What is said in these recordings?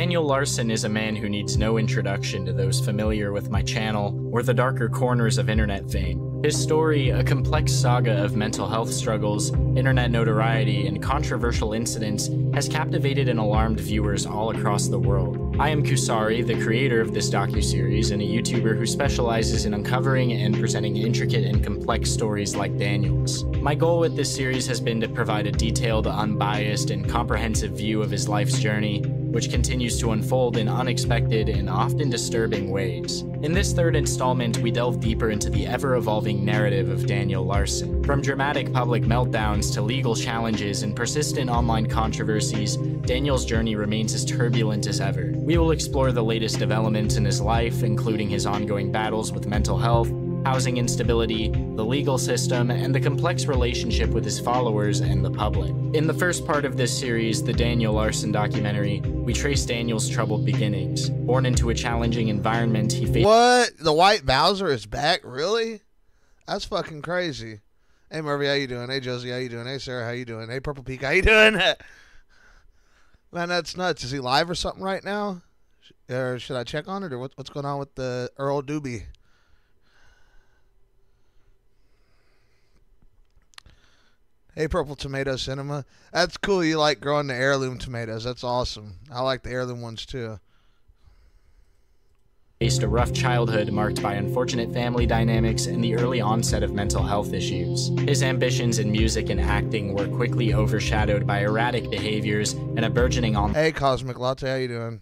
Daniel Larson is a man who needs no introduction to those familiar with my channel or the darker corners of internet fame. His story, a complex saga of mental health struggles, internet notoriety, and controversial incidents, has captivated and alarmed viewers all across the world. I am Kusari, the creator of this docuseries and a YouTuber who specializes in uncovering and presenting intricate and complex stories like Daniel's. My goal with this series has been to provide a detailed, unbiased, and comprehensive view of his life's journey, which continues to unfold in unexpected and often disturbing ways. In this third installment, we delve deeper into the ever evolving narrative of Daniel Larson. From dramatic public meltdowns to legal challenges and persistent online controversies, Daniel's journey remains as turbulent as ever. We will explore the latest developments in his life, including his ongoing battles with mental health, housing instability, the legal system, and the complex relationship with his followers and the public. In the first part of this series, the Daniel Larson documentary, we trace Daniel's troubled beginnings. Born into a challenging environment, he faced. What? The White Bowser is back? Really? That's fucking crazy. Hey Murphy, how you doing? Hey Josie, how you doing? Hey Sarah, how you doing? Hey Purple Peak, how you doing? Man, that's nuts. Is he live or something right now? Or should I check on it, or what, what's going on with the Earl Doobie? Hey, Purple Tomato Cinema. That's cool. You like growing the heirloom tomatoes. That's awesome. I like the heirloom ones too. Faced a rough childhood marked by unfortunate family dynamics and the early onset of mental health issues. His ambitions in music and acting were quickly overshadowed by erratic behaviors and a burgeoning on. Hey, Cosmic Latte, how you doing?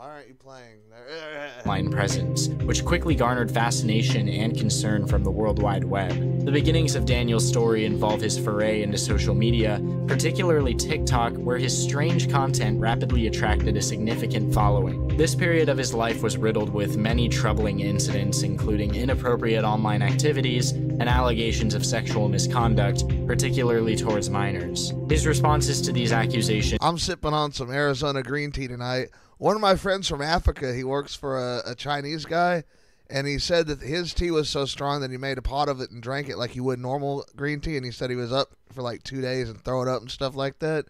Why aren't you playing? online presence, which quickly garnered fascination and concern from the World Wide Web. The beginnings of Daniel's story involve his foray into social media, particularly TikTok, where his strange content rapidly attracted a significant following. This period of his life was riddled with many troubling incidents, including inappropriate online activities and allegations of sexual misconduct, particularly towards minors. His responses to these accusations I'm sipping on some Arizona green tea tonight one of my friends from Africa, he works for a, a, Chinese guy, and he said that his tea was so strong that he made a pot of it and drank it like he would normal green tea. And he said he was up for like two days and throw it up and stuff like that.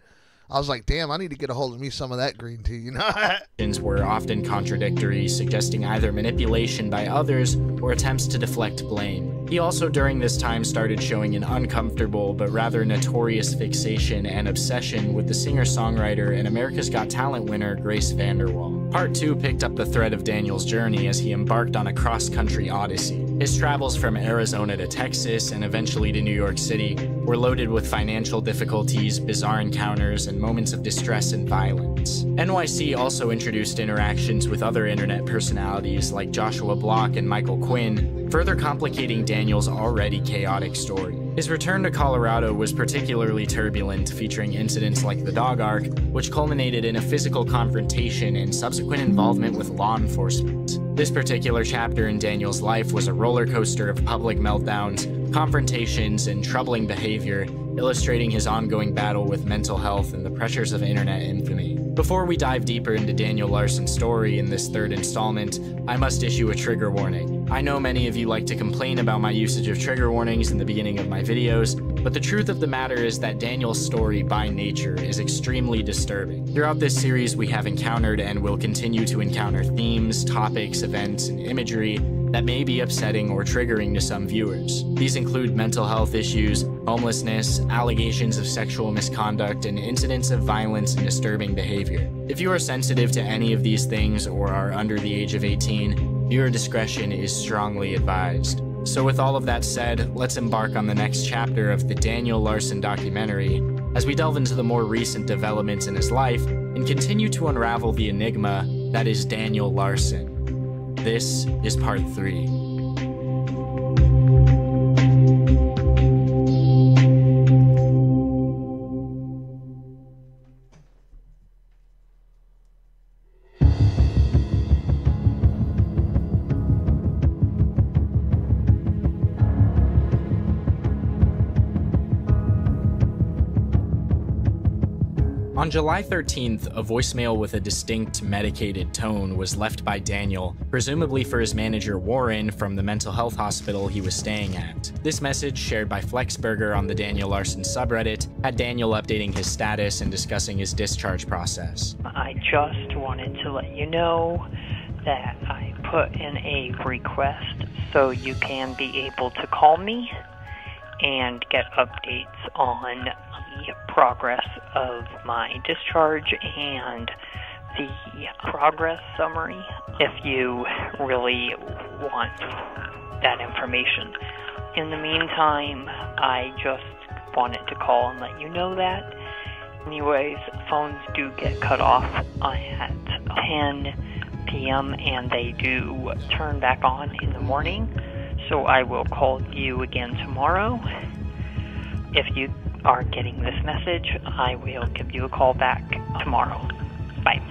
I was like, damn, I need to get a hold of me some of that green tea, you know? were often contradictory, suggesting either manipulation by others or attempts to deflect blame. He also during this time started showing an uncomfortable but rather notorious fixation and obsession with the singer-songwriter and America's Got Talent winner Grace VanderWaal. Part 2 picked up the thread of Daniel's journey as he embarked on a cross-country odyssey. His travels from Arizona to Texas and eventually to New York City were loaded with financial difficulties, bizarre encounters, and moments of distress and violence. NYC also introduced interactions with other internet personalities like Joshua Block and Michael Quinn, further complicating Daniel's already chaotic story. His return to Colorado was particularly turbulent, featuring incidents like the dog arc, which culminated in a physical confrontation and subsequent involvement with law enforcement. This particular chapter in Daniel's life was a roller coaster of public meltdowns, confrontations, and troubling behavior, illustrating his ongoing battle with mental health and the pressures of internet infamy. Before we dive deeper into Daniel Larson's story in this third installment, I must issue a trigger warning. I know many of you like to complain about my usage of trigger warnings in the beginning of my videos, but the truth of the matter is that Daniel's story by nature is extremely disturbing. Throughout this series, we have encountered and will continue to encounter themes, topics, events, and imagery that may be upsetting or triggering to some viewers. These include mental health issues, homelessness, allegations of sexual misconduct, and incidents of violence and disturbing behavior. If you are sensitive to any of these things or are under the age of 18, viewer discretion is strongly advised. So, with all of that said, let's embark on the next chapter of the Daniel Larson documentary as we delve into the more recent developments in his life and continue to unravel the enigma that is Daniel Larson. This is part three. July 13th, a voicemail with a distinct medicated tone was left by Daniel, presumably for his manager Warren from the mental health hospital he was staying at. This message, shared by Flexburger on the Daniel Larson subreddit, had Daniel updating his status and discussing his discharge process. I just wanted to let you know that I put in a request so you can be able to call me and get updates on the progress of my discharge and the progress summary if you really want that information. In the meantime, I just wanted to call and let you know that. Anyways, phones do get cut off at 10 p.m. and they do turn back on in the morning. So I will call you again tomorrow. If you are getting this message, I will give you a call back tomorrow. Bye.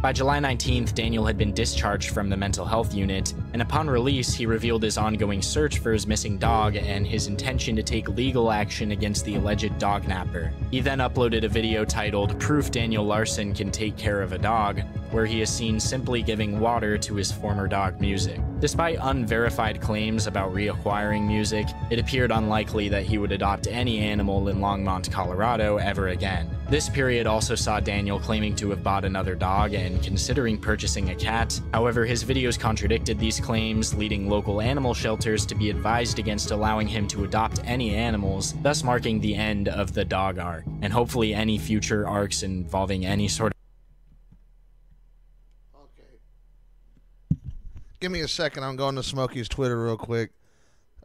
By July 19th, Daniel had been discharged from the mental health unit, and upon release, he revealed his ongoing search for his missing dog and his intention to take legal action against the alleged dog napper. He then uploaded a video titled Proof Daniel Larson Can Take Care of a Dog, where he is seen simply giving water to his former dog music. Despite unverified claims about reacquiring music, it appeared unlikely that he would adopt any animal in Longmont, Colorado ever again. This period also saw Daniel claiming to have bought another dog and considering purchasing a cat. However, his videos contradicted these claims, leading local animal shelters to be advised against allowing him to adopt any animals, thus marking the end of the dog arc, and hopefully any future arcs involving any sort of Give me a second. I'm going to Smokey's Twitter real quick.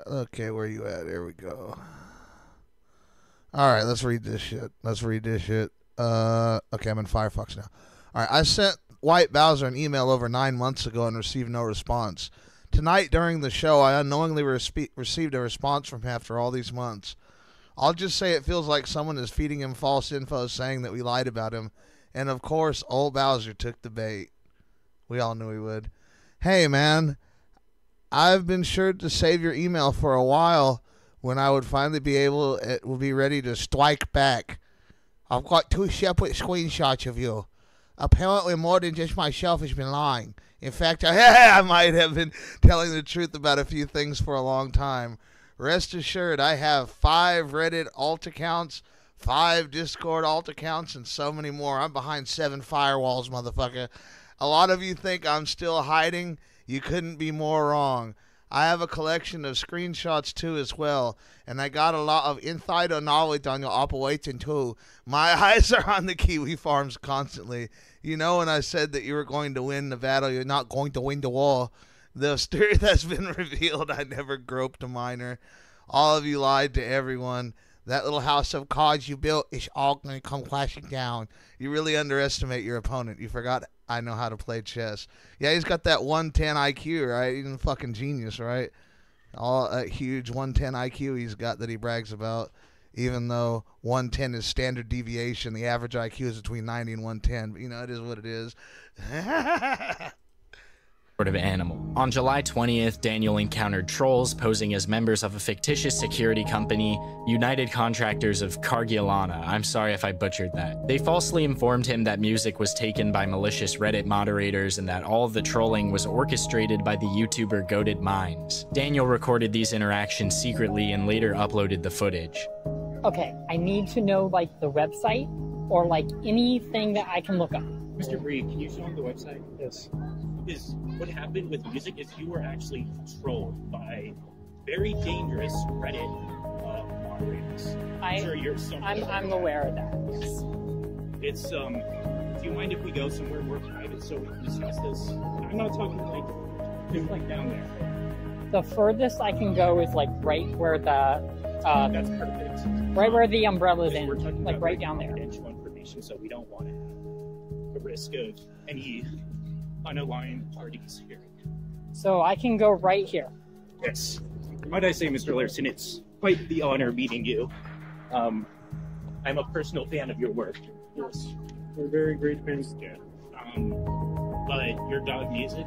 Okay, where are you at? Here we go. All right, let's read this shit. Let's read this shit. Uh, okay, I'm in Firefox now. All right, I sent White Bowser an email over nine months ago and received no response. Tonight during the show, I unknowingly respe- received a response from him after all these months. I'll just say it feels like someone is feeding him false info saying that we lied about him. And of course, old Bowser took the bait. We all knew he would. Hey, man, I've been sure to save your email for a while when I would finally be able, it will be ready to strike back. I've got two separate screenshots of you. Apparently, more than just myself has been lying. In fact, I, I might have been telling the truth about a few things for a long time. Rest assured, I have five Reddit alt accounts, five Discord alt accounts, and so many more. I'm behind seven firewalls, motherfucker. A lot of you think I'm still hiding. You couldn't be more wrong. I have a collection of screenshots too as well, and I got a lot of insider knowledge on your operation too. My eyes are on the Kiwi farms constantly. You know when I said that you were going to win the battle, you're not going to win the war. The story that's been revealed, I never groped a miner. All of you lied to everyone. That little house of cards you built is all going to come crashing down. You really underestimate your opponent. You forgot I know how to play chess. Yeah, he's got that 110 IQ, right? He's a fucking genius, right? All a huge 110 IQ he's got that he brags about. Even though 110 is standard deviation, the average IQ is between 90 and 110. But you know, it is what it is. sort of animal. On July 20th, Daniel encountered trolls posing as members of a fictitious security company, United Contractors of Cargillana. I'm sorry if I butchered that. They falsely informed him that music was taken by malicious Reddit moderators and that all of the trolling was orchestrated by the YouTuber Goated Minds. Daniel recorded these interactions secretly and later uploaded the footage. Okay, I need to know like the website or like anything that I can look up. Mr. Bree, can you show him the website? Yes. Is what happened with music is you were actually trolled by very dangerous Reddit uh, moderators. I, I'm sure you're I'm, I'm aware of that. Yes. It's um. Do you mind if we go somewhere more private so we can discuss this? I'm not talking like like down there. The furthest I can go is like right where the uh, That's perfect. right where the umbrellas Because we're end, talking like about right down there. information, so we don't want to have the risk of any unaligned parties here. So I can go right here. Yes. Might I say, Mr. Larson, it's quite the honor meeting you. Um, I'm a personal fan of your work. Yes, we're very great fans. Yeah. Um, but your dog music,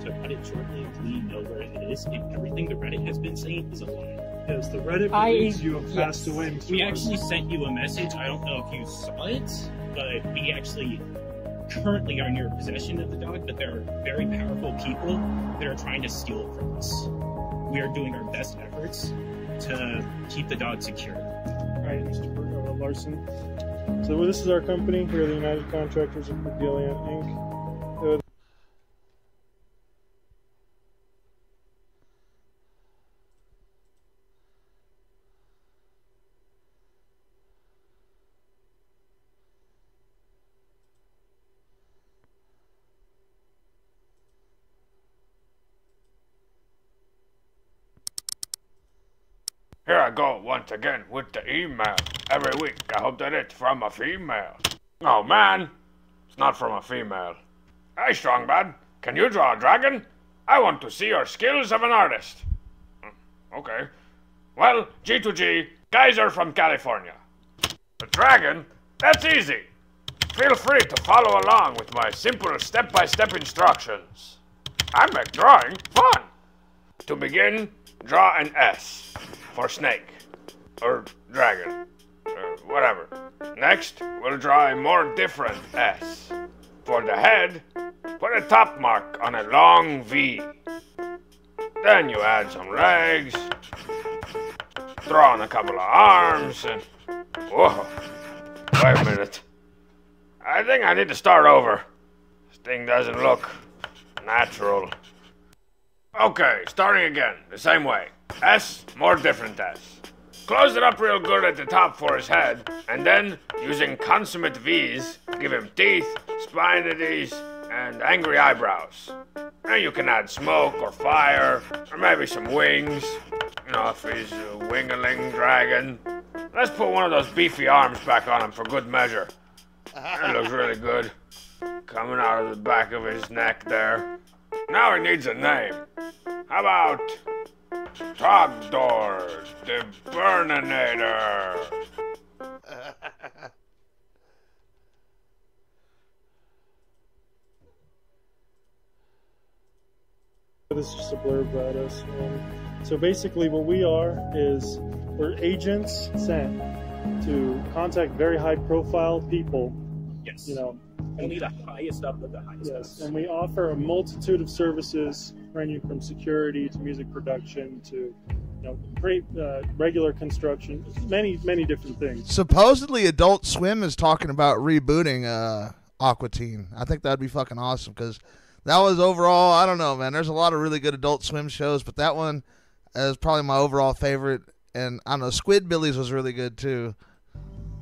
to put it shortly, we know where it is, and everything the Reddit has been saying is a lie. Yes, the Reddit I- believes you have passed away. Mr. We Larson. actually sent you a message. I don't know if you saw it, but we actually currently are your possession of the dog, but there are very powerful people that are trying to steal it from us. We are doing our best efforts to keep the dog secure. All right, Mr. Larson. So this is our company. We're the United Contractors of Cordelia Inc. Uh, Here I go once again with the email. Every week I hope that it's from a female. Oh man, it's not from a female. Hey Strongbad, can you draw a dragon? I want to see your skills of an artist. Hmm, Okay. Well, G2G, Geyser from California. The dragon? That's easy. Feel free to follow along with my simple step by step instructions. I make drawing fun. To begin, draw an S for snake or dragon or whatever. Next, we'll draw a more different S. For the head, put a top mark on a long V. Then you add some legs, throw on a couple of arms, and whoa, wait a minute. I think I need to start over. This thing doesn't look natural. Okay, starting again, the same way. S, more different S. Close it up real good at the top for his head, and then, using consummate V's, give him teeth, spinities, and angry eyebrows. And you can add smoke or fire, or maybe some wings. You know, if he's a wingaling dragon. Let's put one of those beefy arms back on him for good measure. It looks really good. Coming out of the back of his neck there. Now he needs a name. How about Trogdor the Burninator? This is just a blurb about us. Um, so basically, what we are is we're agents sent to contact very high-profile people. Yes. You know, only the highest up of the highest. yes, and we offer a multitude of services ranging from security to music production to you know great uh, regular construction, many many different things. Supposedly, Adult Swim is talking about rebooting uh, Aqua Teen. I think that'd be fucking awesome because that was overall. I don't know, man. There's a lot of really good Adult Swim shows, but that one is probably my overall favorite. And I don't know, Squid Squidbillies was really good too.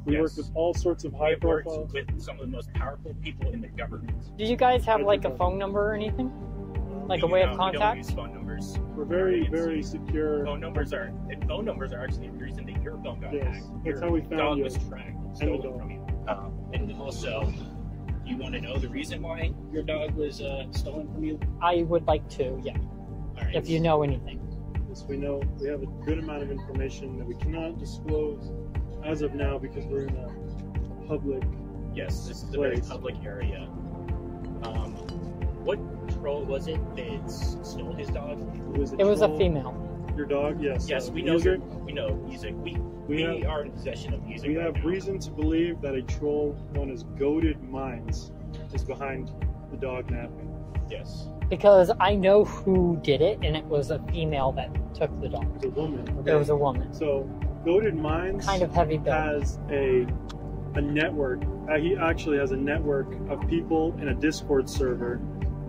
We Yes. work with all sorts of high We've worked profile. with some of the most powerful people in the government. Do you guys have like a phone number or anything? Like a way do of not- We don't contact? use phone numbers. We're very very secure. Phone numbers are and phone numbers are actually the reason that your phone got Yes, hacked. that's Your how we found dog you. was tracked and And the stolen dog. from you. Um, and also, you want to know the reason why your dog was uh, stolen from you? I would like to, yeah. All right. If you know anything. Yes, we know we have a good amount of information that we cannot disclose as of now because we're in a public. Yes, this is a very Place. public area. Um, what troll was it that stole his dog? It was a, It was a troll. female. Your dog, yes. Yes, uh, we know. music. We know music. We We we, have- are in possession of music. We right have now. reason to believe that a troll known as Goaded Minds is behind the dog napping. Yes. Because I know who did it, and it was a female that took the dog. It was a woman. It was a woman. So, Goaded Minds Kind of heavy built. has a a network. Uh, he actually has a network of people in a Discord server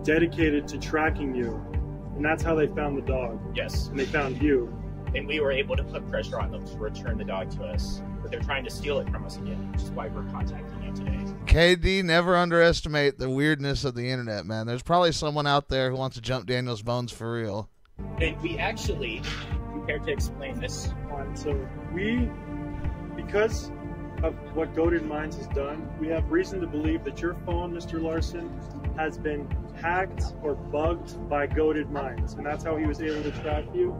dedicated to tracking you, and that's how they found the dog. Yes. And they found you. And we were able to put pressure on them to return the dog to us, but they're trying to steal it from us again, which is why we're contacting you today. KD, never underestimate the weirdness of the internet, man. There's probably someone out there who wants to jump Daniel's bones for real. And we actually, prepared to explain this. On. So we, because of what Goaded Minds has done, we have reason to believe that your phone, Mr. Larson, has been hacked or bugged by Goaded Minds, and that's how he was able to track you.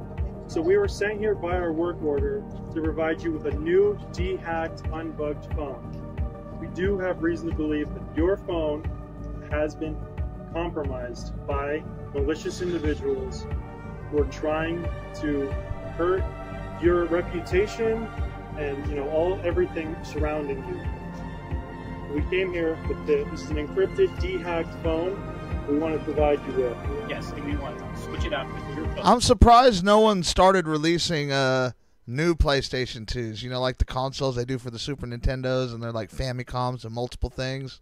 So we were sent here by our work order to provide you with a new, de-hacked, unbugged phone. We do have reason to believe that your phone has been compromised by malicious individuals who are trying to hurt your reputation and you know all everything surrounding you. We came here with the, this is an encrypted, dehacked phone. We want to provide you with. Yes, and we want to switch it out with your phone. I'm surprised no one started releasing uh new PlayStation 2s. You know, like the consoles they do for the Super Nintendos, and they're like Famicoms and multiple things.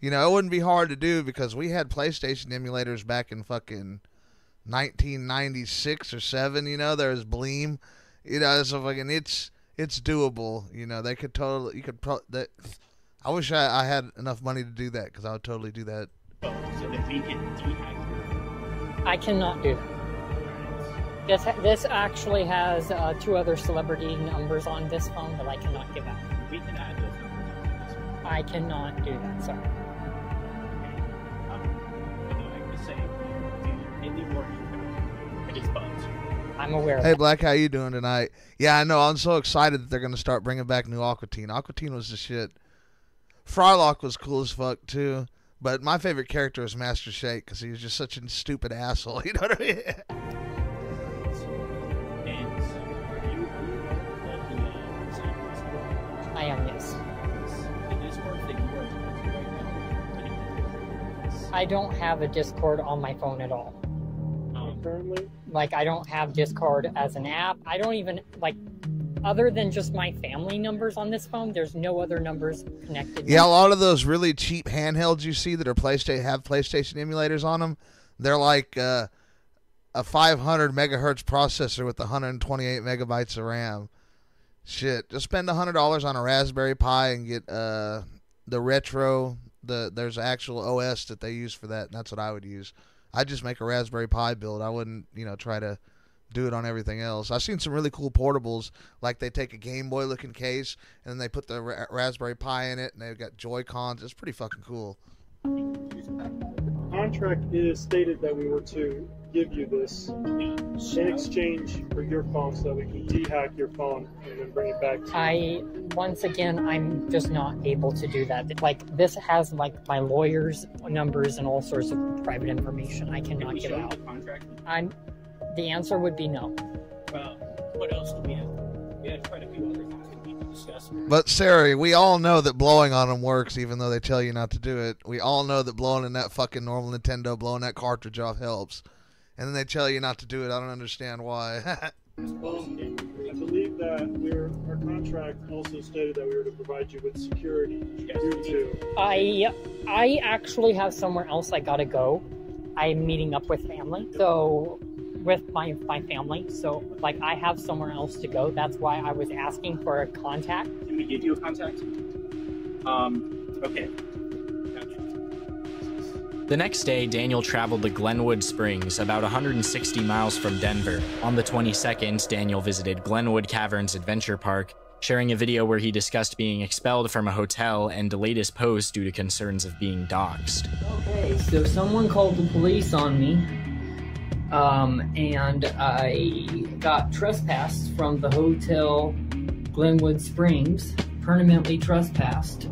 You know, it wouldn't be hard to do because we had PlayStation emulators back in fucking 1996 or seven. You know, there was Bleem. You know, so fucking it's it's doable. You know, they could totally you could pro- that. I wish I, I had enough money to do that because I would totally do that. so that we can dehack I cannot do that. This, this actually has uh, two other celebrity numbers on this phone that I cannot give out. We can add those numbers. I cannot do that, sorry. Um, but no, I was saying, do any more it is bugs. I'm aware Hey. Black, how you doing tonight? Yeah, I know. I'm so excited that they're gonna start bringing back new Aqua Teen. Aquatine was the shit. Frylock was cool as fuck too. But my favorite character was Master Shake because he was just such a stupid asshole. You know what I mean? And so, are you, are you aware of the Southwest I am, yes. The Discord that you are talking to right now? I don't have a Discord on my phone at all. Um, Currently, Like, I don't have Discord as an app. I don't even, like, other than just my family numbers on this phone, there's no other numbers connected. Yeah, a lot of those really cheap handhelds you see that are PlayStation have PlayStation emulators on them. They're like uh, a 500 megahertz processor with 128 megabytes of RAM. Shit, just spend hundred dollars on a Raspberry Pi and get uh, the retro. The there's actual OS that they use for that. And that's what I would use. I'd just make a Raspberry Pi build. I wouldn't, you know, try to do it on everything else. I've seen some really cool portables, like they take a Game Boy looking case and then they put the ra- Raspberry Pi in it, and they've got Joy Cons. It's pretty fucking cool. The contract is stated that we were to give you this in exchange for your phone so that we can dehack your phone and then bring it back to you. I once again I'm just not able to do that. Like this has like my lawyer's numbers and all sorts of private information I cannot we give out. the? I'm the answer would be no. Well, what else do we have? We had quite a few other things we need to discuss. But Sari, we all know that blowing on them works, even though they tell you not to do it. We all know that blowing in that fucking normal Nintendo, blowing that cartridge off helps. And then they tell you not to do it. I don't understand why. Well, I believe that we're, our contract also stated that we were to provide you with security due to I I actually have somewhere else I gotta go. I'm meeting up with family. So with my my family. So like I have somewhere else to go. That's why I was asking for a contact. Can we give you a contact? Um, okay. The next day, Daniel traveled to Glenwood Springs, about 160 miles from Denver. On the 22nd, Daniel visited Glenwood Caverns Adventure Park, sharing a video where he discussed being expelled from a hotel and delayed his post due to concerns of being doxxed. Okay, so someone called the police on me, um, and I got trespassed from the hotel Glenwood Springs, permanently trespassed.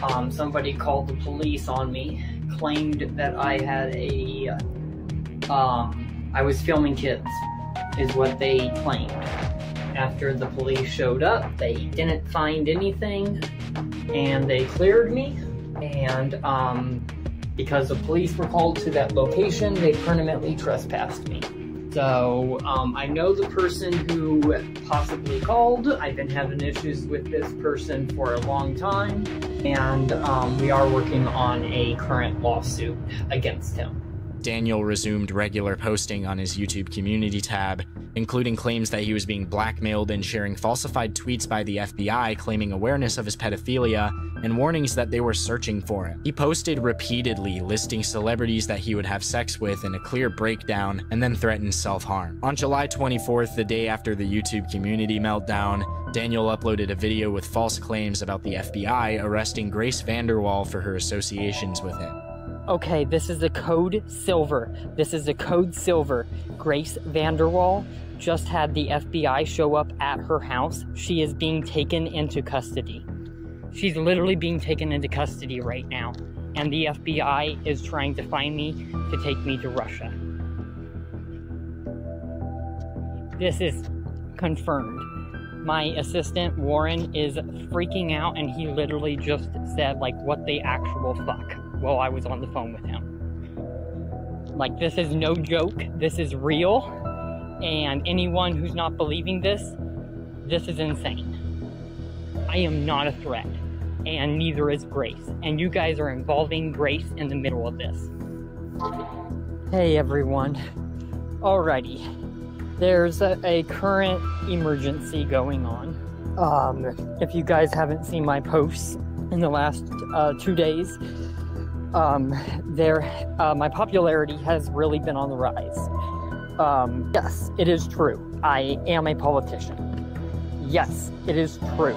Um, somebody called the police on me, claimed that I had a, um, I was filming kids, is what they claimed. After the police showed up, they didn't find anything, and they cleared me, and, um, because the police were called to that location, they permanently trespassed me. So um, I know the person who possibly called. I've been having issues with this person for a long time, and um, we are working on a current lawsuit against him. Daniel resumed regular posting on his YouTube community tab, including claims that he was being blackmailed and sharing falsified tweets by the FBI claiming awareness of his pedophilia and warnings that they were searching for him. He posted repeatedly listing celebrities that he would have sex with in a clear breakdown and then threatened self-harm. On July 24th, the day after the YouTube community meltdown, Daniel uploaded a video with false claims about the FBI arresting Grace VanderWaal for her associations with him. Okay, this is the code silver. This is the code silver. Grace VanderWaal just had the FBI show up at her house. She is being taken into custody. She's literally being taken into custody right now. And the FBI is trying to find me to take me to Russia. This is confirmed. My assistant Warren is freaking out, and he literally just said, like, what the actual fuck while I was on the phone with him. Like, this is no joke, this is real, and anyone who's not believing this, this is insane. I am not a threat, and neither is Grace, and you guys are involving Grace in the middle of this. Hey everyone. Alrighty. There's a, a current emergency going on. Um, if you guys haven't seen my posts in the last uh, two days, um, there, uh, my popularity has really been on the rise. Um, yes, it is true. I am a politician. Yes, it is true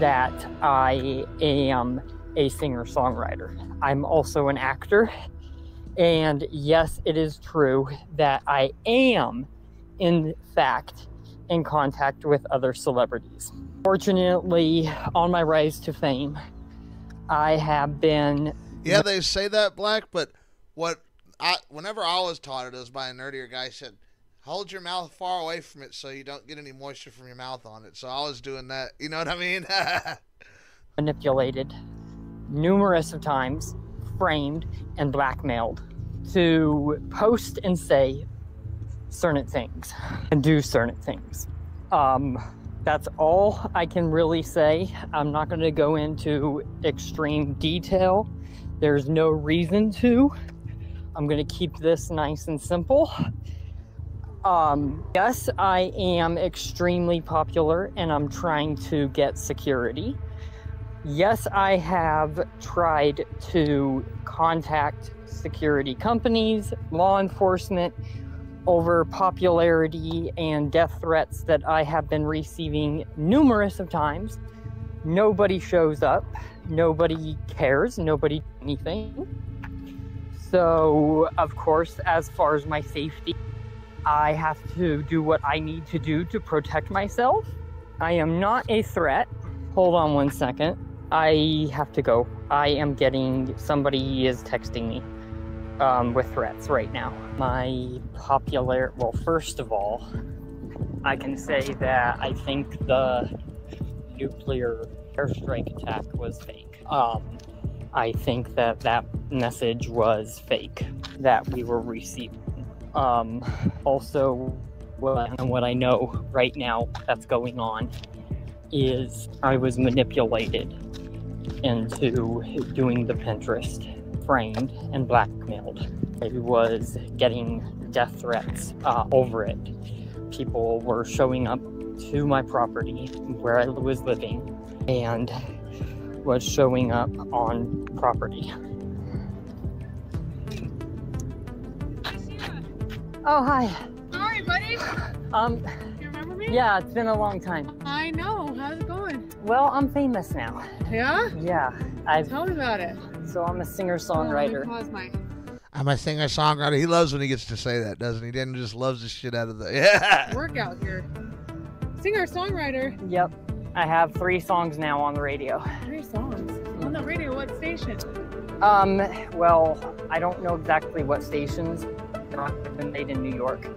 that I am a singer songwriter. I'm also an actor. And yes, it is true that I am, in fact, in contact with other celebrities. Fortunately, on my rise to fame, I have been. Yeah, they say that black, but what I whenever I was taught it it was by a nerdier guy said, hold your mouth far away from it so you don't get any moisture from your mouth on it. So I was doing that. You know what I mean? manipulated numerous of times, framed, and blackmailed to post and say certain things and do certain things. Um, that's all I can really say. I'm not going to go into extreme detail. There's no reason to. I'm going to keep this nice and simple. Um, yes, I am extremely popular and I'm trying to get security. Yes, I have tried to contact security companies, law enforcement over popularity and death threats that I have been receiving numerous of times. Nobody shows up, nobody cares, nobody anything. So, of course, as far as my safety, I have to do what I need to do to protect myself. I am not a threat. Hold on one second. I have to go. I am getting somebody is texting me um, with threats right now. My popular, well, first of all, I can say that I think the nuclear airstrike attack was fake. Um, I think that that message was fake that we were receiving. Um, also, what, what I know right now that's going on is I was manipulated into doing the Pinterest, framed and blackmailed. I was getting death threats uh, over it. People were showing up to my property where I was living and was showing up on property. Oh, hi. Sorry, buddy. Um, You remember me? yeah, it's been a long time. I know. How's it going? Well, I'm famous now. Yeah? Yeah, I've Tell me about it. so I'm a Oh, singer-songwriter. me pause my. I'm a singer songwriter. He loves when he gets to say that, doesn't he? Dan just loves the shit out of the yeah. Work out here. Singer songwriter. Yep, I have three songs now on the radio. Three songs. On the radio, what station? Um, well, I don't know exactly what stations. I've been made in New York,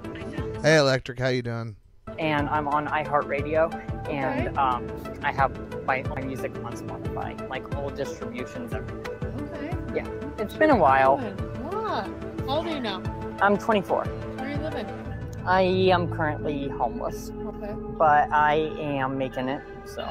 Hey, Electric, how you doing? and I'm on iHeartRadio, and Okay. um, I have my, my music on Spotify, like all distributions. Everything. Okay. Yeah, it's been a while. Good. Yeah. How old are you now? I'm 24. Where are you living? I am currently homeless, Okay. but I am making it. So,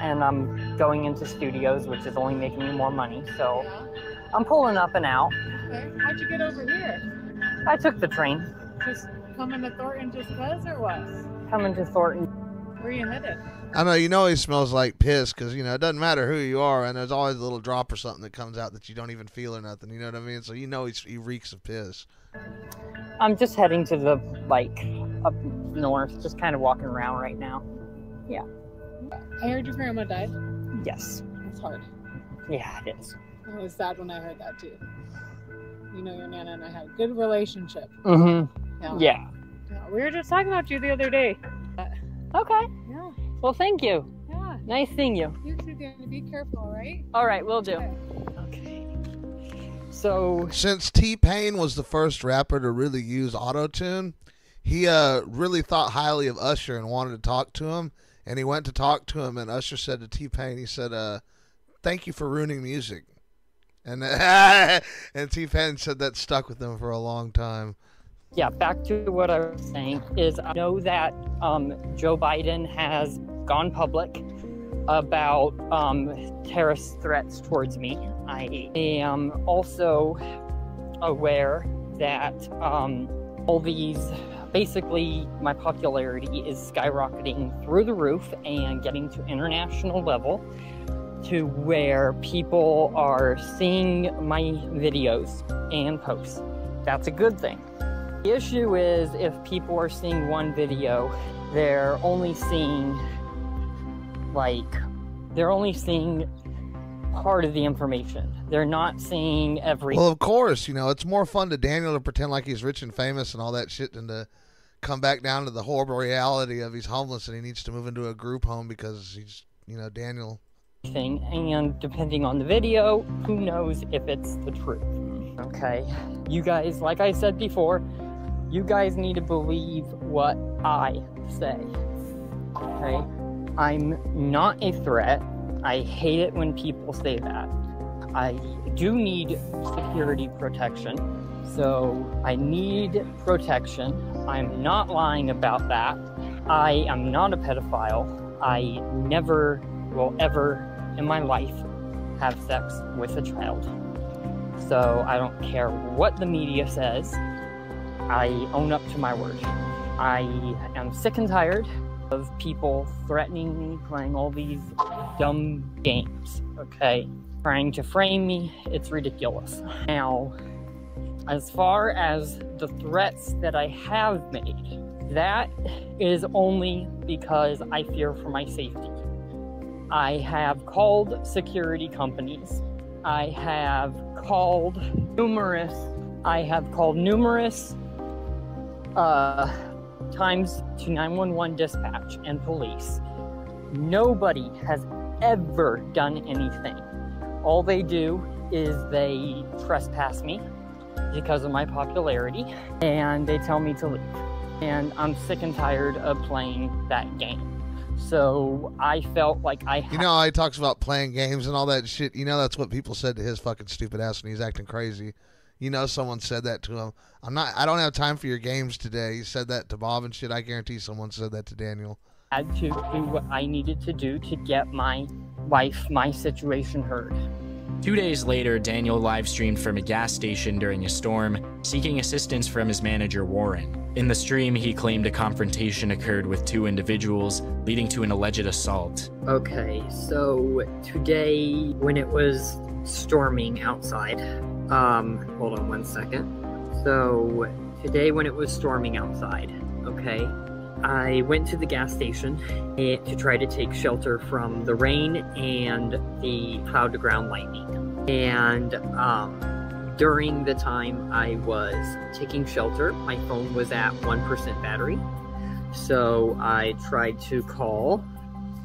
and I'm going into studios, which is only making me more money. So, Yeah. I'm pulling up and out. Okay. How'd you get over here? I took the train Just coming to Thornton just cause or what? coming to Thornton. Where are you headed? I know you know he smells like piss because you know it doesn't matter who you are, and there's always a little drop or something that comes out that you don't even feel or nothing. You know what I mean? So you know he's, he reeks of piss. I'm just heading to the like up north, just kind of walking around right now. Yeah. I heard your grandma died. Yes. It's hard. Yeah, it is. It was sad when I heard that too. You know, your nana and I had a good relationship. Mm-hmm. Yeah. Yeah. Yeah, We were just talking about you the other day. Okay. Yeah. Well, thank you. Yeah. Nice seeing you. You two gonna be careful, all right? All right, we'll do. Okay. Okay. So, Since T Pain was the first rapper to really use auto tune, he uh really thought highly of Usher and wanted to talk to him, and he went to talk to him, and Usher said to T Pain, he said, uh, "Thank you for ruining music," and and T Pain said that stuck with him for a long time. Yeah, back to what I was saying is I know that um, Joe Biden has gone public about um, terrorist threats towards me. I am also aware that um, all these basically my popularity is skyrocketing through the roof and getting to international level to where people are seeing my videos and posts. That's a good thing. The issue is if people are seeing one video, they're only seeing like they're only seeing part of the information. They're not seeing every Well, of course, you know it's more fun to Daniel to pretend like he's rich and famous and all that shit than to come back down to the horrible reality of he's homeless and he needs to move into a group home because he's, you know, Daniel. thing and depending on the video, who knows if it's the truth. Okay. You guys, like I said before, you guys need to believe what I say. Okay? I'm not a threat. I hate it when people say that. I do need security protection. So I need protection. I'm not lying about that. I am not a pedophile. I never will ever in my life have sex with a child. So I don't care what the media says. I own up to my word. I am sick and tired of people threatening me, playing all these dumb games, okay? Trying to frame me, it's ridiculous. Now, as far as the threats that I have made, that is only because I fear for my safety. I have called security companies. I have called numerous. I have called numerous uh, times to 911 dispatch and police. Nobody has ever done anything. All they do is they trespass me because of my popularity and they tell me to leave. And I'm sick and tired of playing that game. So I felt like I You know he talks about playing games and all that shit? You know that's what people said to his fucking stupid ass when he's acting crazy. You know someone said that to him. I'm not I don't have time for your games today. He said that to Bob and shit. I guarantee someone said that to Daniel. had to do what I needed to do to get my wife, my situation heard. Two days later, Daniel live streamed from a gas station during a storm, seeking assistance from his manager Warren. In the stream, he claimed a confrontation occurred with two individuals, leading to an alleged assault. Okay, so today when it was storming outside, um, hold on one second. So today when it was storming outside, okay, I went to the gas station to try to take shelter from the rain and the cloud to ground lightning. And um, during the time I was taking shelter, my phone was at 1% battery. So I tried to call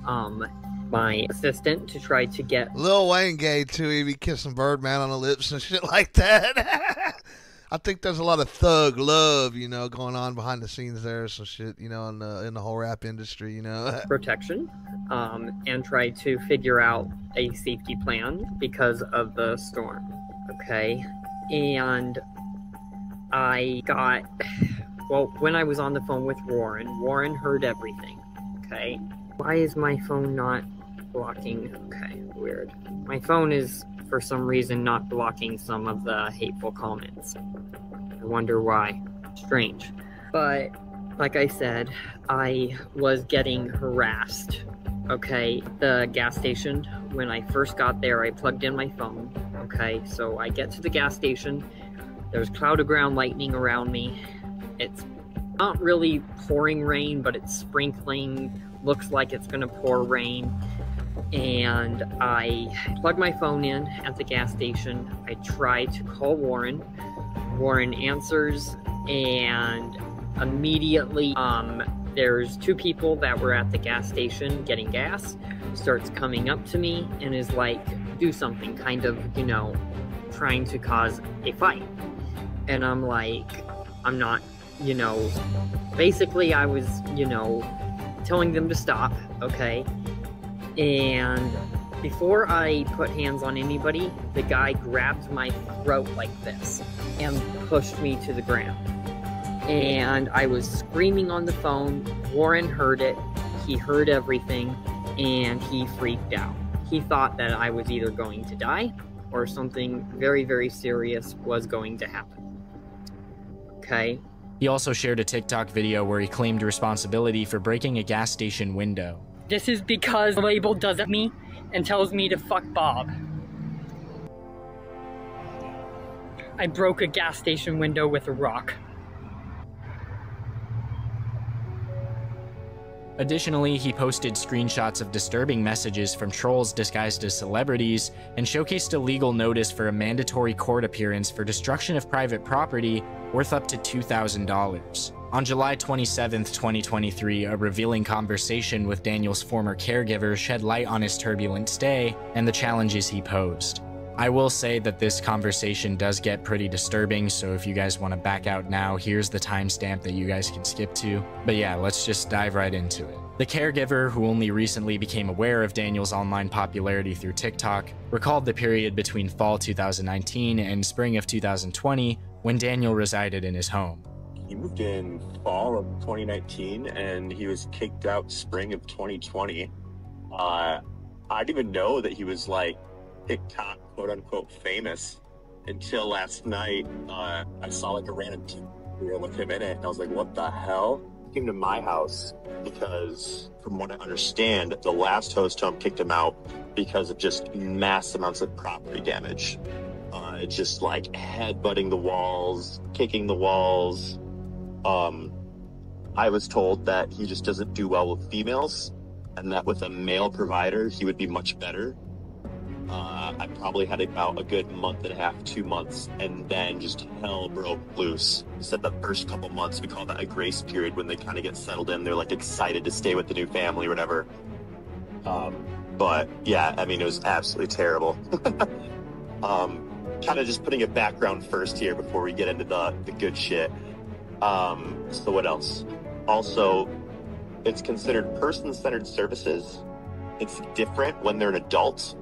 um, my assistant to try to get Lil Wayne gay too. He be kissing Birdman on the lips and shit like that. I think there's a lot of thug love, you know, going on behind the scenes there. Some shit, you know, in the in the whole rap industry, you know. protection um, and try to figure out a safety plan because of the storm. Okay. And I got, well, when I was on the phone with Warren, Warren heard everything. Okay. Why is my phone not blocking? Okay, weird. My phone is, for some reason, not blocking some of the hateful comments. I wonder why. Strange. But, like I said, I was getting harassed okay the gas station when i first got there i plugged in my phone okay so i get to the gas station there's cloud of ground lightning around me it's not really pouring rain but it's sprinkling looks like it's to pour rain and i plug my phone in at the gas station. I try to call warren. Warren answers and immediately um there's two people that were at the gas station getting gas starts coming up to me and is like do something kind of you know trying to cause a fight. And i'm like i'm not you know, basically I was, you know, telling them to stop, okay? And before I put hands on anybody, the guy grabbed my throat like this and pushed me to the ground. And I was screaming on the phone. Warren heard it. He heard everything and he freaked out. He thought that I was either going to die or something very, very serious was going to happen. Okay? He also shared a TikTok video where he claimed responsibility for breaking a gas station window. This is because the label does me and tells me to fuck Bob. I broke a gas station window with a rock. Additionally, he posted screenshots of disturbing messages from trolls disguised as celebrities and showcased a legal notice for a mandatory court appearance for destruction of private property worth up to $2,000. On July 27, 2023, a revealing conversation with Daniel's former caregiver shed light on his turbulent stay and the challenges he posed. I will say that this conversation does get pretty disturbing, so if you guys want to back out now, here's the timestamp that you guys can skip to. But yeah, let's just dive right into it. The caregiver, who only recently became aware of Daniel's online popularity through TikTok, recalled the period between fall 2019 and spring of 2020 when Daniel resided in his home. He moved in fall of 2019 and he was kicked out spring of 2020. Uh, I didn't even know that he was like TikTok quote unquote famous until last night. Uh, I saw like a random video with him in it, and I was like, what the hell? He came to my house because, from what I understand, the last host home kicked him out because of just mass amounts of property damage. Uh, just like headbutting the walls, kicking the walls. Um, I was told that he just doesn't do well with females, and that with a male provider, he would be much better. Uh, I probably had about a good month and a half, two months, and then just hell broke loose. Said the first couple months, we call that a grace period when they kind of get settled in. They're like excited to stay with the new family or whatever. Um, but yeah, I mean, it was absolutely terrible. um, kind of just putting a background first here before we get into the, the good shit. Um, so what else? Also, it's considered person-centered services. It's different when they're an adult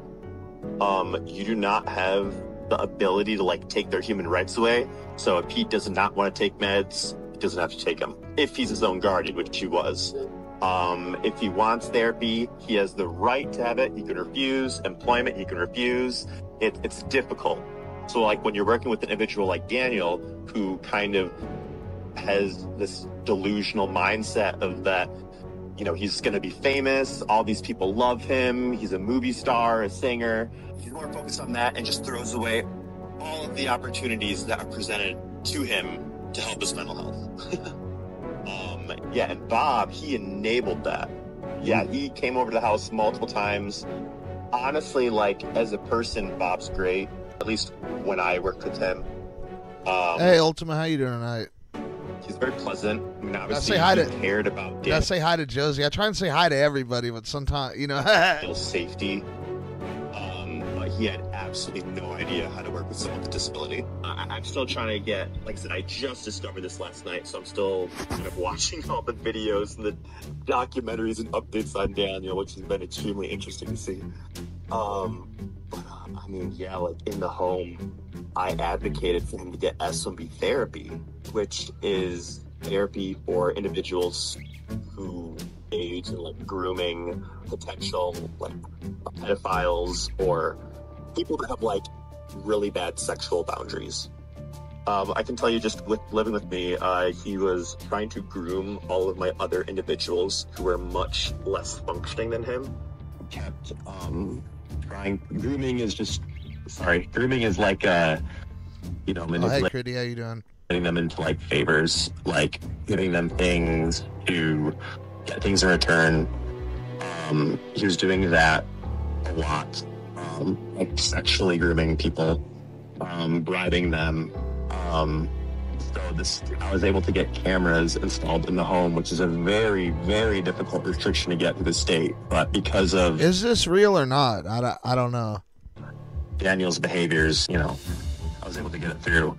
um, you do not have the ability to like take their human rights away. So if Pete does not want to take meds, he doesn't have to take them. If he's his own guardian, which he was. Um, if he wants therapy, he has the right to have it. He can refuse employment. He can refuse. It, it's difficult. So like when you're working with an individual like Daniel, who kind of has this delusional mindset of that you know, he's going to be famous. All these people love him. He's a movie star, a singer. He's more focused on that and just throws away all of the opportunities that are presented to him to help his mental health. um, yeah, and Bob, he enabled that. Yeah, he came over to the house multiple times. Honestly, like as a person, Bob's great. At least when I worked with him. Um, hey, Ultima, how you doing tonight? He's very pleasant. I mean, obviously, say hi he to- cared about I say hi to Josie. I try and say hi to everybody, but sometimes, you know. Daniel's safety. Um, but he had absolutely no idea how to work with someone with disability. I, I'm still trying to get, like I said, I just discovered this last night, so I'm still kind of watching all the videos and the documentaries and updates on Daniel, which has been extremely interesting to see. Um, but uh, I mean, yeah, like in the home, I advocated for him to get S1B therapy, which is therapy for individuals who engage in like grooming potential like pedophiles or people that have like really bad sexual boundaries. Um, I can tell you just with living with me, uh, he was trying to groom all of my other individuals who were much less functioning than him. Kept um, trying. Grooming is just sorry. Grooming is like uh, you know oh, hey, manipulating Critty, how you doing? getting them into like favors, like giving them things to get things in return. Um, he was doing that a lot, um, like sexually grooming people, um, bribing them. Um, so this, I was able to get cameras installed in the home, which is a very, very difficult restriction to get through the state. But because of Is this real or not? I don't, I don't know. Daniel's behaviors, you know, I was able to get it through.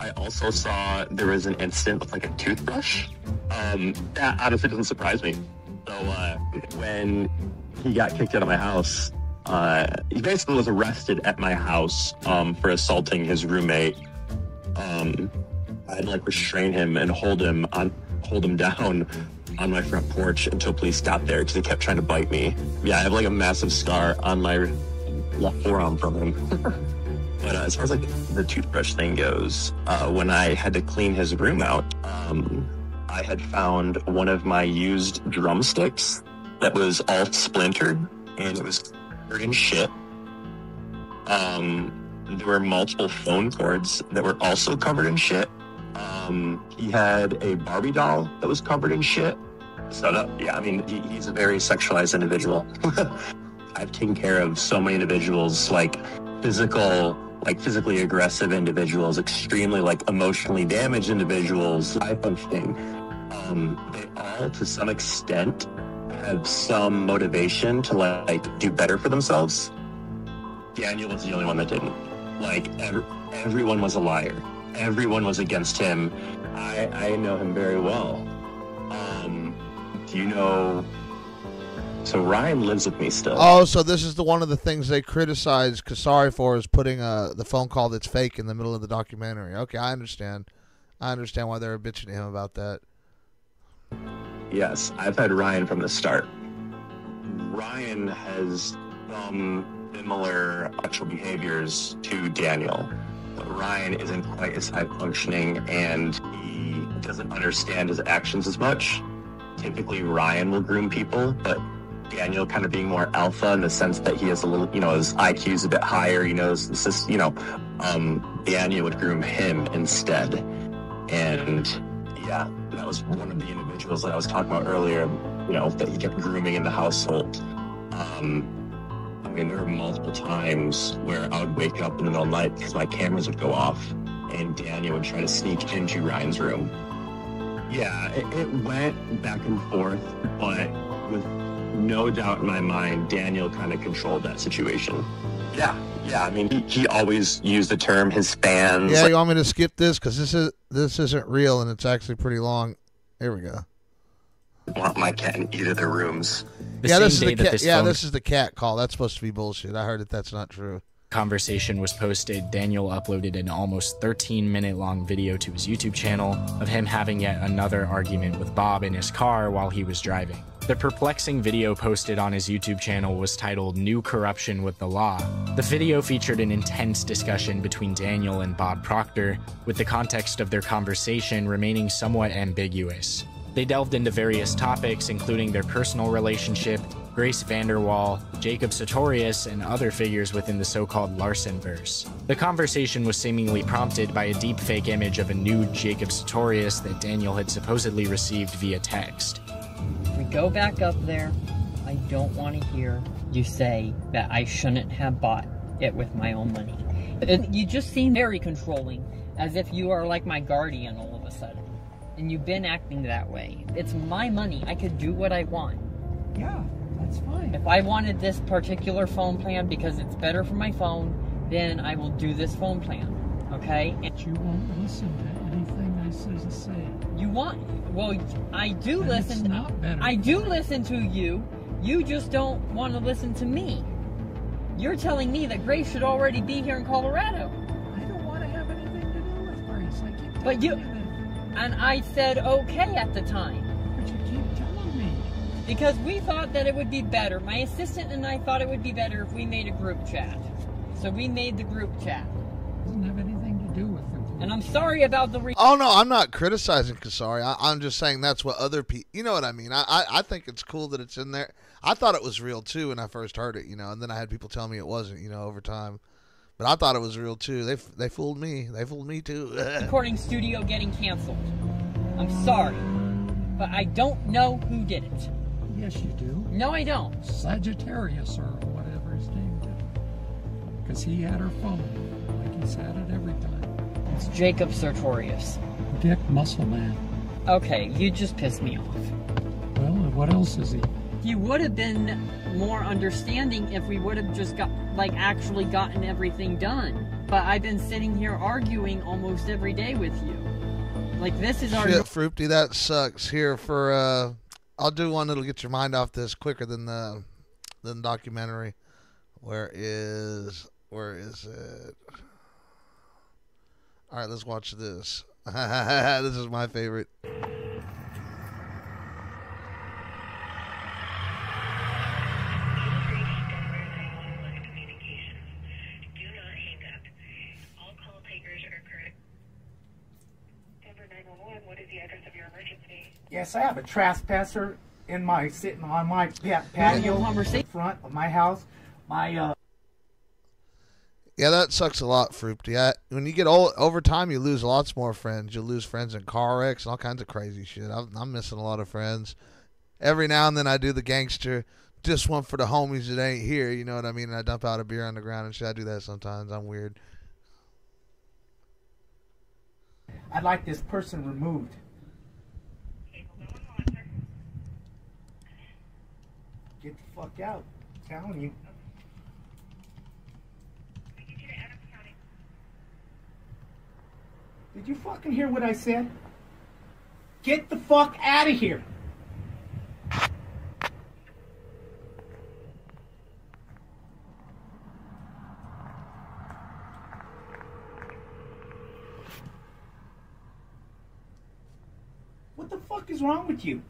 I also saw there was an incident with like a toothbrush. Um, that honestly doesn't surprise me. So uh, when he got kicked out of my house, uh, he basically was arrested at my house um, for assaulting his roommate. Um, I had to like restrain him and hold him on, hold him down on my front porch until police got there because he kept trying to bite me. Yeah, I have like a massive scar on my left forearm from him. but uh, as far as like the toothbrush thing goes, uh, when I had to clean his room out, um, I had found one of my used drumsticks that was all splintered and it was covered in shit. Um, there were multiple phone cords that were also covered in shit. Um, he had a Barbie doll that was covered in shit. So, that, yeah, I mean, he, he's a very sexualized individual. I've taken care of so many individuals, like physical, like physically aggressive individuals, extremely like emotionally damaged individuals, high functioning. Um, they all, to some extent, have some motivation to like do better for themselves. Daniel was the only one that didn't. Like ev- everyone was a liar. Everyone was against him. I I know him very well. Um, do you know? So Ryan lives with me still. Oh, so this is the one of the things they criticize Kusari for is putting uh, the phone call that's fake in the middle of the documentary. Okay, I understand. I understand why they're bitching to him about that. Yes, I've had Ryan from the start. Ryan has some similar sexual behaviors to Daniel. Ryan isn't quite as high functioning and he doesn't understand his actions as much. Typically, Ryan will groom people, but Daniel kind of being more alpha in the sense that he has a little, you know, his IQ is a bit higher, you know, his, his, you know, um, Daniel would groom him instead. And yeah, that was one of the individuals that I was talking about earlier, you know, that he kept grooming in the household. Um, mean, there were multiple times where I would wake up in the middle of the night because my cameras would go off and Daniel would try to sneak into Ryan's room. Yeah, it, it went back and forth, but with no doubt in my mind, Daniel kind of controlled that situation. Yeah, yeah. I mean, he, he always used the term his fans. Yeah, you want me to skip this because this is this isn't real and it's actually pretty long. Here we go. want my cat in either of their rooms. The yeah, same this is day the that this Yeah, phone this is the cat call. That's supposed to be bullshit. I heard that that's not true. conversation was posted, Daniel uploaded an almost 13 minute long video to his YouTube channel of him having yet another argument with Bob in his car while he was driving. The perplexing video posted on his YouTube channel was titled New Corruption with the Law. The video featured an intense discussion between Daniel and Bob Proctor, with the context of their conversation remaining somewhat ambiguous. They delved into various topics, including their personal relationship, Grace VanderWaal, Jacob Sartorius, and other figures within the so called Larson verse. The conversation was seemingly prompted by a deepfake image of a nude Jacob Sartorius that Daniel had supposedly received via text. We go back up there, I don't want to hear you say that I shouldn't have bought it with my own money. You just seem very controlling, as if you are like my guardian all of a sudden. And you've been acting that way. It's my money. I could do what I want. Yeah, that's fine. If I wanted this particular phone plan because it's better for my phone, then I will do this phone plan. Okay? And But you won't listen to anything I say to say. you want well I do And it's listen not better. I do listen to you. You just don't want to listen to me. You're telling me that Grace should already be here in Colorado. I don't want to have anything to do with Grace. I keep But you- that. And I said okay at the time. But you keep telling me. Because we thought that it would be better. My assistant and I thought it would be better if we made a group chat. So we made the group chat. doesn't have anything to do with it. And I'm sorry about the re- Oh no, I'm not criticizing Kusari. I, I'm just saying that's what other people. You know what I mean? I, I I think it's cool that it's in there. I thought it was real too when I first heard it. You know, and then I had people tell me it wasn't. You know, over time. But I thought it was real too. They they fooled me. They fooled me too. recording studio getting canceled. I'm sorry. But I don't know who did it. Yes, you do. No, I don't. Sagittarius or whatever his name did. Because he had her phone, like he's had it every time. It's Jacob Sartorius. Dick Muscleman. Okay, you just pissed me off. Well, what else is he? You would have been more understanding if we would have just got, like, actually gotten everything done. but I've been sitting here arguing almost every day with you. Like this is our Shit, that sucks. Here for uh, I'll do one that'll get your mind off this quicker than the than the documentary. Where is where is it? All right, let's watch this. this is my favorite. Yes, I have a trespasser in my sitting on my pa- patio front of my house. My uh, Yeah, that sucks a lot, Fruity. I, when you get old, over time, you lose lots more friends. You lose friends in car wrecks and all kinds of crazy shit. I'm, I'm missing a lot of friends. Every now and then, I do the gangster, just one for the homies that ain't here. You know what I mean? And I dump out a beer on the ground and shit. I do that sometimes. I'm weird. I'd like this person removed. Get the fuck out. I'm telling you. Did you fucking hear what I said? Get the fuck out of here. What the fuck is wrong with you?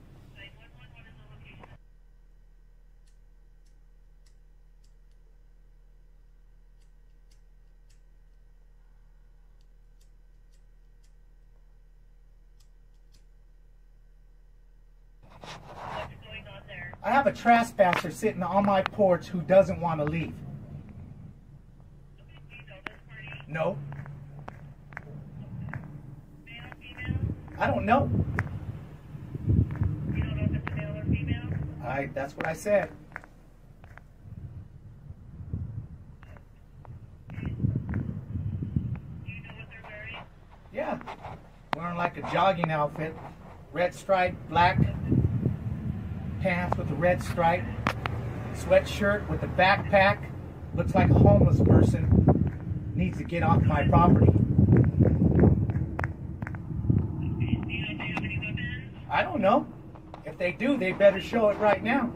I have a trespasser sitting on my porch who doesn't want to leave. No. I don't know. I that's what I said. Yeah. Wearing like a jogging outfit. Red stripe, black pants with a red stripe, sweatshirt with a backpack. Looks like a homeless person. Needs to get off my property. I don't know. If they do, they better show it right now.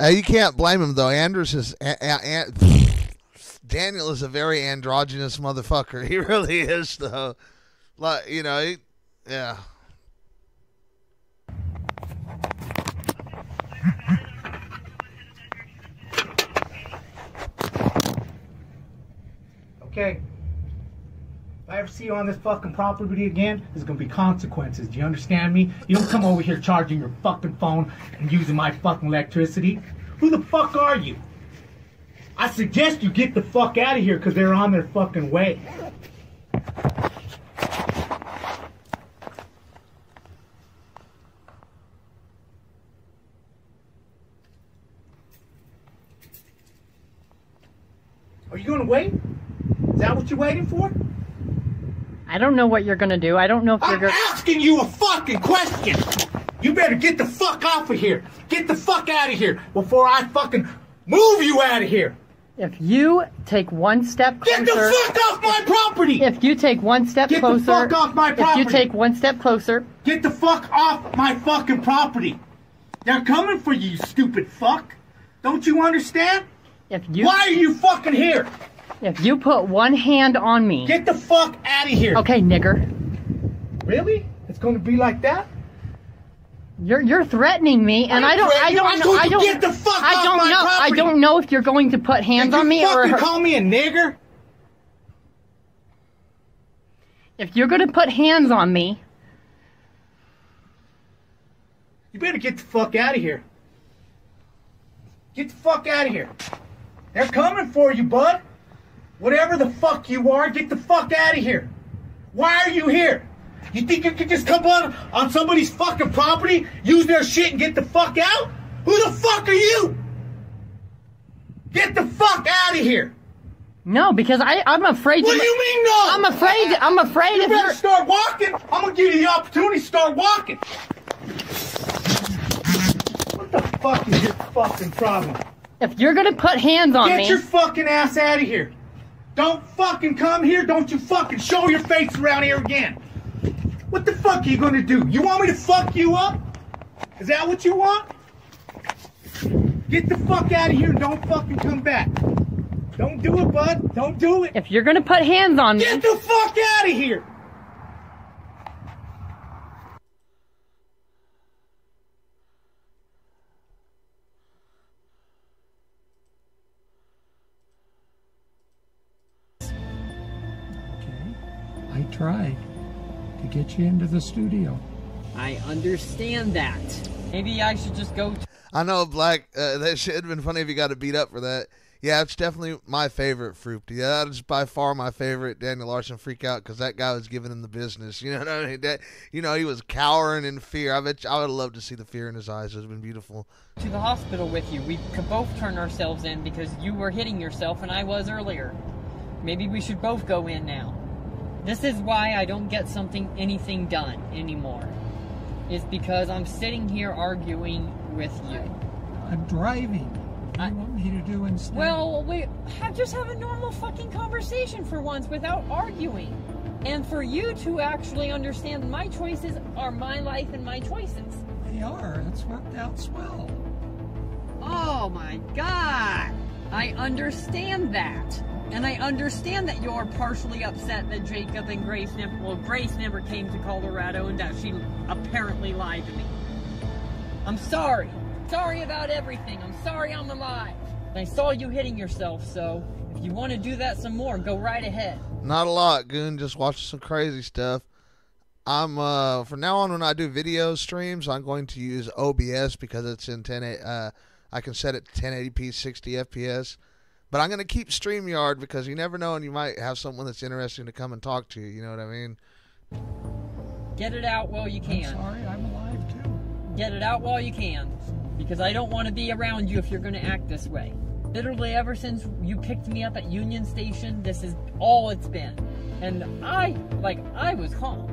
Uh, you can't blame him though. Andrews is a, a, a, Daniel is a very androgynous motherfucker. He really is though. Like you know, he, yeah. Okay. If I ever see you on this fucking property again, there's gonna be consequences. Do you understand me? You don't come over here charging your fucking phone and using my fucking electricity. Who the fuck are you? I suggest you get the fuck out of here because they're on their fucking way. Are you gonna wait? Is that what you're waiting for? I don't know what you're gonna do. I don't know if you're I'm gonna. asking you a fucking question. You better get the fuck off of here. Get the fuck out of here before I fucking move you out of here. If you take one step closer. Get the fuck off my property. If you take one step closer. Get the fuck off my property. If you take one step closer. Get the fuck off my fucking property. They're coming for you, you stupid fuck. Don't you understand? If you. Why are you fucking here? If you put one hand on me. Get the fuck out of here. Okay, nigger. Really? It's going to be like that? You're you're threatening me, and I don't I don't I know told I don't get the fuck I don't know I don't know if you're going to put hands Did on me or fucking call me a nigger? if you're going to put hands on me. You better get the fuck out of here. Get the fuck out of here. They're coming for you, bud. Whatever the fuck you are, get the fuck out of here. Why are you here? You think you can just come on on somebody's fucking property, use their shit, and get the fuck out? Who the fuck are you? Get the fuck out of here! No, because I, I'm afraid. What to, do you mean no? I'm afraid. I'm afraid You if better you're. start walking. I'm gonna give you the opportunity to start walking. What the fuck is your fucking problem? If you're gonna put hands on Get me, get your fucking ass out of here. Don't fucking come here. Don't you fucking show your face around here again. What the fuck are you gonna do? You want me to fuck you up? Is that what you want? Get the fuck out of here don't fucking come back. Don't do it, bud. Don't do it. if you're gonna put hands on me, Get the fuck out of here. Tried to get you into the studio. I understand that. Maybe I should just go. I know, Black. Uh, that shit would have been funny if you got to beat up for that. Yeah, it's definitely my favorite fruit. Yeah, that is by far my favorite Daniel Larson freak out because that guy was giving him the business. You know what I mean? That, you know, he was cowering in fear. I bet you, I would have loved to see the fear in his eyes. It would have been beautiful. to the hospital with you. We could both turn ourselves in because you were hitting yourself and I was earlier. Maybe we should both go in now. This is why I don't get something anything done anymore. Is because I'm sitting here arguing with you. I'm driving. What do you want me to do instead? Well, we have just have a normal fucking conversation for once without arguing. And for you to actually understand my choices are my life and my choices. they are. It's worked out swell. Oh my god! I understand that. And I understand that you're partially upset that Jacob and Grace never, well, Grace never came to Colorado and that she apparently lied to me. I'm sorry. Sorry about everything. I'm sorry I'm alive. I saw you hitting yourself, so if you want to do that some more, go right ahead. Not a lot, Goon. Just watching some crazy stuff. I'm uh from now on when I do video streams, I'm going to use OBS because it's in 10. Uh, I can set it to 1080p, 60 FPS. But I'm gonna keep Streamyard because you never know, and you might have someone that's interesting to come and talk to you. You know what I mean? Get it out while you can. I'm can. sorry, I'm alive too. Get it out while you can. Because I don't want to be around you if you're going to act this way. Literally, ever since you picked me up at Union Station, this is all it's been. And I, like, I was calm.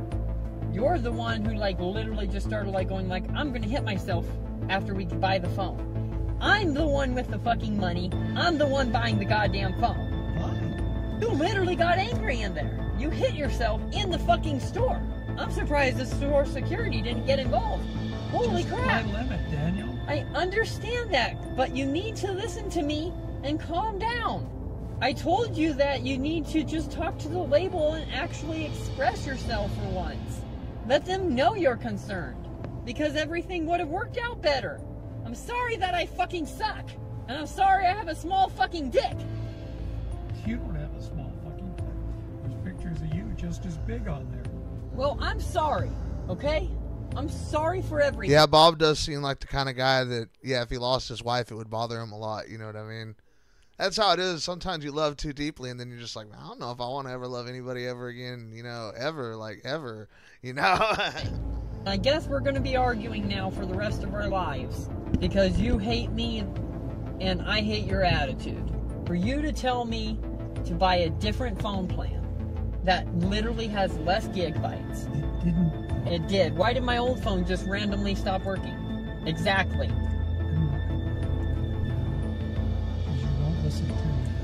You're the one who, like, literally just started, like, going, like, I'm going to hit myself after we buy the phone. I'm the one with the fucking money. I'm the one buying the goddamn phone. Fine. You literally got angry in there. You hit yourself in the fucking store. I'm surprised the store security didn't get involved. Holy Just crap. My limit, Daniel. I understand that, but you need to listen to me and calm down. I told you that you need to just talk to the label and actually express yourself for once. Let them know you're concerned, because everything would have worked out better. I'm sorry that I fucking suck, and I'm sorry I have a small fucking dick. You don't have a small fucking thing. There's pictures of you just as big on there. Well, I'm sorry, okay? I'm sorry for everything. Yeah, Bob does seem like the kind of guy that, yeah, if he lost his wife, it would bother him a lot. You know what I mean? That's how it is. Sometimes you love too deeply, and then you're just like, I don't know if I want to ever love anybody ever again. You know, ever, like ever. You know? I guess we're going to be arguing now for the rest of our lives because you hate me and I hate your attitude. For you to tell me to buy a different phone plan that literally has less gigabytes. It didn't. It did. Why did my old phone just randomly stop working? Exactly. Because you won't listen to me.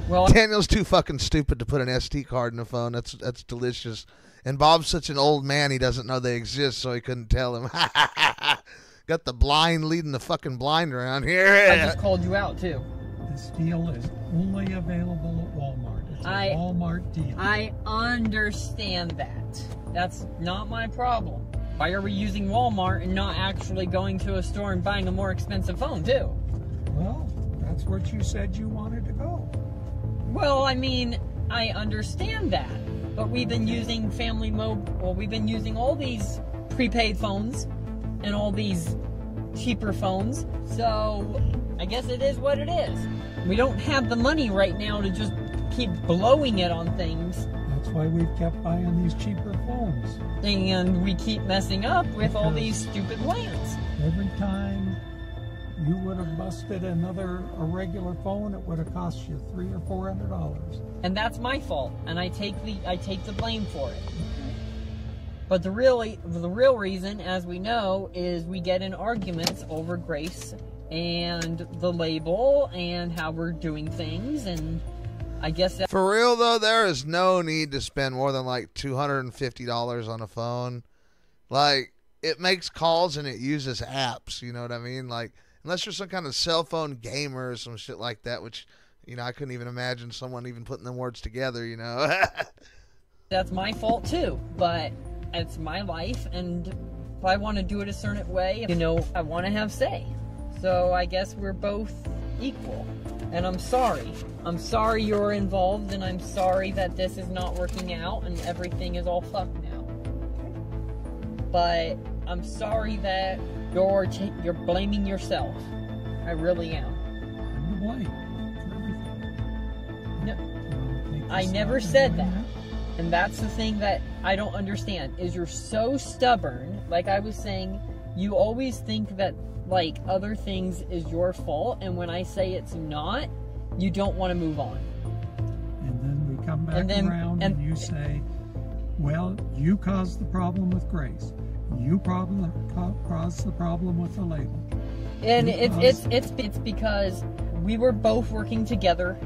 Well, Daniel's too fucking stupid to put an SD card in a phone. That's that's delicious. And Bob's such an old man, he doesn't know they exist, so he couldn't tell him. Got the blind leading the fucking blind around here. I just called you out too. This deal is only available at Walmart. It's a I- Walmart deal. I understand that. That's not my problem. Why are we using Walmart and not actually going to a store and buying a more expensive phone too? well, that's what you said you wanted to go. Well, I mean, I understand that. But we've been using Family Mobile, well, we've been using all these prepaid phones and all these cheaper phones. So, I guess it is what it is. We don't have the money right now to just keep blowing it on things. That's why we've kept buying these cheaper phones. And we keep messing up with all these stupid plans. Every time you would have busted another a regular phone. It would have cost you three or four hundred dollars. and that's my fault and i take the i take the blame for it but the really the real reason as we know is we get in arguments over grace and the label and how we're doing things and i guess that For real though, there is no need to spend more than like two hundred and fifty dollars on a phone. Like it makes calls and it uses apps. You know what I mean? Like unless you're some kind of cell phone gamer or some shit like that, which you know I couldn't even imagine someone even putting them words together. You know. that's my fault too but it's my life and if i want to do it a certain way you know i want to have say so i guess we're both equal and i'm sorry i'm sorry you're involved and i'm sorry that this is not working out and everything is all fucked now but i'm sorry that you're you're blaming yourself i really am I'm to blame for everything. no, You wanna take I never said that. And that's the thing that I don't understand is you're so stubborn. Like I was saying, you always think that like other things is your fault and when I say it's not, you don't want to move on. And then we come back And then- around and, and- you say, well, you caused the problem with Grace. You problem caused the problem with the label. And You it's it's it's it's because we were both working together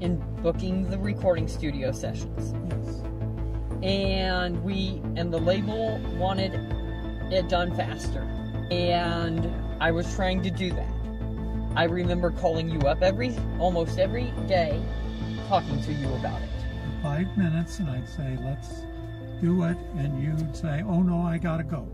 in booking the recording studio sessions. Yes. and we and the label wanted it done faster and i was trying to do that i remember calling you up every almost every day talking to you about it five minutes, and I'd say, let's do it. And you'd say, oh no, I gotta go.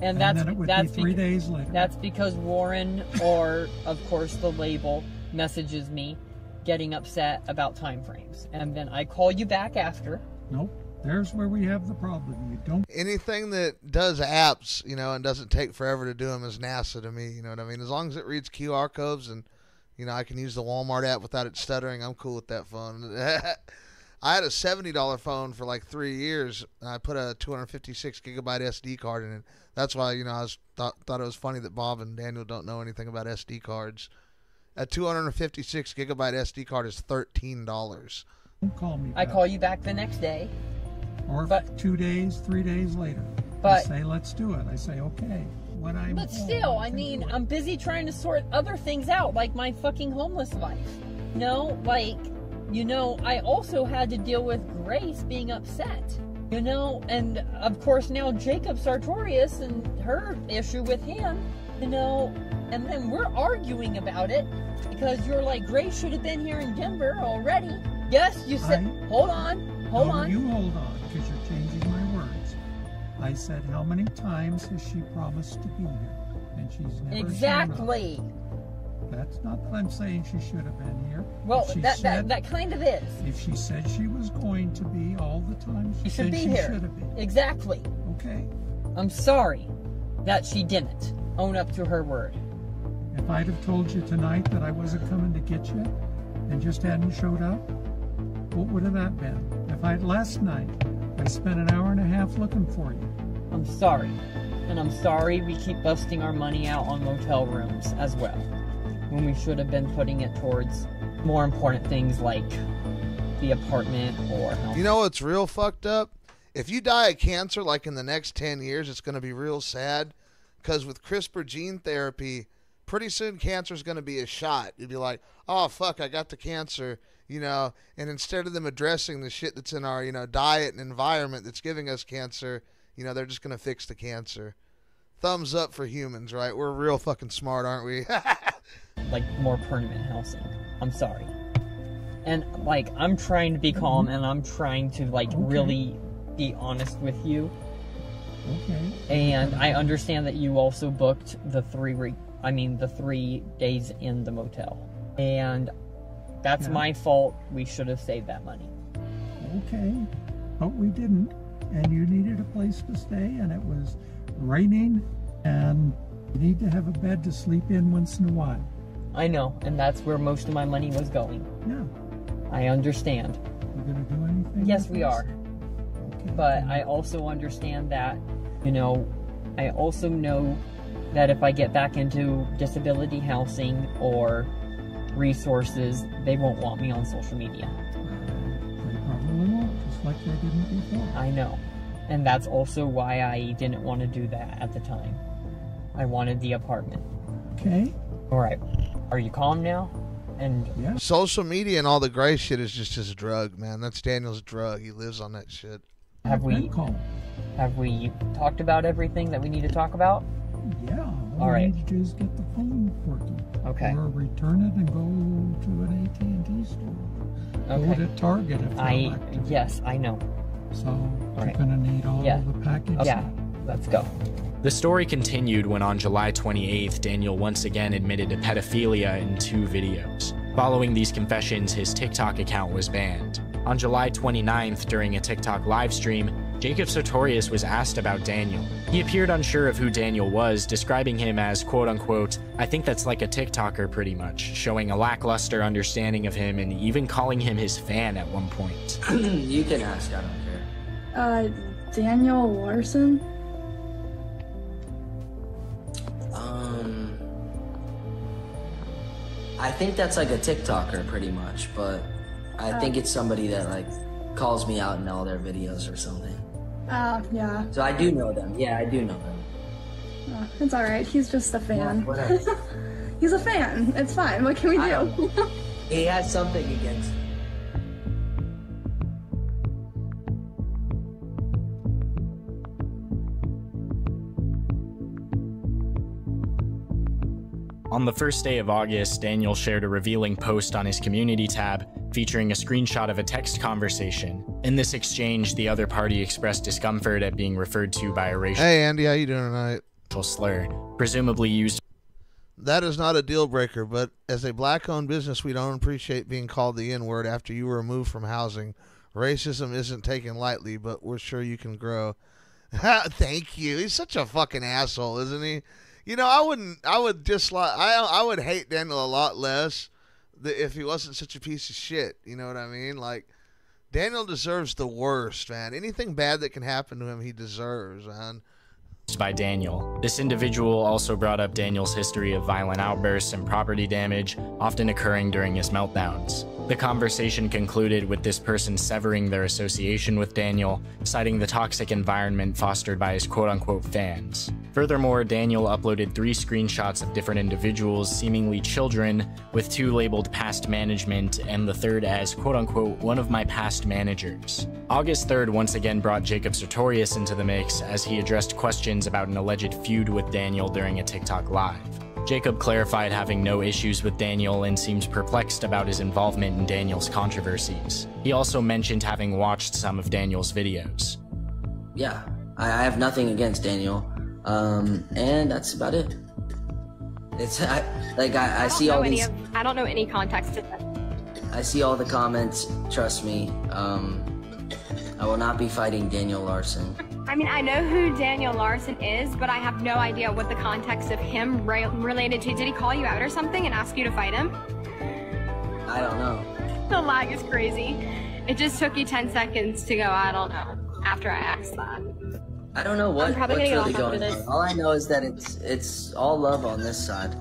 and that's then it would that's be three bec- days later. that's because warren or of course the label messages me getting upset about time frames and then i call you back after Nope. There's where we have the problem. You don't Anything that does apps, you know, and doesn't take forever to do them is NASA to me. You know what I mean? As long as it reads QR codes and you know I can use the Walmart app without it stuttering, I'm cool with that phone. I had a seventy dollar phone for like three years. And I put a 256 gigabyte SD card in it. That's why you know I was thought thought it was funny that Bob and Daniel don't know anything about SD cards. A 256 gigabyte SD card is thirteen dollars. call me. i call you back the next day Or but- two days, three days later. But- I say, let's do it. I say, okay. When I'm But home, still, I can mean. I'm busy trying to sort other things out, like my fucking homeless life. No, like, you know, I also had to deal with Grace being upset. You know, and of course now Jacob Sartorius and her issue with him, you know, and then we're arguing about it because you're like, Grace should have been here in Denver already. Yes, you said, I- hold on, hold No, on. You hold on, because you're changing my words. I said, how many times has she promised to be here? And she's never exactly. That's not that I'm saying she should have been here. Well, she that, said, that, that kind of is. If she said she was going to be all the time, she You should be she here. should have been. Exactly. Okay. I'm sorry that she didn't own up to her word. If I'd have told you tonight that I wasn't coming to get you and just hadn't showed up, what would have that been? If I'd last night, I spent an hour and a half looking for you. I'm sorry. And I'm sorry we keep busting our money out on motel rooms as well. When we should have been putting it towards more important things like the apartment or health. You know what's real fucked up? If you die of cancer, like in the next 10 years, it's going to be real sad. Because with CRISPR gene therapy, pretty soon cancer is going to be a shot. You'd be like, oh, fuck, I got the cancer, you know. And instead of them addressing the shit that's in our, you know, diet and environment that's giving us cancer, you know, they're just going to fix the cancer. Thumbs up for humans, right? We're real fucking smart, aren't we? like more permanent housing. I'm sorry. And like I'm trying to be calm mm-hmm. and I'm trying to like really be honest with you. Okay. And I understand that you also booked the three re- I mean the 3 days in the motel. And that's Yeah. my fault. We should have saved that money. Okay. But we didn't. And you needed a place to stay, and it was raining, and you need to have a bed to sleep in once in a while. I know, and that's where most of my money was going. Yeah. I understand. You gonna do anything? Yes, we are. Okay. But I also understand that, you know, I also know that if I get back into disability housing or resources, they won't want me on social media. They probably won't, just like they didn't before. I know. And that's also why I didn't want to do that at the time. I wanted the apartment. Okay. All right. Are you calm now? And yeah. Social media and all the gray shit is just his drug, man. That's Daniel's drug. He lives on that shit. Have we have we talked about everything that we need to talk about? Yeah. All, All we need to do is get the phone working. Okay. Or return it and go to an AT and T store. Okay. Go to Target if I you like. yes, I know. So All you're right. gonna need all Yeah. the package. Yeah. Let's go. The story continued when on July 28th, Daniel once again admitted to pedophilia in two videos. Following these confessions, his TikTok account was banned. On July 29th, during a TikTok livestream, Jacob Sartorius was asked about Daniel. He appeared unsure of who Daniel was, describing him as quote unquote, I think that's like a TikToker pretty much, showing a lackluster understanding of him and even calling him his fan at one point. you can ask, I don't care. Uh, Daniel Larson? I think that's like a TikToker pretty much, but I Oh. think it's somebody that like calls me out in all their videos or something. Uh, yeah. So I do know them. Yeah, I do know them. Uh, it's alright. He's just a fan. whatever. He's a fan. It's fine. What can we do? He has something against me. On the first day of August, Daniel shared a revealing post on his community tab featuring a screenshot of a text conversation. In this exchange, the other party expressed discomfort at being referred to by a racial Hey, Andy, how you doing tonight? slur, presumably used That is not a deal breaker, but as a black-owned business, we don't appreciate being called the N-word after you were removed from housing. Racism isn't taken lightly, but we're sure you can grow. Thank you. He's such a fucking asshole, isn't he? You know, I wouldn't. I would dislike. I I would hate Daniel a lot less if he wasn't such a piece of shit. You know what I mean? Like Daniel deserves the worst, man. Anything bad that can happen to him, he deserves, man. By Daniel. This individual also brought up Daniel's history of violent outbursts and property damage, often occurring during his meltdowns. The conversation concluded with this person severing their association with Daniel, citing the toxic environment fostered by his quote unquote fans. Furthermore, Daniel uploaded three screenshots of different individuals, seemingly children, with two labeled past management and the third as quote unquote one of my past managers. August 3rd once again brought Jacob Sartorius into the mix as he addressed questions about an alleged feud with Daniel during a TikTok live. Jacob clarified having no issues with Daniel and seems perplexed about his involvement in Daniel's controversies. He also mentioned having watched some of Daniel's videos. Yeah, I, I have nothing against Daniel, um, and that's about it. It's I, like I, I, I see all these. of, I don't know any context to that. I see all the comments. Trust me. Um, I will not be fighting Daniel Larson. I mean, I know who Daniel Larson is, but I have no idea what the context of him re- related to. Did he call you out or something and ask you to fight him? I don't know. The lag is crazy. It just took you 10 seconds to go, I don't know, after I asked that. I don't know what, what's really get off after going on. All I know is that it's it's all love on this side,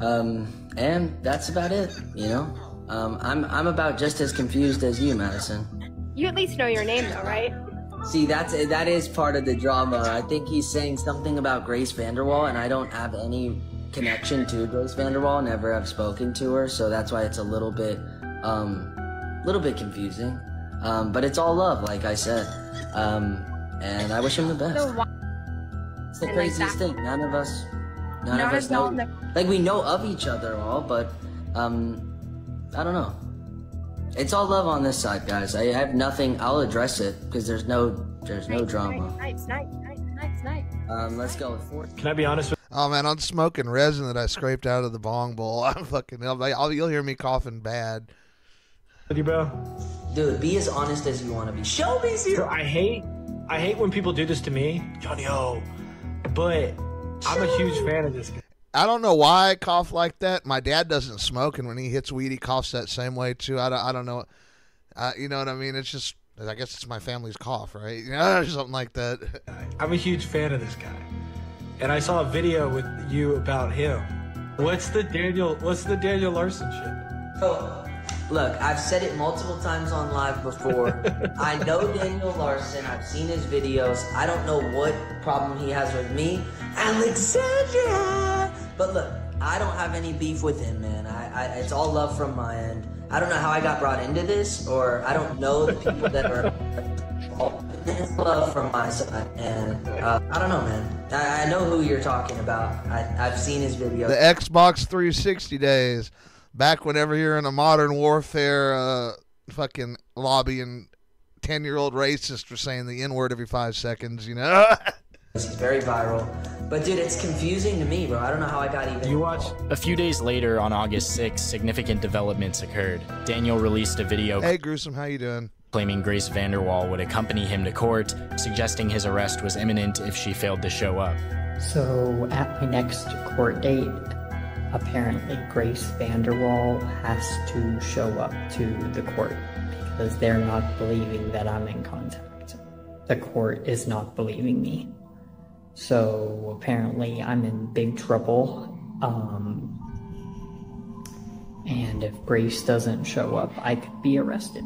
um, and that's about it. You know, um, I'm I'm about just as confused as you, Madison. You at least know your name, though, right? See, that's that is part of the drama. I think he's saying something about Grace VanderWaal, and I don't have any connection to Grace VanderWaal. Never have spoken to her, so that's why it's a little bit, um, little bit confusing. Um, but it's all love, like I said, um, and I wish him the best. So? It's the like, craziest thing. None of us, none, None of us know. know- Like we know of each other all, but um, I don't know. It's all love on this side, guys. I have nothing. I'll address it because there's no, there's no drama. Nice, nice, nice, nice, nice. Um, let's go with four. Can I be honest with Oh man, I'm smoking resin that I scraped out of the bong bowl. I'm fucking. I'll, I'll, you'll hear me coughing bad. With you, bro? Dude, be as honest as you want to be. Show me Bro, I hate, I hate when people do this to me, Johnny O. But I'm a huge fan of this guy. I don't know why I cough like that. My dad doesn't smoke, and when he hits weed, he coughs that same way too. I don't, I don't know. Uh, you know what I mean? It's just, I guess it's my family's cough, right? You know, or something like that. I'm a huge fan of this guy. and I saw a video with you about him. What's the Daniel? What's the Daniel Larson shit? Oh, look, I've said it multiple times on live before. I know Daniel Larson. I've seen his videos. I don't know what problem he has with me, Alexandria. But look, I don't have any beef with him, man. I, I it's all love from my end. I don't know how I got brought into this, or I don't know the people that are. It's love from my side, and uh, I don't know, man. I, I know who you're talking about. I, I've seen his video. The Xbox 360 days, back whenever you're in a modern warfare uh, fucking lobby and 10 year old racists were saying the N word every five seconds, you know? He's very viral. But dude, it's confusing to me, bro. I don't know how I got even. You watch? A few days later, on August 6th, significant developments occurred. Daniel released a video hey, Gruesome, how you doing? claiming Grace VanderWaal would accompany him to court, suggesting his arrest was imminent if she failed to show up. So at my next court date, apparently Grace VanderWaal has to show up to the court because they're not believing that I'm in contact. The court is not believing me. So apparently I'm in big trouble. Um, and if Grace doesn't show up, I could be arrested.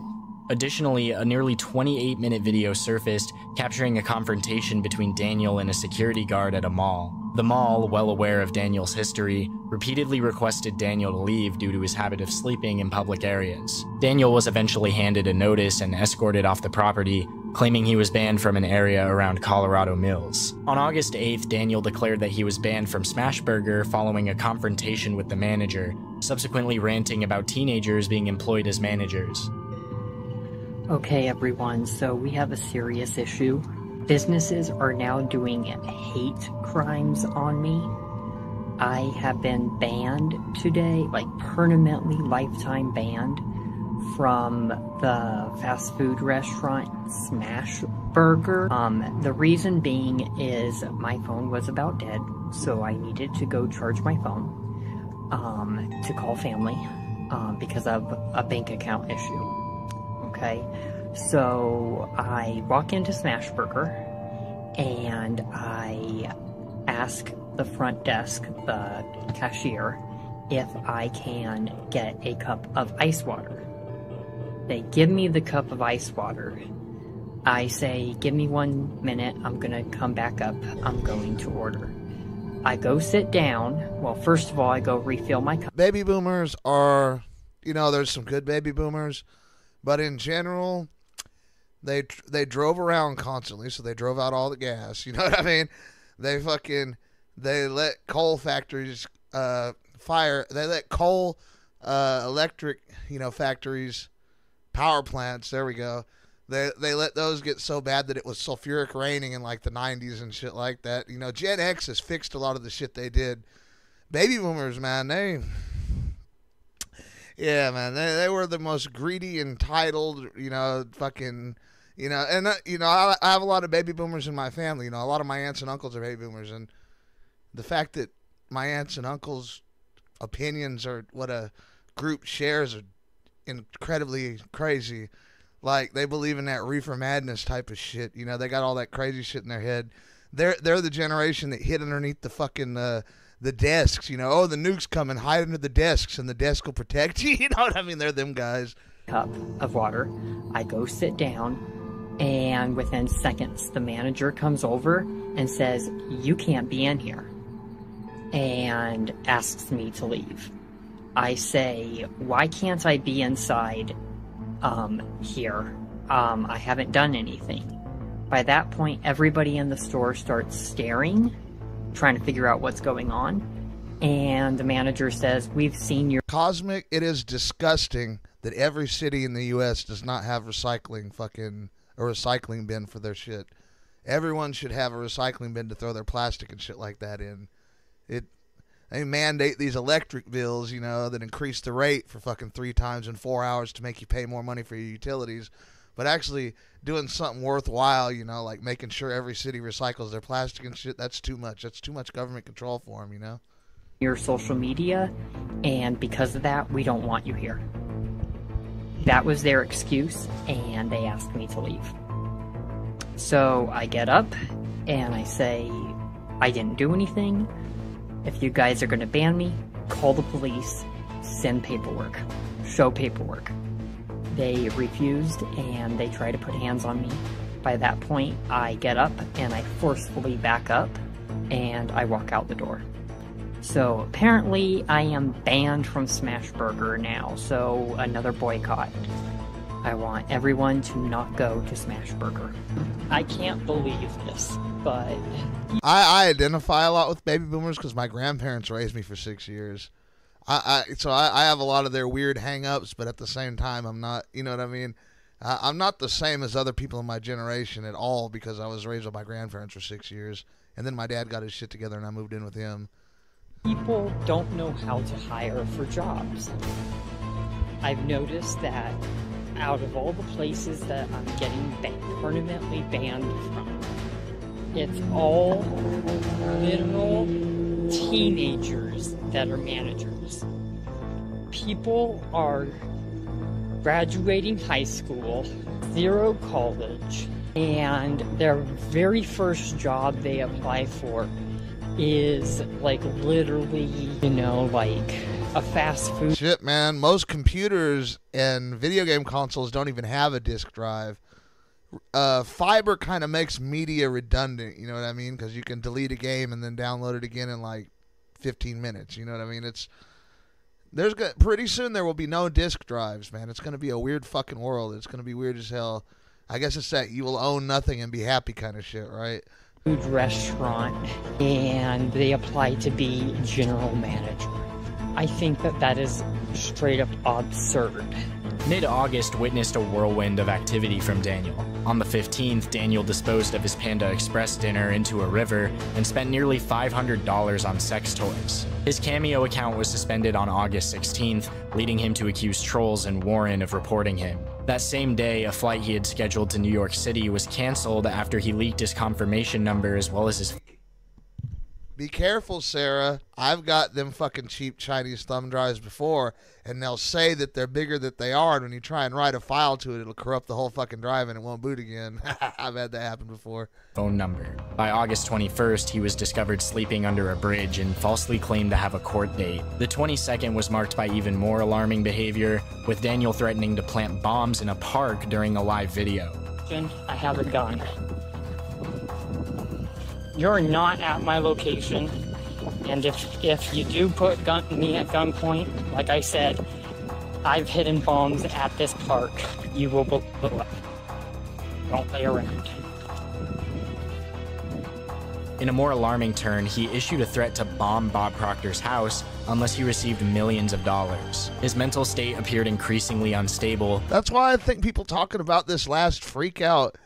Additionally, a nearly 28 minute video surfaced capturing a confrontation between Daniel and a security guard at a mall. The mall, well aware of Daniel's history, repeatedly requested Daniel to leave due to his habit of sleeping in public areas. Daniel was eventually handed a notice and escorted off the property, claiming he was banned from an area around Colorado Mills. On August 8th, Daniel declared that he was banned from Smashburger following a confrontation with the manager, subsequently ranting about teenagers being employed as managers. Okay, everyone, so we have a serious issue. Businesses are now doing hate crimes on me. I have been banned today, like permanently lifetime banned from the fast food restaurant Smash Burger. Um, the reason being is my phone was about dead, so I needed to go charge my phone um, to call family um, because of a bank account issue. Okay, so I walk into Smashburger and I ask the front desk, the cashier, if I can get a cup of ice water. They give me the cup of ice water. I say, give me one minute, I'm gonna come back up, I'm going to order. I go sit down. Well, first of all, I go refill my cup. Baby boomers are, you know, there's some good baby boomers, but in general, they they drove around constantly, so they drove out all the gas. You know what I mean? They fucking they let coal factories uh, fire. They let coal uh, electric you know factories, power plants. There we go. They they let those get so bad that it was sulfuric raining in like the 90s and shit like that. You know, Gen X has fixed a lot of the shit they did. Baby boomers, man, they yeah, man, they, they were the most greedy, entitled, you know, fucking, you know, and uh, you know, I, I have a lot of baby boomers in my family. You know, a lot of my aunts and uncles are baby boomers, and the fact that my aunts and uncles' opinions are what a group shares are incredibly crazy. Like they believe in that reefer madness type of shit. You know, they got all that crazy shit in their head. They're they're the generation that hid underneath the fucking uh, the desks. You know, oh the nuke's coming, hide under the desks, and the desk will protect you. You know what I mean? They're them guys. Cup of water. I go sit down, and within seconds, the manager comes over and says, "You can't be in here," and asks me to leave. I say, "Why can't I be inside um, here. Um, I haven't done anything. By that point, everybody in the store starts staring, trying to figure out what's going on. And the manager says, We've seen your. Cosmic, it is disgusting that every city in the U.S. does not have recycling fucking. a recycling bin for their shit. Everyone should have a recycling bin to throw their plastic and shit like that in. It they mandate these electric bills, you know, that increase the rate for fucking three times in four hours to make you pay more money for your utilities. But actually doing something worthwhile, you know, like making sure every city recycles their plastic and shit, that's too much. That's too much government control for them, you know? your social media, and because of that, we don't want you here. That was their excuse, and they asked me to leave. So I get up and I say, I didn't do anything. If you guys are gonna ban me, call the police, send paperwork, show paperwork. They refused and they tried to put hands on me. By that point, I get up and I forcefully back up and I walk out the door. So apparently, I am banned from Smashburger now, so another boycott. I want everyone to not go to Smashburger. I can't believe this, but I, I identify a lot with baby boomers because my grandparents raised me for six years. I, I so I, I have a lot of their weird hang-ups, but at the same time, I'm not. You know what I mean? I, I'm not the same as other people in my generation at all because I was raised with my grandparents for six years, and then my dad got his shit together and I moved in with him. people don't know how to hire for jobs. I've noticed that out of all the places that I'm getting ban- permanently banned from, it's all literal teenagers that are managers. People are graduating high school, zero college, and their very first job they apply for is like literally, you know, like a fast food. Shit, man. Most computers and video game consoles don't even have a disk drive. Uh, fiber kind of makes media redundant. You know what I mean? Because you can delete a game and then download it again in like 15 minutes. You know what I mean? It's there's go- pretty soon there will be no disk drives, man. It's gonna be a weird fucking world. It's gonna be weird as hell. I guess it's that you will own nothing and be happy kind of shit, right? food restaurant and they apply to be general manager. I think that that is straight up absurd. Mid August witnessed a whirlwind of activity from Daniel. On the 15th, Daniel disposed of his Panda Express dinner into a river and spent nearly $500 on sex toys. His Cameo account was suspended on August 16th, leading him to accuse trolls and Warren of reporting him. That same day, a flight he had scheduled to New York City was canceled after he leaked his confirmation number as well as his Be careful, Sarah. I've got them fucking cheap Chinese thumb drives before, and they'll say that they're bigger than they are, and when you try and write a file to it, it'll corrupt the whole fucking drive and it won't boot again. I've had that happen before. phone number. By August 21st, he was discovered sleeping under a bridge and falsely claimed to have a court date. The 22nd was marked by even more alarming behavior, with Daniel threatening to plant bombs in a park during a live video. I have a gun. You're not at my location, and if if you do put gun, me at gunpoint, like I said, I've hidden bombs at this park. You will blow up. Don't play around. In a more alarming turn, he issued a threat to bomb Bob Proctor's house unless he received millions of dollars. His mental state appeared increasingly unstable. That's why I think people talking about this last freak out,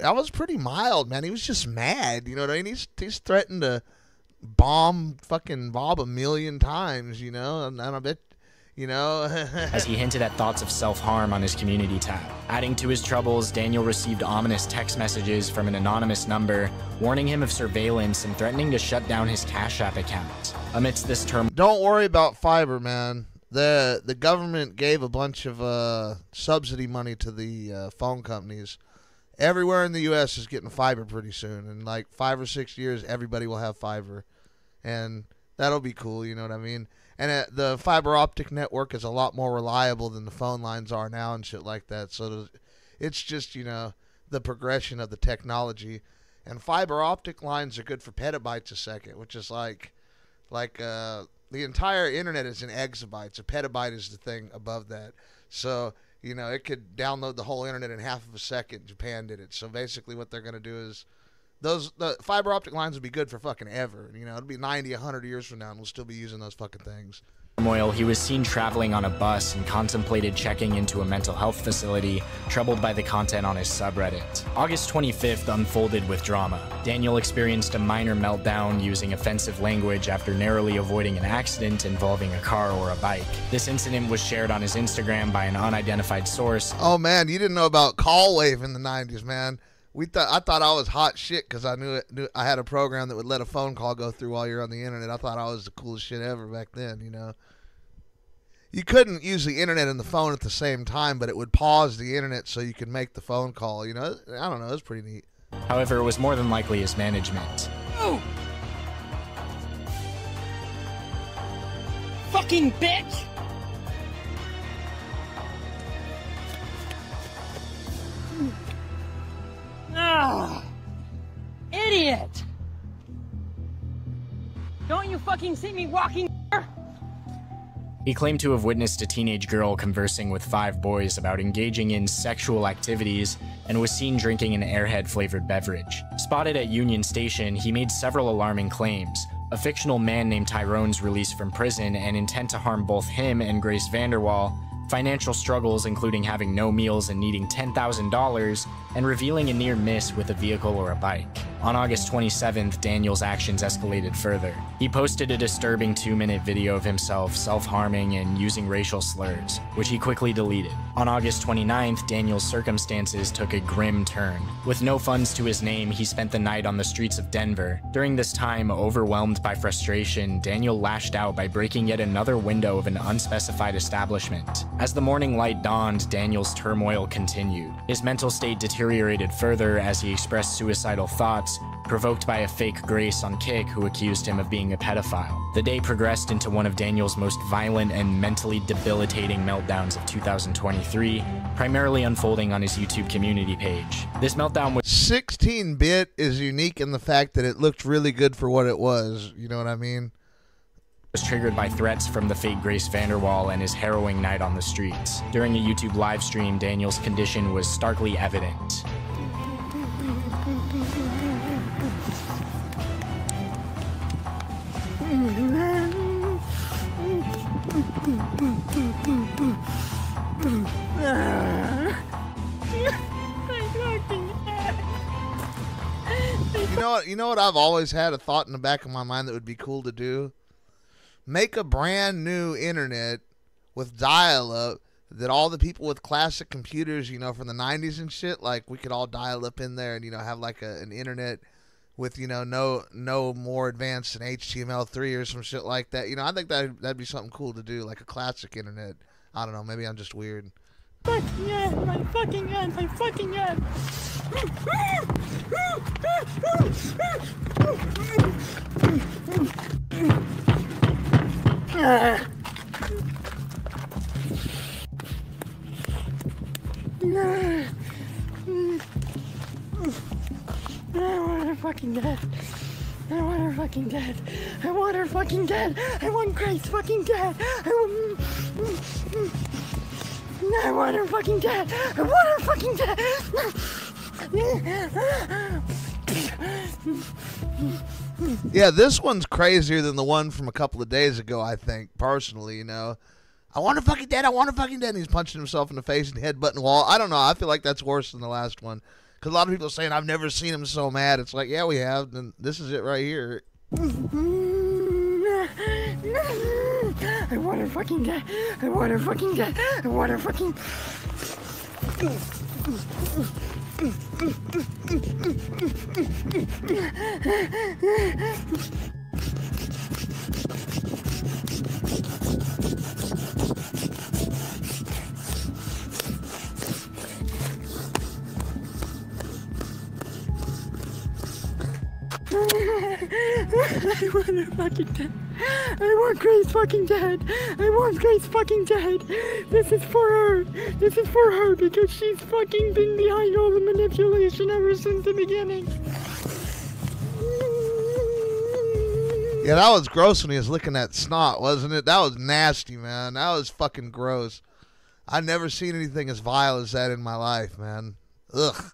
that was pretty mild, man. He was just mad. You know what I mean? He's, he's threatened to bomb fucking Bob a million times, you know? And, and I bet, you know. as he hinted at thoughts of self harm on his community tab. Adding to his troubles, Daniel received ominous text messages from an anonymous number warning him of surveillance and threatening to shut down his Cash App account. Amidst this turmoil, Don't worry about fiber, man. The the government gave a bunch of uh, subsidy money to the uh, phone companies. Everywhere in the U.S. is getting fiber pretty soon. In like five or six years, everybody will have fiber, and that'll be cool. You know what I mean? And uh, the fiber optic network is a lot more reliable than the phone lines are now and shit like that. So it's just you know the progression of the technology. And fiber optic lines are good for petabytes a second, which is like like uh, the entire internet is in exabytes. A petabyte is the thing above that. So you know it could download the whole internet in half of a second. Japan did it. So basically, what they're gonna do is those the fiber optic lines will be good for fucking ever. You know, it'll be 90, 100 years from now, and we'll still be using those fucking things. He was seen traveling on a bus and contemplated checking into a mental health facility, troubled by the content on his subreddit. August 25th unfolded with drama. Daniel experienced a minor meltdown using offensive language after narrowly avoiding an accident involving a car or a bike. This incident was shared on his Instagram by an unidentified source, Oh man, you didn't know about CallWave in the '90s, man we thought I thought I was hot shit because I knew, it, knew I had a program that would let a phone call go through while you're on the internet. I thought I was the coolest shit ever back then, you know. You couldn't use the internet and the phone at the same time, but it would pause the internet so you could make the phone call. You know, I don't know, it was pretty neat. However, it was more than likely his management. Oh, fucking bitch! Ah, idiot! Don't you fucking see me walking here? He claimed to have witnessed a teenage girl conversing with five boys about engaging in sexual activities and was seen drinking an airhead flavored beverage. Spotted at Union Station, he made several alarming claims. A fictional man named Tyrone's release from prison and intent to harm both him and Grace VanderWaal, financial struggles including having no meals and needing $10,000, and revealing a near miss with a vehicle or a bike. On August 27th, Daniel's actions escalated further. He posted a disturbing two minute video of himself self harming and using racial slurs, which he quickly deleted. On August 29th, Daniel's circumstances took a grim turn. With no funds to his name, he spent the night on the streets of Denver. During this time, overwhelmed by frustration, Daniel lashed out by breaking yet another window of an unspecified establishment. As the morning light dawned, Daniel's turmoil continued. His mental state deteriorated further as he expressed suicidal thoughts, provoked by a fake Grace on Kick who accused him of being a pedophile. The day progressed into one of Daniel's most violent and mentally debilitating meltdowns of 2023, primarily unfolding on his YouTube community page. This meltdown was 16 bit is unique in the fact that it looked really good for what it was. You know what I mean? was triggered by threats from the fake Grace VanderWaal and his harrowing night on the streets. During a YouTube live stream, Daniel's condition was starkly evident. You know what? You know what? I've always had a thought in the back of my mind that would be cool to do. Make a brand new internet with dial-up that all the people with classic computers, you know, from the '90s and shit, like we could all dial up in there and you know have like a, an internet with you know no no more advanced than HTML3 or some shit like that. You know, I think that that'd be something cool to do, like a classic internet. I don't know. Maybe I'm just weird. Fuck yeah, my fucking god, my fucking god. I want her fucking dead. I want her fucking dead. I want her fucking dead. I want Grace fucking dead. I want. I want her fucking dead. I want her fucking dead. Yeah, this one's crazier than the one from a couple of days ago. I think personally, you know. I want her fucking dead. I want her fucking dead. And he's punching himself in the face and headbutting the wall. I don't know. I feel like that's worse than the last one. Because a lot of people are saying, I've never seen him so mad. It's like, yeah, we have. And this is it right here. I want her fucking dead. I want her fucking dead. I want her fucking. I want her fucking dead. I want Grace fucking dead. I want Grace fucking dead. This is for her. This is for her because she's fucking been behind all the manipulation ever since the beginning. Yeah, that was gross when he was licking that snot, wasn't it? That was nasty, man. That was fucking gross. I've never seen anything as vile as that in my life, man. Ugh.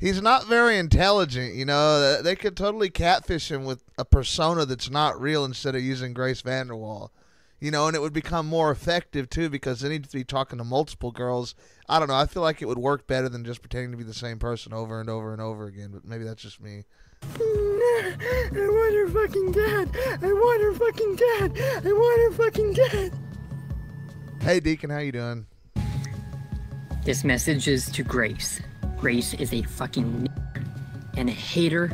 He's not very intelligent, you know. They could totally catfish him with a persona that's not real instead of using Grace VanderWaal. You know, and it would become more effective too because they need to be talking to multiple girls. I don't know. I feel like it would work better than just pretending to be the same person over and over and over again. But maybe that's just me. I want her fucking dead. I want her fucking dead. I want her fucking dead. Hey, Deacon, how you doing? This message is to Grace. Grace is a fucking and a hater,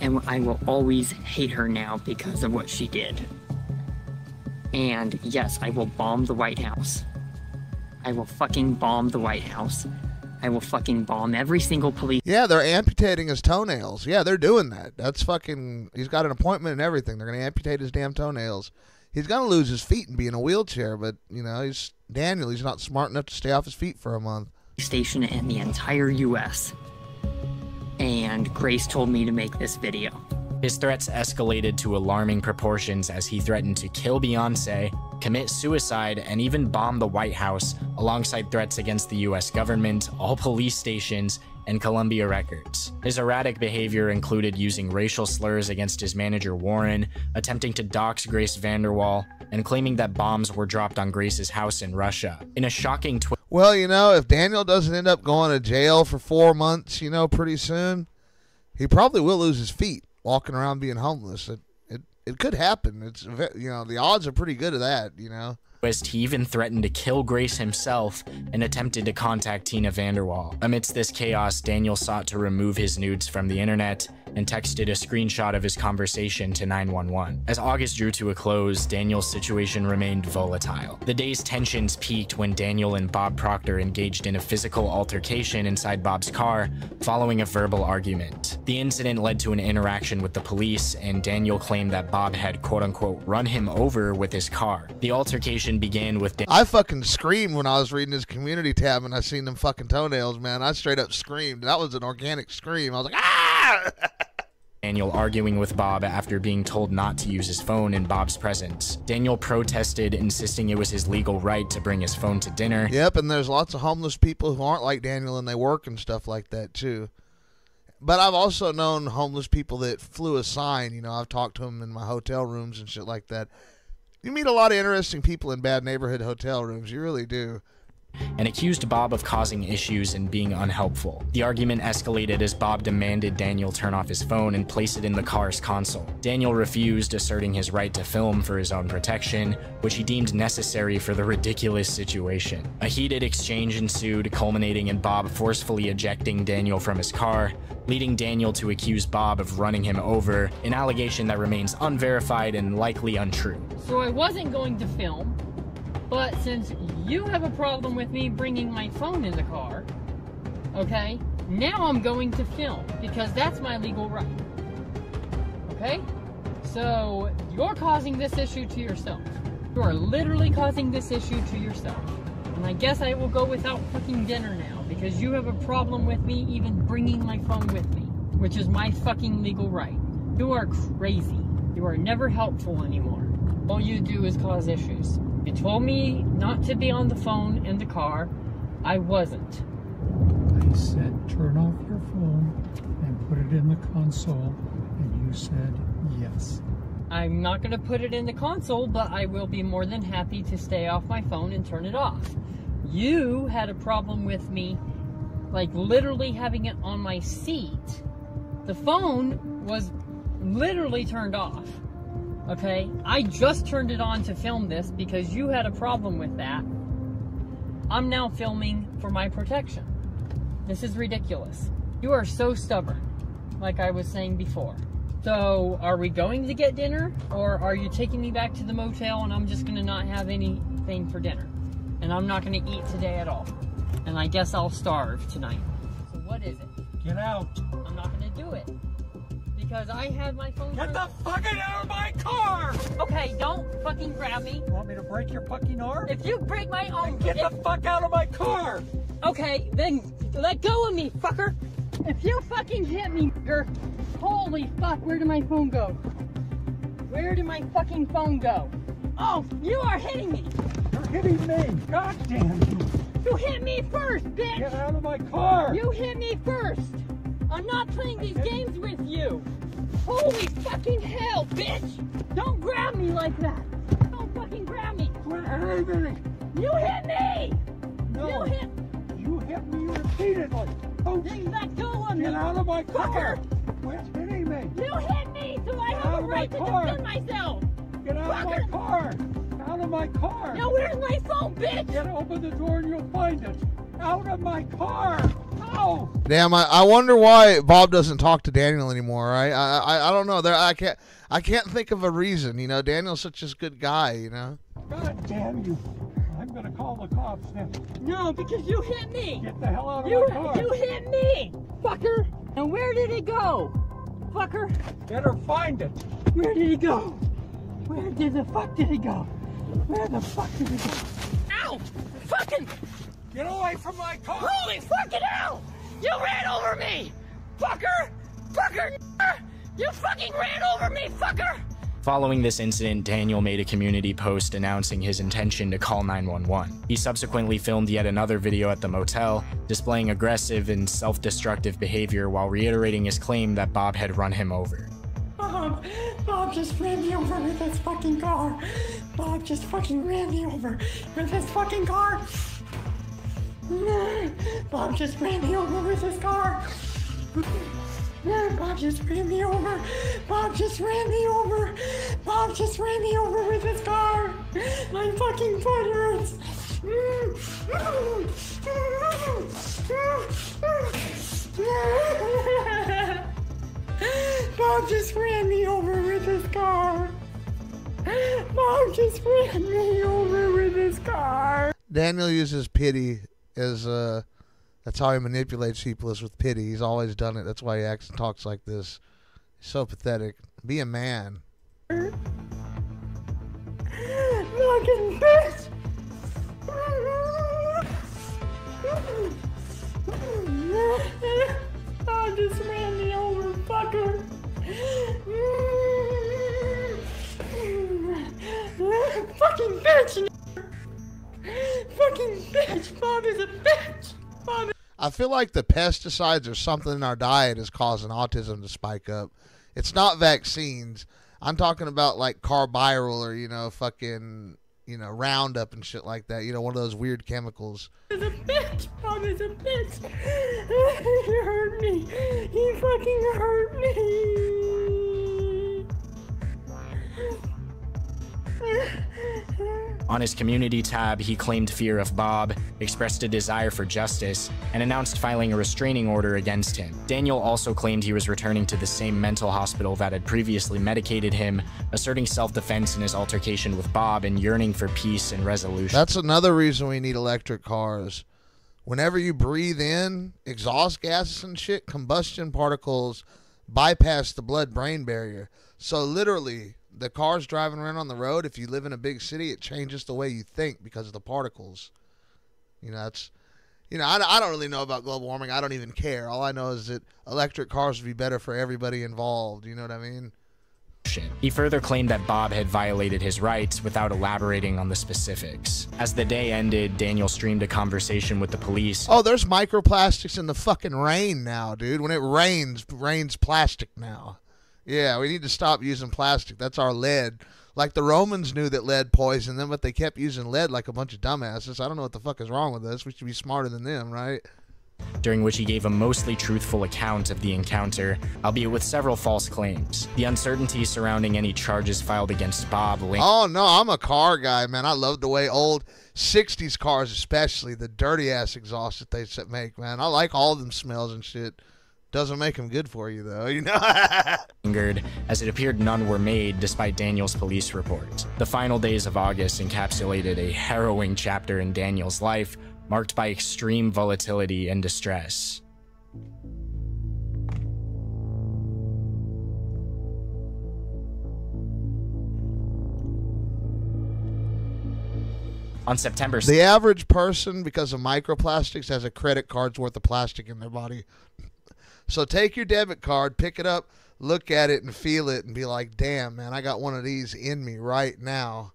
and I will always hate her now because of what she did. And yes, I will bomb the White House. I will fucking bomb the White House. I will fucking bomb every single police Yeah, they're amputating his toenails. Yeah, they're doing that. That's fucking. He's got an appointment and everything. They're gonna amputate his damn toenails. He's gonna lose his feet and be in a wheelchair, but you know he's Daniel. He's not smart enough to stay off his feet for a month. Station in the entire US. And Grace told me to make this video. His threats escalated to alarming proportions as he threatened to kill Beyonce, commit suicide, and even bomb the White House, alongside threats against the US government, all police stations, and Columbia Records. His erratic behavior included using racial slurs against his manager Warren, attempting to dox Grace VanderWaal, and claiming that bombs were dropped on Grace's house in Russia. In a shocking twist, Well, you know, if Daniel doesn't end up going to jail for four months, you know, pretty soon, he probably will lose his feet walking around being homeless. It it, it could happen. It's you know the odds are pretty good of that. You know. he even threatened to kill Grace himself and attempted to contact Tina VanderWaal. Amidst this chaos, Daniel sought to remove his nudes from the internet and texted a screenshot of his conversation to 911. As August drew to a close, Daniel's situation remained volatile. The day's tensions peaked when Daniel and Bob Proctor engaged in a physical altercation inside Bob's car following a verbal argument. The incident led to an interaction with the police, and Daniel claimed that Bob had quote unquote run him over with his car. The altercation began with Dan- I fucking screamed when I was reading his community tab and I seen them fucking toenails, man. I straight up screamed. That was an organic scream. I was like, ah! Daniel arguing with Bob after being told not to use his phone in Bob's presence. Daniel protested, insisting it was his legal right to bring his phone to dinner. Yep, and there's lots of homeless people who aren't like Daniel and they work and stuff like that too. But I've also known homeless people that flew a sign. You know, I've talked to them in my hotel rooms and shit like that. You meet a lot of interesting people in bad neighborhood hotel rooms. You really do. And accused Bob of causing issues and being unhelpful. The argument escalated as Bob demanded Daniel turn off his phone and place it in the car's console. Daniel refused, asserting his right to film for his own protection, which he deemed necessary for the ridiculous situation. A heated exchange ensued, culminating in Bob forcefully ejecting Daniel from his car, leading Daniel to accuse Bob of running him over, an allegation that remains unverified and likely untrue. So I wasn't going to film, but since you have a problem with me bringing my phone in the car, okay, now I'm going to film because that's my legal right. Okay? So you're causing this issue to yourself. You are literally causing this issue to yourself. And I guess I will go without fucking dinner now because you have a problem with me even bringing my phone with me, which is my fucking legal right. You are crazy. You are never helpful anymore. All you do is cause issues. Told me not to be on the phone in the car. I wasn't. I said, turn off your phone and put it in the console, and you said yes. I'm not going to put it in the console, but I will be more than happy to stay off my phone and turn it off. You had a problem with me, like literally having it on my seat. The phone was literally turned off. Okay? I just turned it on to film this because you had a problem with that. I'm now filming for my protection. This is ridiculous. You are so stubborn, like I was saying before. So, are we going to get dinner, or are you taking me back to the motel and I'm just gonna not have anything for dinner? And I'm not gonna eat today at all. And I guess I'll starve tonight. So, what is it? Get out. I'm not gonna do it. Because I have my phone. Get the fucking out of my car! Okay, don't fucking grab me. You want me to break your fucking arm? If you break my arm, Get the fuck out of my car! Okay, then let go of me, fucker. If you fucking hit me, fucker, holy fuck, where did my phone go? Where did my fucking phone go? Oh, you are hitting me. You're hitting me! God damn you! You hit me first, bitch. Get out of my car! You hit me first. I'm not playing these games with you. Holy fucking hell, bitch. Don't grab me like that. Don't fucking grab me. You hit me. No. You hit. You hit me repeatedly! Oh, Then let go of me. get out of my car! Fucker. Quit hitting me! You hit me, so I Get have a right to car. defend myself. Get out of my Fucker. car! Out of my car! Now where's my phone, bitch? Get open the door and you'll find it! Out of my car! Ow! Damn, I, I wonder why Bob doesn't talk to Daniel anymore. Right? I I, I don't know. There I can't I can't think of a reason. You know, Daniel's such a good guy. You know. God damn you! I'm gonna call the cops now. No, because you hit me. Get the hell out of You my car. you hit me, fucker. And where did it go, fucker? Better find it. Where did it go? Where did the fuck did it go? Where the fuck did it go? Ow! Fucking! Get away from my car! Holy fucking hell! You ran over me! Fucker! Fucker! You fucking ran over me, fucker! Following this incident, Daniel made a community post announcing his intention to call 911. He subsequently filmed yet another video at the motel, displaying aggressive and self destructive behavior while reiterating his claim that Bob had run him over. Bob, Bob just ran me over with his fucking car. Bob just fucking ran me over with his fucking car. Bob just ran me over with his car. Bob just ran me over. Bob just ran me over. Bob just ran me over with his car. My fucking foot hurts. Bob just ran me over with his car. Bob just ran me over with his car. Daniel uses pity as uh that's how he manipulates people is with pity. He's always done it. That's why he acts and talks like this. He's so pathetic. Be a man. Fucking bitch! Bob just ran me over, fucker. Fucking bitch! Fucking bitch! Bob is a bitch! Bob I feel like the pesticides or something in our diet is causing autism to spike up. It's not vaccines. I'm talking about like carbaryl or you know fucking you know Roundup and shit like that. You know one of those weird chemicals. is a bitch! Bob is a bitch! he hurt me! He fucking hurt me! On his community tab, he claimed fear of Bob, expressed a desire for justice, and announced filing a restraining order against him. Daniel also claimed he was returning to the same mental hospital that had previously medicated him, asserting self defense in his altercation with Bob and yearning for peace and resolution. That's another reason we need electric cars. Whenever you breathe in exhaust gases and shit, combustion particles bypass the blood brain barrier. So literally, the cars driving around on the road, if you live in a big city, it changes the way you think because of the particles. You know, that's you know, I, I don't really know about global warming. I don't even care. All I know is that electric cars would be better for everybody involved. You know what I mean? He further claimed that Bob had violated his rights without elaborating on the specifics. As the day ended, Daniel streamed a conversation with the police. Oh, there's microplastics in the fucking rain now, dude. When it rains, rains plastic now. Yeah, we need to stop using plastic. That's our lead. Like the Romans knew that lead poisoned them, but they kept using lead like a bunch of dumbasses. I don't know what the fuck is wrong with us. We should be smarter than them, right? during which he gave a mostly truthful account of the encounter, albeit with several false claims. The uncertainty surrounding any charges filed against Bob linked Oh no, I'm a car guy, man. I love the way old '60s cars, especially the dirty ass exhaust that they make, man. I like all them smells and shit. Doesn't make them good for you though, you know. lingered, as it appeared none were made despite Daniel's police report. The final days of August encapsulated a harrowing chapter in Daniel's life, marked by extreme volatility and distress. On September the average person, because of microplastics, has a credit card's worth of plastic in their body. So take your debit card, pick it up, look at it, and feel it, and be like, "Damn, man, I got one of these in me right now,"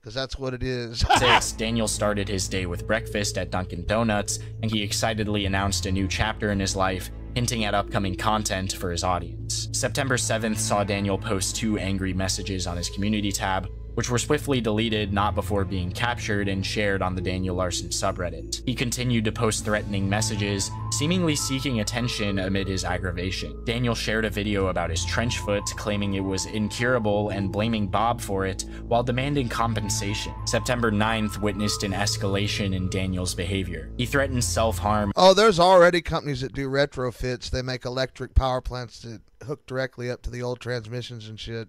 because that's what it is. Six, Daniel started his day with breakfast at Dunkin' Donuts, and he excitedly announced a new chapter in his life, hinting at upcoming content for his audience. September 7th saw Daniel post two angry messages on his community tab, which were swiftly deleted not before being captured and shared on the Daniel Larson subreddit. He continued to post threatening messages, seemingly seeking attention amid his aggravation. Daniel shared a video about his trench foot, claiming it was incurable and blaming Bob for it, while demanding compensation. September 9th witnessed an escalation in Daniel's behavior. He threatened self-harm Oh, there's already companies that do retrofits. They make electric power plants that hook directly up to the old transmissions and shit.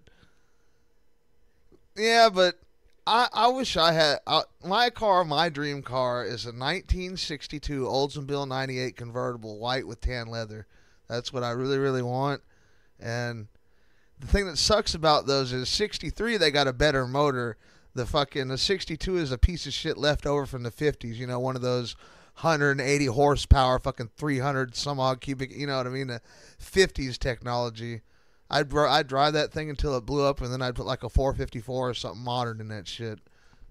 Yeah, but I, I wish I had my car. My dream car is a 1962 Oldsmobile 98 convertible, white with tan leather. That's what I really, really want. And the thing that sucks about those is 63 they got a better motor. The fucking the 62 is a piece of shit left over from the 50s. You know, one of those 180 horsepower, fucking 300 some odd cubic. You know what I mean? The 50s technology. I'd I'd drive that thing until it blew up, and then I'd put like a 454 or something modern in that shit.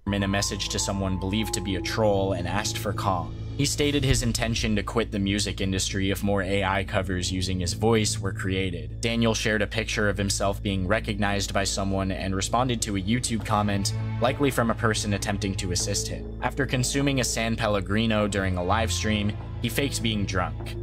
In a message to someone believed to be a troll and asked for calm. He stated his intention to quit the music industry if more AI covers using his voice were created. Daniel shared a picture of himself being recognized by someone and responded to a YouTube comment, likely from a person attempting to assist him. After consuming a San Pellegrino during a live stream, he faked being drunk.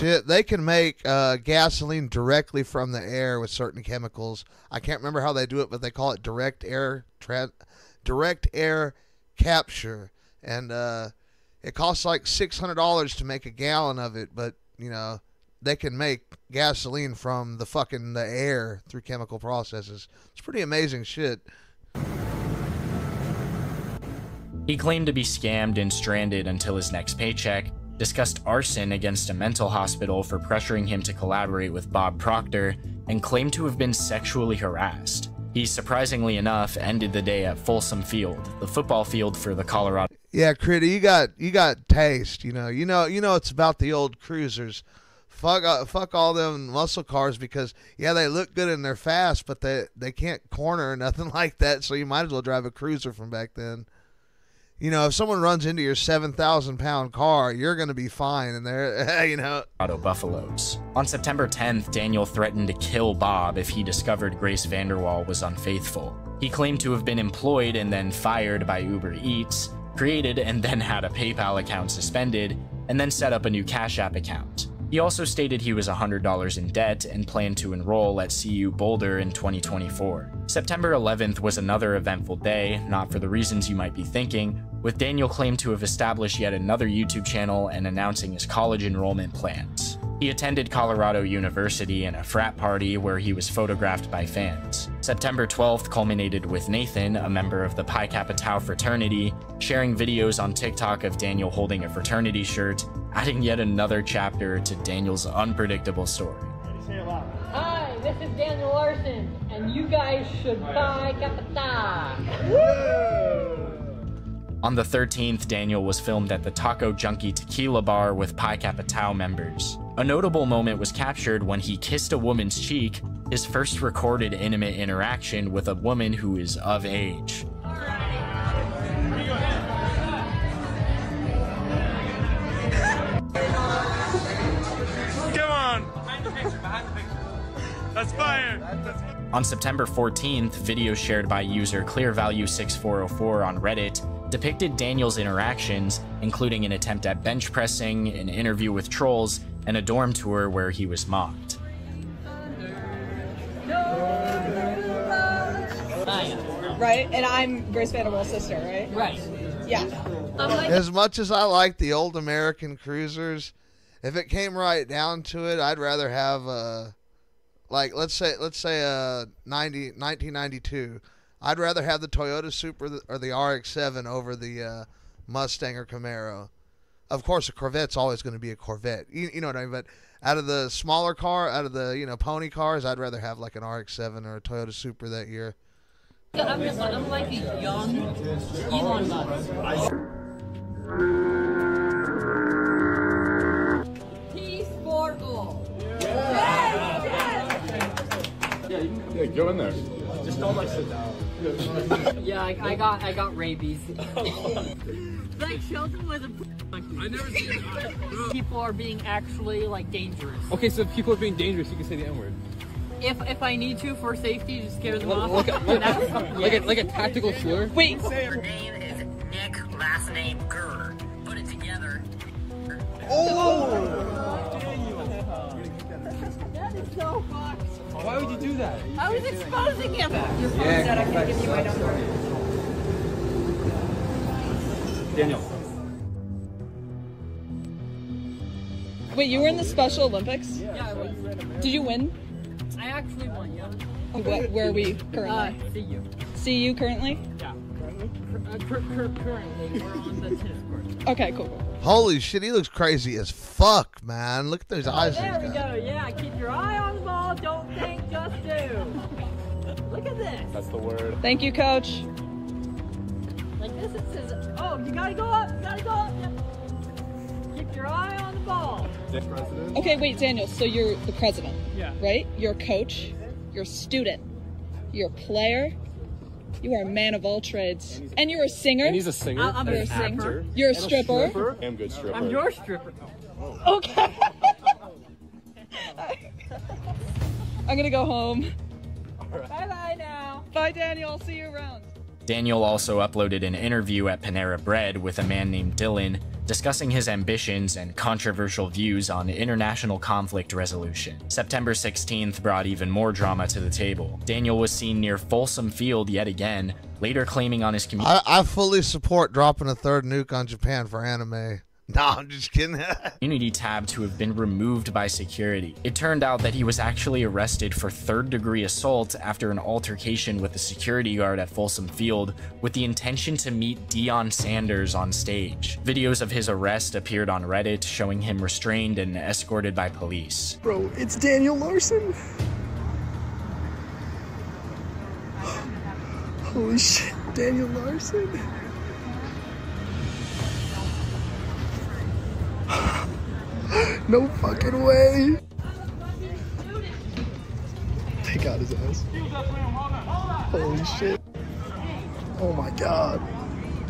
Shit, they can make uh, gasoline directly from the air with certain chemicals. I can't remember how they do it, but they call it direct air tra- direct air capture, and uh, it costs like six hundred dollars to make a gallon of it. But you know, they can make gasoline from the fucking the air through chemical processes. It's pretty amazing shit. He claimed to be scammed and stranded until his next paycheck, discussed arson against a mental hospital for pressuring him to collaborate with Bob Proctor, and claimed to have been sexually harassed. He surprisingly enough ended the day at Folsom Field, the football field for the Colorado. Yeah, Critty, you got you got taste. You know, you know, you know. It's about the old cruisers. Fuck, uh, fuck all them muscle cars because yeah, they look good and they're fast, but they they can't corner or nothing like that. So you might as well drive a cruiser from back then. You know, if someone runs into your seven thousand pound car, you're gonna be fine. And they're, you know, Colorado Buffaloes. On September 10th, Daniel threatened to kill Bob if he discovered Grace VanderWaal was unfaithful. He claimed to have been employed and then fired by Uber Eats, created and then had a PayPal account suspended, and then set up a new Cash App account. He also stated he was $100 in debt and planned to enroll at CU Boulder in 2024. September 11th was another eventful day, not for the reasons you might be thinking, with Daniel claimed to have established yet another YouTube channel and announcing his college enrollment plans. He attended Colorado University in a frat party where he was photographed by fans. September 12th culminated with Nathan, a member of the Pi Kappa Tau fraternity, sharing videos on TikTok of Daniel holding a fraternity shirt, adding yet another chapter to Daniel's unpredictable story. Hi, this is Daniel Larson, and you guys should buy Capita. On the 13th, Daniel was filmed at the Taco Junkie Tequila Bar with Pi Kappa Tau members. A notable moment was captured when he kissed a woman's cheek, his first recorded intimate interaction with a woman who is of age. Come on! That's fire! On September 14th, video shared by user ClearValue6404 on Reddit depicted Daniel's interactions, including an attempt at bench pressing, an interview with trolls, and a dorm tour where he was mocked. Right? And I'm Grace VanderWaal's sister, right? Right. Yeah. Um, as much as I like the old American cruisers, if it came right down to it, I'd rather have a, like let's say let's say a 90, 1992. I'd rather have the Toyota Supra or the RX-7 over the uh, Mustang or Camaro. Of course, a Corvette's always going to be a Corvette. You, you know what I mean? But out of the smaller car, out of the you know pony cars, I'd rather have like an RX-7 or a Toyota Supra that year. I'm, just, I'm like a young Elon Musk. Peace for all. Yeah, go in there. Just don't like sit down. Yeah, I, I got I got rabies. Like Sheldon was a. I never seen People are being actually like dangerous. Okay, so if people are being dangerous, you can say the N word. If if I need to for safety just scare them off. Like a, like, like, a, like a tactical slur? Wait. Her name is Nick, last name Gurr. Put it together. Oh! That is so fucked. Why would you do that? I was exposing him. Your phone Yeah. said I could give you my number. Daniel. Wait, you were in the Special Olympics? Yeah, I was. Did you win? I actually won, yeah. What, where are we currently? Uh, see you. See you currently? Yeah. Uh, cur- cur- currently, we're on the tennis court. Okay, cool. cool. Holy shit, he looks crazy as fuck, man. Look at those eyes. there we got. go. Yeah, keep your eye on the ball. Don't think, just do. Look at this. That's the word. Thank you, coach. Like this, it says, oh, you gotta go up. You gotta go up. Keep your eye on the ball. Okay, wait, Daniel. So you're the president, Yeah. right? You're a coach. You're a student. You're a player. You are a man of all trades. And you're a singer. And he's a singer. I- I'm You're a a singer. actor. You're a and stripper. I'm good stripper. I'm your stripper. Okay. I'm gonna go home. Bye bye now. Bye, Daniel. I'll see you around. Daniel also uploaded an interview at Panera Bread with a man named Dylan discussing his ambitions and controversial views on international conflict resolution. September 16th brought even more drama to the table. Daniel was seen near Folsom Field yet again, later claiming on his community. I, I fully support dropping a third nuke on Japan for anime. No, I'm just kidding. community tab to have been removed by security. It turned out that he was actually arrested for third degree assault after an altercation with a security guard at Folsom Field with the intention to meet Deion Sanders on stage. Videos of his arrest appeared on Reddit showing him restrained and escorted by police. Bro, it's Daniel Larson. Holy shit, Daniel Larson. No fucking way. Take out his ass. Holy shit. Oh my god.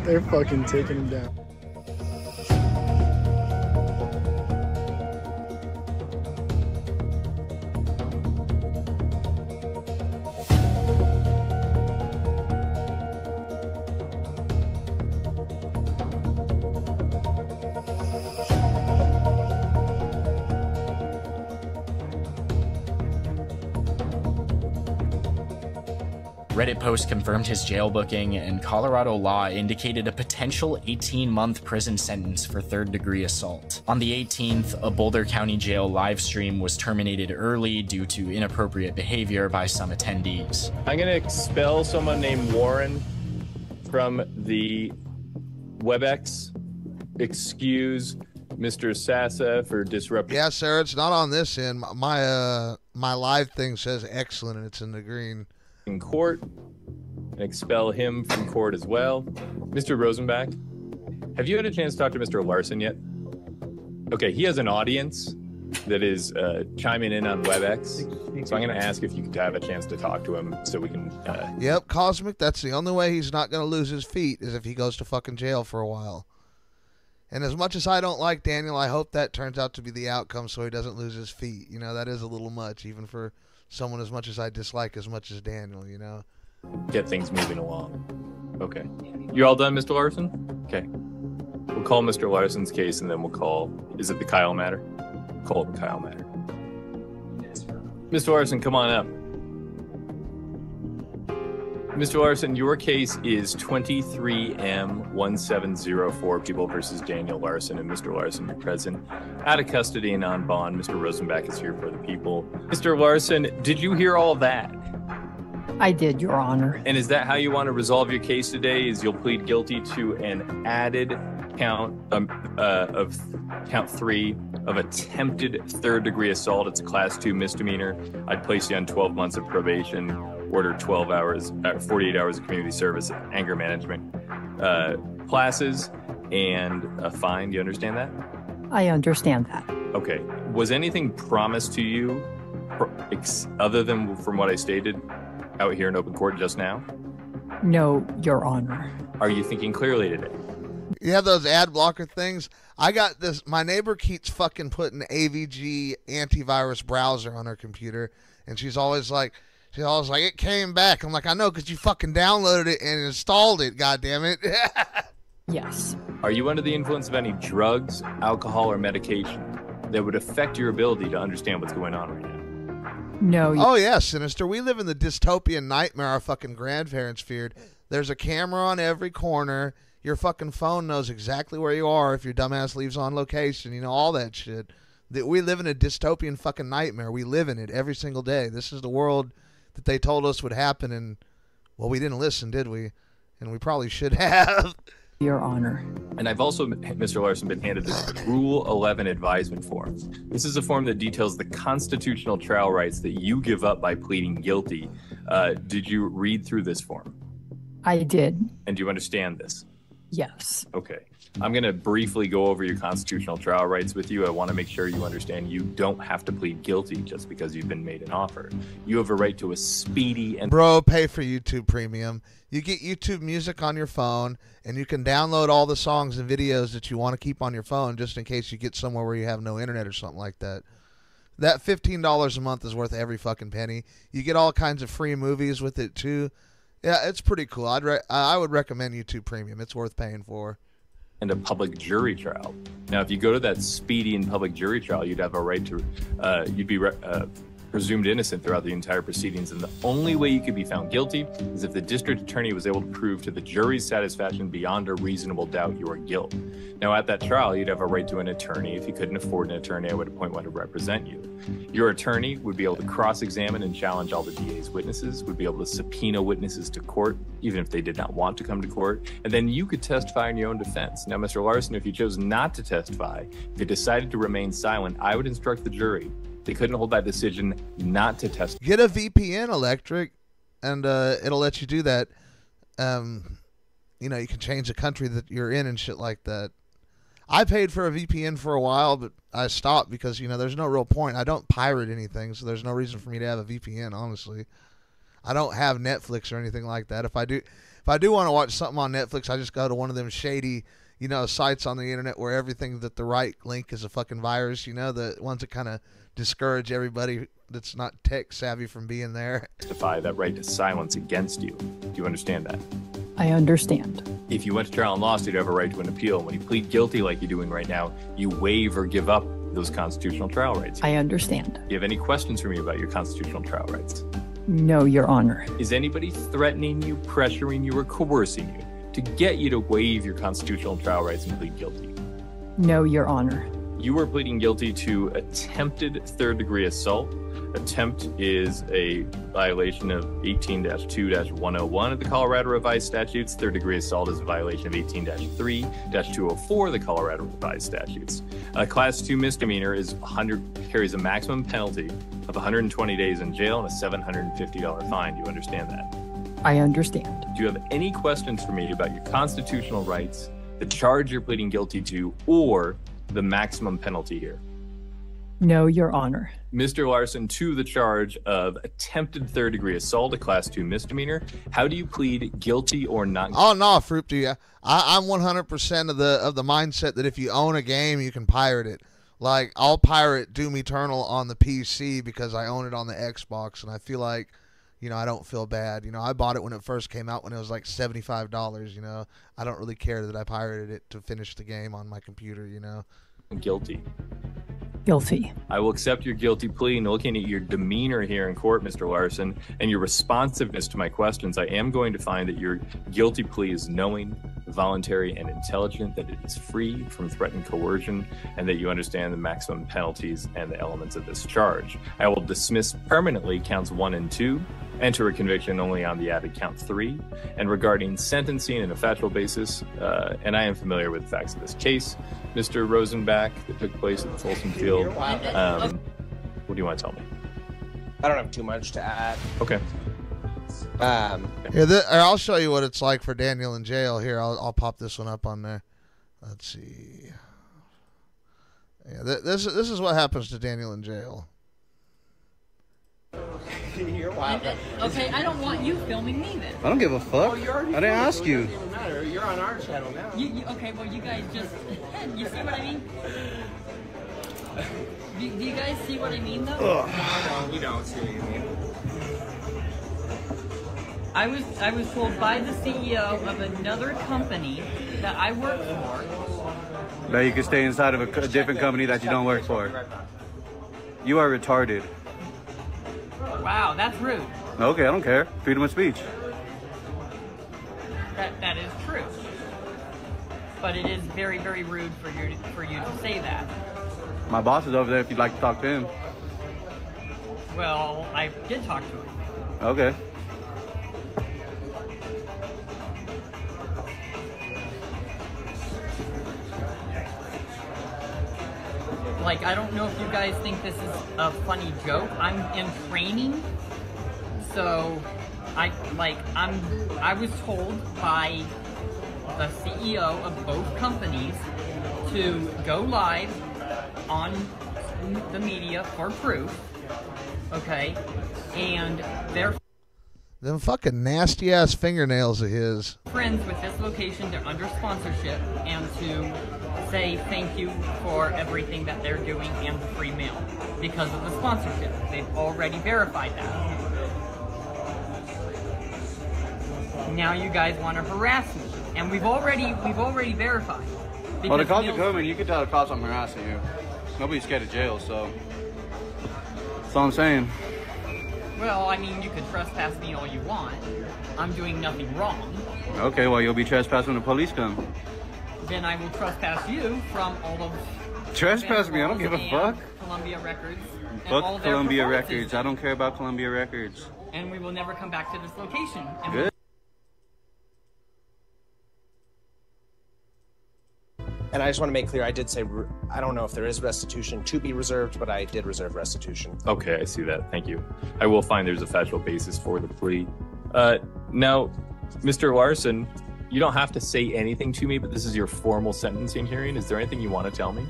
They're fucking taking him down. Reddit post confirmed his jail booking, and Colorado law indicated a potential 18 month prison sentence for third degree assault. On the 18th, a Boulder County jail live stream was terminated early due to inappropriate behavior by some attendees. I'm gonna expel someone named Warren from the WebEx. Excuse Mr. Sassa for disrupting. Yeah, Sarah, it's not on this end. My- My uh my live thing says excellent and it's in the green. Court and expel him from court as well. Mr. Rosenbach, have you had a chance to talk to Mr. Larson yet? Okay, he has an audience that is uh, chiming in on WebEx, so I'm going to ask if you could have a chance to talk to him so we can. Uh, Yep, Cosmic, that's the only way he's not going to lose his feet is if he goes to fucking jail for a while. And as much as I don't like Daniel, I hope that turns out to be the outcome so he doesn't lose his feet. You know, that is a little much, even for someone as much as I dislike as much as Daniel, you know? get things moving along. Okay. You're all done, Mr. Larson? Okay. We'll call Mr. Larson's case and then we'll call. Is it the Kyle matter? Call it the Kyle matter. Mr. Larson, come on up. Mr. Larson, your case is 23M1704 People versus Daniel Larson and Mr. Larson, you're present out of custody and on bond. Mr. Rosenbach is here for the people. Mr. Larson, did you hear all that? I did, Your Honor. And is that how you want to resolve your case today? Is you'll plead guilty to an added count um, uh, of count three of attempted third degree assault? It's a class two misdemeanor. I'd place you on 12 months of probation, order 12 hours, uh, 48 hours of community service, anger management uh, classes, and a fine. Do you understand that? I understand that. Okay. Was anything promised to you other than from what I stated out here in open court just now? No, Your Honor. Are you thinking clearly today? You have those ad blocker things. I got this. My neighbor keeps fucking putting AVG antivirus browser on her computer, and she's always like, she's was like, it came back. I'm like, I know, because you fucking downloaded it and installed it. God damn it. yes. Are you under the influence of any drugs, alcohol, or medication that would affect your ability to understand what's going on right now? No. Oh yeah, sinister. We live in the dystopian nightmare our fucking grandparents feared. There's a camera on every corner. Your fucking phone knows exactly where you are if your dumbass leaves on location. You know all that shit. That we live in a dystopian fucking nightmare. We live in it every single day. This is the world that they told us would happen, and well, we didn't listen, did we? And we probably should have. Your Honor. And I've also, Mr. Larson, been handed this Rule 11 advisement form. This is a form that details the constitutional trial rights that you give up by pleading guilty. Uh, did you read through this form? I did. And do you understand this? Yes. Okay. I'm going to briefly go over your constitutional trial rights with you. I want to make sure you understand you don't have to plead guilty just because you've been made an offer. You have a right to a speedy and Bro, pay for YouTube Premium. You get YouTube Music on your phone, and you can download all the songs and videos that you want to keep on your phone just in case you get somewhere where you have no internet or something like that. That $15 a month is worth every fucking penny. You get all kinds of free movies with it too. Yeah, it's pretty cool. I'd re- I would recommend YouTube Premium. It's worth paying for. And a public jury trial. Now, if you go to that speedy and public jury trial, you'd have a right to, uh, you'd be uh, presumed innocent throughout the entire proceedings. And the only way you could be found guilty is if the district attorney was able to prove to the jury's satisfaction beyond a reasonable doubt your guilt. Now, at that trial, you'd have a right to an attorney. If you couldn't afford an attorney, I would appoint one to represent you. Your attorney would be able to cross examine and challenge all the DA's witnesses, would be able to subpoena witnesses to court, even if they did not want to come to court. And then you could testify in your own defense. Now, Mr. Larson, if you chose not to testify, if you decided to remain silent, I would instruct the jury. They couldn't hold that decision not to test. Get a VPN, Electric, and uh, it'll let you do that. Um, you know, you can change the country that you're in and shit like that. I paid for a VPN for a while, but I stopped because you know there's no real point. I don't pirate anything, so there's no reason for me to have a VPN. Honestly, I don't have Netflix or anything like that. If I do, if I do want to watch something on Netflix, I just go to one of them shady, you know, sites on the internet where everything that the right link is a fucking virus. You know, the ones that kind of discourage everybody that's not tech savvy from being there. Justify that right to silence against you. Do you understand that? I understand. If you went to trial and lost, you'd have a right to an appeal. When you plead guilty, like you're doing right now, you waive or give up those constitutional trial rights. I understand. Do you have any questions for me about your constitutional trial rights? No, Your Honor. Is anybody threatening you, pressuring you, or coercing you to get you to waive your constitutional trial rights and plead guilty? No, Your Honor. You are pleading guilty to attempted third degree assault. Attempt is a violation of 18 2 101 of the Colorado Revised Statutes. Third degree assault is a violation of 18 3 204 of the Colorado Revised Statutes. A class 2 misdemeanor is 100 carries a maximum penalty of 120 days in jail and a $750 fine. Do you understand that? I understand. Do you have any questions for me about your constitutional rights, the charge you're pleading guilty to, or the maximum penalty here? No, Your Honor. Mr. Larson, to the charge of attempted third degree assault, a class two misdemeanor. How do you plead guilty or not? Oh no, Fruit to you. I, I'm 100% of the of the mindset that if you own a game, you can pirate it. Like I'll pirate Doom Eternal on the PC because I own it on the Xbox, and I feel like, you know, I don't feel bad. You know, I bought it when it first came out when it was like seventy five dollars. You know, I don't really care that I pirated it to finish the game on my computer. You know. I'm Guilty. Guilty. I will accept your guilty plea. And looking at your demeanor here in court, Mr. Larson, and your responsiveness to my questions, I am going to find that your guilty plea is knowing, voluntary, and intelligent, that it is free from threat and coercion, and that you understand the maximum penalties and the elements of this charge. I will dismiss permanently counts one and two, enter a conviction only on the added count three, and regarding sentencing and a factual basis, uh, and I am familiar with the facts of this case, Mr. Rosenbach, that took place at the Folsom Field. Um, what do you want to tell me? I don't have too much to add. Okay. Um, Here, th- I'll show you what it's like for Daniel in jail. Here, I'll, I'll pop this one up on there. Let's see. Yeah, th- this this is what happens to Daniel in jail. Here. Wow. Okay, I don't want you filming me then. I don't give a oh, fuck. Oh, you already I didn't ask so you. It doesn't even matter. You're on our channel now. You, you, okay, well, you guys just. You see what I mean? Do, do you guys see what I mean, though? No, no, we don't see what you mean. I was I was told by the CEO of another company that I work for. That you can stay inside of a, a different company that you don't work for. You are retarded. Wow, that's rude. Okay, I don't care. Freedom of speech. That that is true. But it is very very rude for you to, for you to say that. My boss is over there if you'd like to talk to him. Well, I did talk to him. Okay. Like, I don't know if you guys think this is a funny joke. I'm in training, so I like I'm. I was told by the CEO of both companies to go live on the media for proof. Okay, and they're Them fucking nasty ass fingernails of his. friends with this location. They're under sponsorship, and to say thank you for everything that they're doing and the free meal because of the sponsorship. They've already verified that. Now you guys want to harass me, and we've already we've already verified. Well, the Because cops are Neil's- coming. You can tell the cops I'm harassing you. Nobody's scared of jail, so. That's all I'm saying. Well, I mean, you can trespass me all you want. I'm doing nothing wrong. Okay, well, you'll be trespassing when the police come. Then I will trespass you from all of Trespass me, I don't give a fuck. Columbia Records. Fuck Columbia. Records. I don't care about Columbia Records. and we will never come back to this location. And Good. And I just want to make clear, I did say re- I don't know if there is restitution to be reserved, but I did reserve restitution. Okay, I see that. Thank you. I will find there's a factual basis for the plea. Uh, now, Mr. Larson, you don't have to say anything to me, but this is your formal sentencing hearing. Is there anything you want to tell me?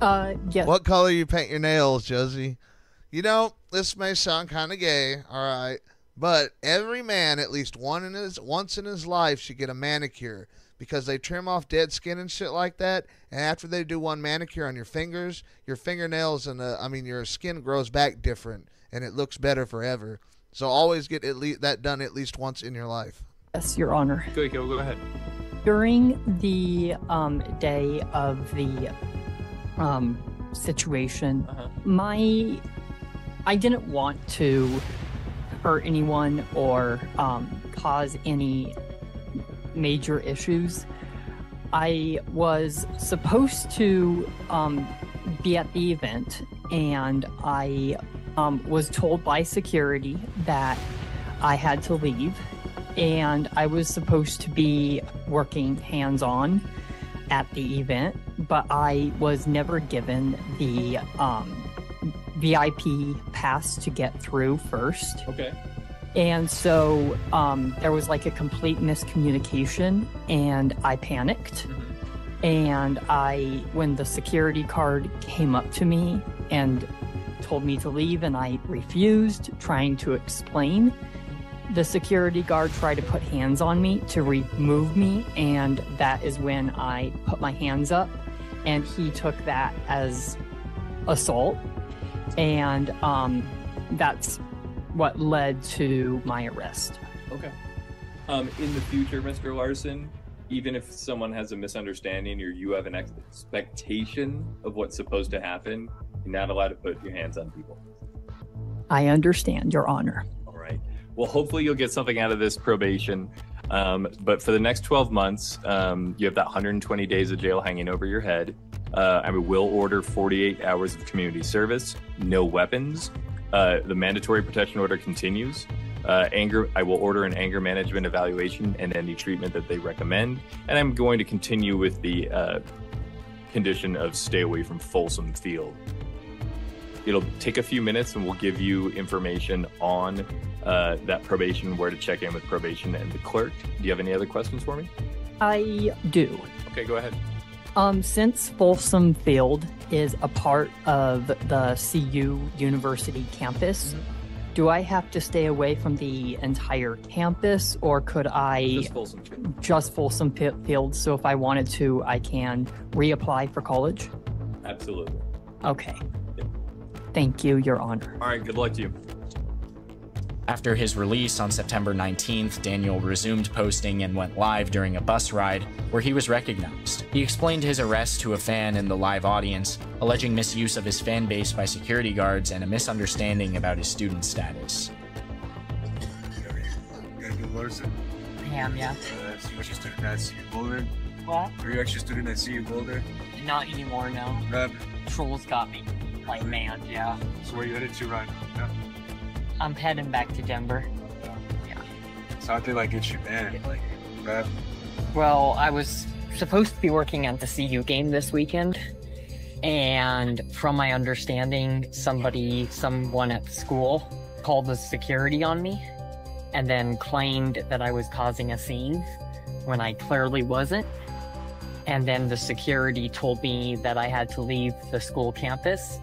Uh, yes. What color you paint your nails, Josie? You know, this may sound kind of gay, all right, but every man, at least one in his once in his life, should get a manicure because they trim off dead skin and shit like that. And after they do one manicure on your fingers, your fingernails and uh, I mean your skin grows back different and it looks better forever. So always get at least that done at least once in your life. Yes, Your Honor. Go, go, go ahead. During the um, day of the um, situation, Uh-huh. my I didn't want to hurt anyone or um, cause any major issues. I was supposed to um, be at the event, and I um, was told by security that I had to leave, and I was supposed to be working hands on at the event, but I was never given the um, VIP pass to get through first. Okay. And so um, there was like a complete miscommunication, and I panicked. And I, when the security card came up to me and told me to leave, and I refused, trying to explain, the security guard tried to put hands on me to remove me, and that is when I put my hands up, and he took that as assault, and um, that's what led to my arrest. Okay. Um, in the future, Mr. Larson, even if someone has a misunderstanding or you have an expectation of what's supposed to happen, you're not allowed to put your hands on people. I understand, Your Honor. All right. Well, hopefully you'll get something out of this probation. Um, but for the next 12 months, um, you have that 120 days of jail hanging over your head. Uh, I will order 48 hours of community service, no weapons. Uh, the mandatory protection order continues. Uh, anger, I will order an anger management evaluation and any treatment that they recommend. And I'm going to continue with the uh, condition of stay away from Folsom Field. It'll take a few minutes and we'll give you information on uh, that probation, where to check in with probation and the clerk. Do you have any other questions for me? I do. Okay, go ahead. Um, since Folsom Field is a part of the CU University campus, do I have to stay away from the entire campus, or could I Just Folsom just Folsom Fi- Field? So if I wanted to, I can reapply for college. Absolutely. Okay. Thank you, Your Honor. All right. Good luck to you. After his release on September 19th, Daniel resumed posting and went live during a bus ride where he was recognized. He explained his arrest to a fan in the live audience, alleging misuse of his fan base by security guards and a misunderstanding about his student status. Daniel Larson. I am, yeah. Uh, so you're actually a student at CU Boulder. What? Are you actually a student at CU Boulder? Not anymore, no. Rab. Trolls got me. Like, man, yeah. So where you headed to right now? I'm heading back to Denver. Yeah. So how'd they like get you banned? Like, Rab. Well, I was supposed to be working at the CU game this weekend, and from my understanding, somebody, someone at school, called the security on me, and then claimed that I was causing a scene when I clearly wasn't. And then the security told me that I had to leave the school campus,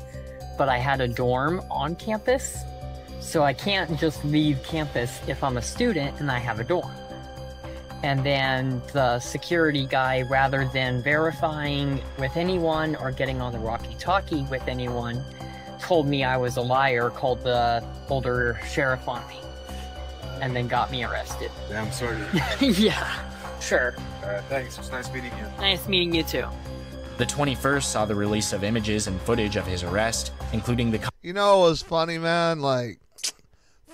but I had a dorm on campus, so I can't just leave campus if I'm a student and I have a dorm. And then the security guy, rather than verifying with anyone or getting on the walkie talkie with anyone, told me I was a liar, called the older sheriff on me, and then got me arrested. Yeah, I'm sorry. yeah, sure. Alright, thanks. It was nice meeting you. Nice meeting you too. The 21st saw the release of images and footage of his arrest, including the You know what was funny, man? Like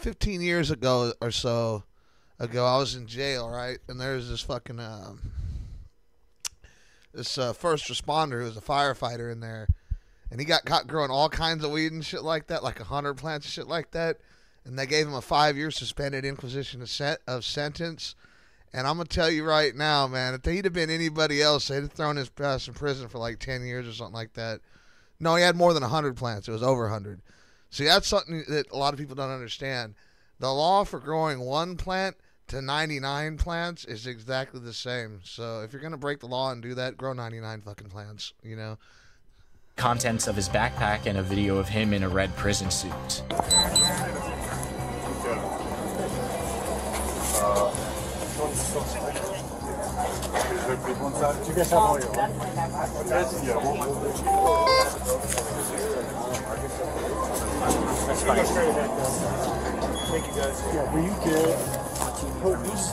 15 years ago or so ago, I was in jail, right? And there's this fucking um, this uh, first responder who was a firefighter in there, and he got caught growing all kinds of weed and shit like that, like a hundred plants and shit like that. And they gave him a five-year suspended inquisition of, sen- of sentence. And I'm gonna tell you right now, man, if he'd have been anybody else, they'd have thrown his ass in prison for like 10 years or something like that. No, he had more than 100 plants. It was over 100. See, that's something that a lot of people don't understand. The law for growing one plant to 99 plants is exactly the same. So if you're going to break the law and do that, grow 99 fucking plants, you know? contents of his backpack and a video of him in a red prison suit. Uh, Do you guys have all your Yeah, That's fine. Thank you guys. Yeah, will you get police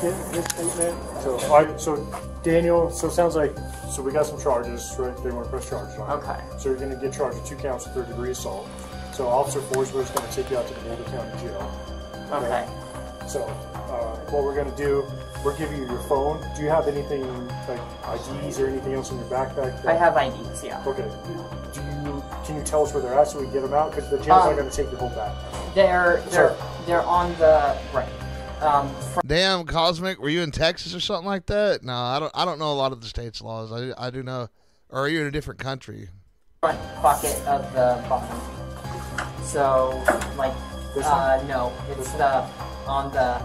get this statement? So, all right, so Daniel, so it sounds like, so we got some charges, right? They want to press charges on. you. Okay. So you're gonna get charged with two counts of third degree assault. So Officer Forsberg is gonna take you out to the Boulder County Jail. Okay. So, uh, what we're gonna do, we're giving you your phone. Do you have anything like IDs or anything else in your backpack? I have IDs, yeah. Okay. Do you, can you tell us where they're at so we can get them out? Because the jail's Um, not gonna take your whole bag. They're they're they're on the right. Um, Damn, Cosmic, were you in Texas or something like that? No, I don't. I don't know a lot of the state's laws. I, I do know. Or are you in a different country? front pocket of the bottom. So, like, uh, no, it's the on the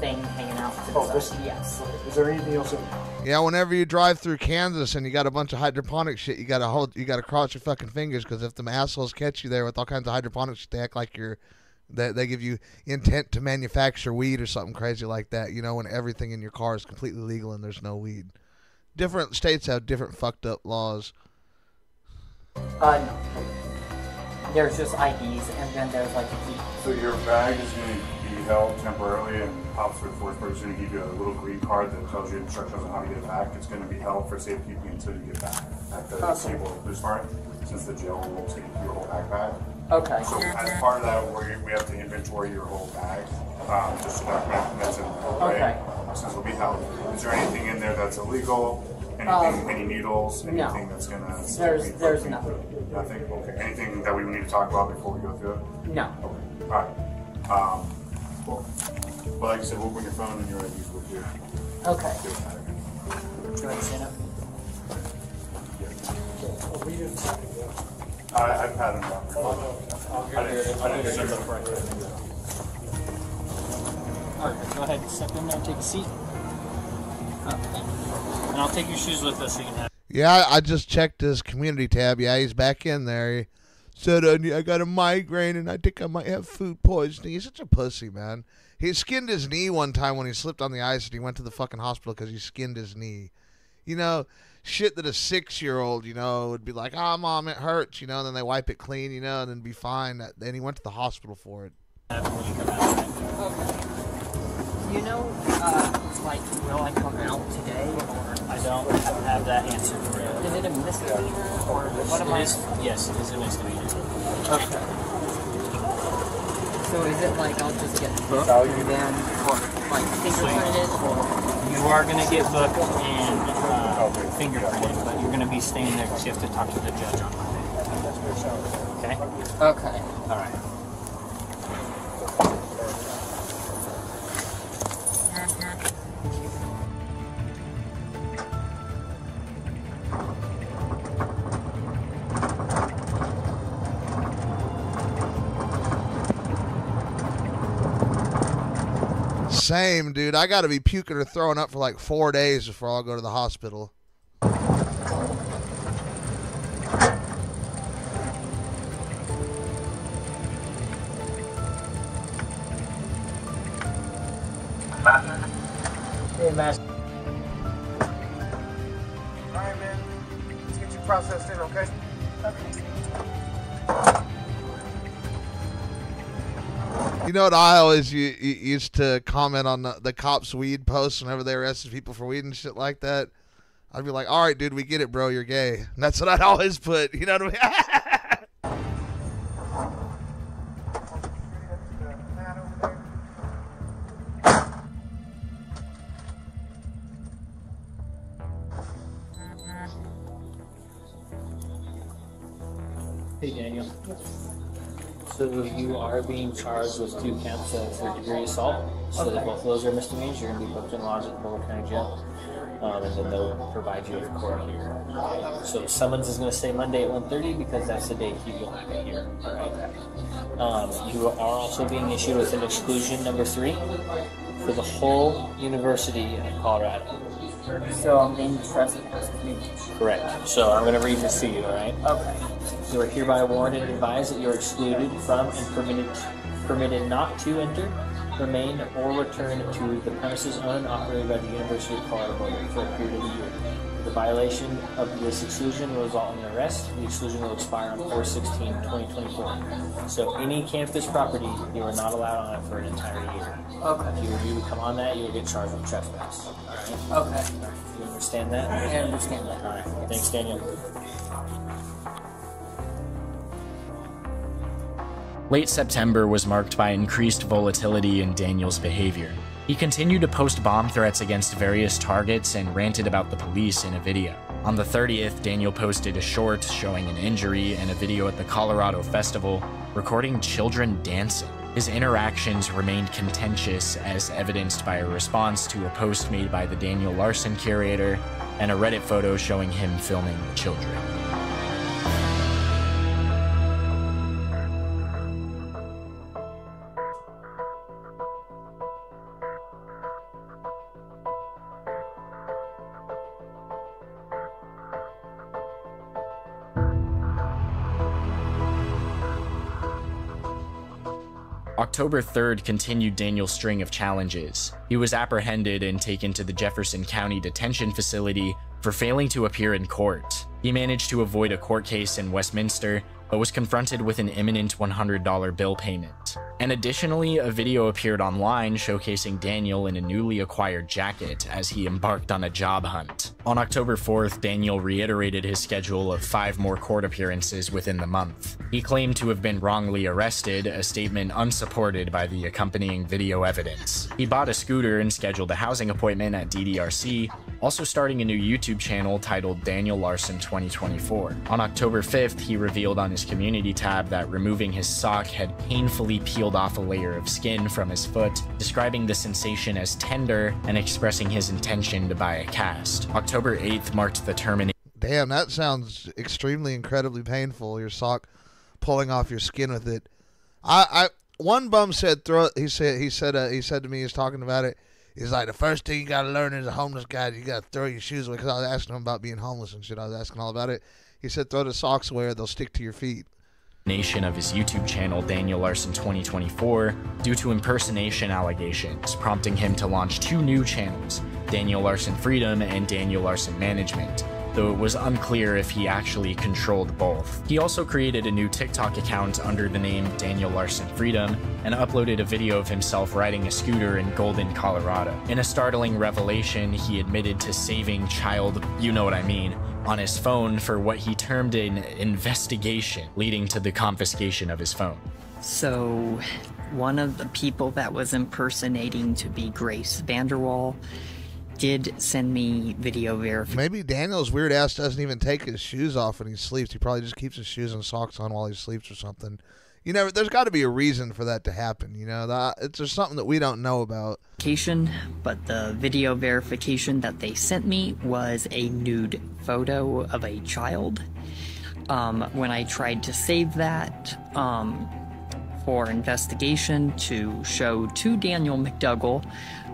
thing hanging out. To the Oh, side. this- yes. Is there anything else in Yeah, whenever you drive through Kansas and you got a bunch of hydroponic shit, you gotta hold, you gotta cross your fucking fingers because if the assholes catch you there with all kinds of hydroponic shit, they act like you're, they, they give you intent to manufacture weed or something crazy like that. You know, when everything in your car is completely legal and there's no weed. Different states have different fucked up laws. Uh, no. There's just IDs, and then there's like a key. So your bag is going to be held temporarily, and Officer Forsberg is going to give you a little green card that tells you instructions on how to get it back. It's going to be held for safekeeping until you get back at the Okay. Sable Police Mart, since the jail will take your whole backpack. Okay. So as part of that, we we have to inventory your whole bag, um, just to document that's in the Okay. Since it'll be held. Is there anything in there that's illegal? Anything, any needles? Um, no. Anything that's gonna? There's- there's nothing. Nothing. Okay. Anything that we need to talk about before we go through it? No. Okay. All right. Um, cool. Well, like I said, we'll bring your phone and your IDs with you. Okay. Do you want to stand up? Oh, I, I've had them down. I didn't, I didn't send them. Alright, go ahead, and step in there and take a seat. Oh, and I'll take your shoes with us so you can have. Yeah, I I just checked his community tab. Yeah, he's back in there. Said uh, I got a migraine and I think I might have food poisoning. He's such a pussy, man. He skinned his knee one time when he slipped on the ice and he went to the fucking hospital because he skinned his knee. You know, shit that a six year old, you know, would be like, oh, mom, it hurts, you know, and then they wipe it clean, you know, and then be fine. Then he went to the hospital for it. You know, uh, like, will I come out today, or I don't have that answer for you. Is it a misdemeanor, or what am I? yes, it is a misdemeanor. Okay. So is it like I'll just get booked and then, or like fingerprinted, or? You are going to get booked and uh, fingerprinted, but you're going to be staying there because you have to talk to the judge on Monday. Okay? Okay. All right. Same, dude. I got to be puking or throwing up for like four days before I'll go to the hospital. You know what I always used to comment on the, the cops' weed posts whenever they arrested people for weed and shit like that? I'd be like, all right, dude, we get it, bro. You're gay. And that's what I'd always put. You know what I mean? Hey Daniel. So you are being charged with two counts of third degree assault. So that both of those are misdemeanors. You're going to be booked and lodged at the Boulder County Jail. Um, and then they'll provide you with court here. So summons is going to stay Monday at 1.30 because that's the day he will have it here. All right. Um, you are also being issued with an exclusion number three for the whole University of Colorado. So I'm being trespassed. Correct. So I'm going to read this to you, all right? Okay. You are hereby warned and advised that you are excluded from and permitted permitted not to enter, remain, or return to the premises owned and operated by the University of Colorado for a period of a year. The violation of this exclusion will result in an arrest. The exclusion will expire on 4-16-2024. So any campus property, you are not allowed on it for an entire year. Okay. If you were to come on that, you will get charged with trespass. All right? Okay. You understand that? I understand that. All right. Thanks, Daniel. Late September was marked by increased volatility in Daniel's behavior. He continued to post bomb threats against various targets and ranted about the police in a video. On the 30th, Daniel posted a short showing an injury and a video at the Colorado Festival recording children dancing. His interactions remained contentious, as evidenced by a response to a post made by the Daniel Larson curator and a Reddit photo showing him filming the children. October 3rd continued Daniel's string of challenges. He was apprehended and taken to the Jefferson County Detention Facility for failing to appear in court. He managed to avoid a court case in Westminster, but was confronted with an imminent $100 bill payment. And additionally, a video appeared online showcasing Daniel in a newly acquired jacket as he embarked on a job hunt. On October 4th, Daniel reiterated his schedule of five more court appearances within the month. He claimed to have been wrongly arrested, a statement unsupported by the accompanying video evidence. He bought a scooter and scheduled a housing appointment at DDRC, also starting a new YouTube channel titled Daniel Larson 2024. On October 5th, he revealed on his community tab that removing his sock had painfully peeled off a layer of skin from his foot, describing the sensation as tender and expressing his intention to buy a cast. October 8th marked the termination. Damn, that sounds extremely incredibly painful. Your sock pulling off your skin with it. I, I one bum said throw. He said he said uh, he said to me he's talking about it. He's like the first thing you got to learn as a homeless guy, you got to throw your shoes away. Because I was asking him about being homeless and shit. I was asking all about it. He said throw the socks away or they'll stick to your feet. nation of his YouTube channel Daniel Larson 2024 due to impersonation allegations, prompting him to launch two new channels, Daniel Larson Freedom and Daniel Larson Management, though it was unclear if he actually controlled both. He also created a new TikTok account under the name Daniel Larson Freedom and uploaded a video of himself riding a scooter in Golden, Colorado. In a startling revelation, he admitted to saving child, you know what I mean, on his phone for what he termed an investigation, leading to the confiscation of his phone. So, one of the people that was impersonating to be Grace VanderWaal did send me video verification. Maybe Daniel's weird ass doesn't even take his shoes off when he sleeps. He probably just keeps his shoes and socks on while he sleeps or something. You know, there's got to be a reason for that to happen. You know, that it's just something that we don't know about. But the video verification that they sent me was a nude photo of a child. Um, when I tried to save that um, for investigation to show to Daniel McDougall,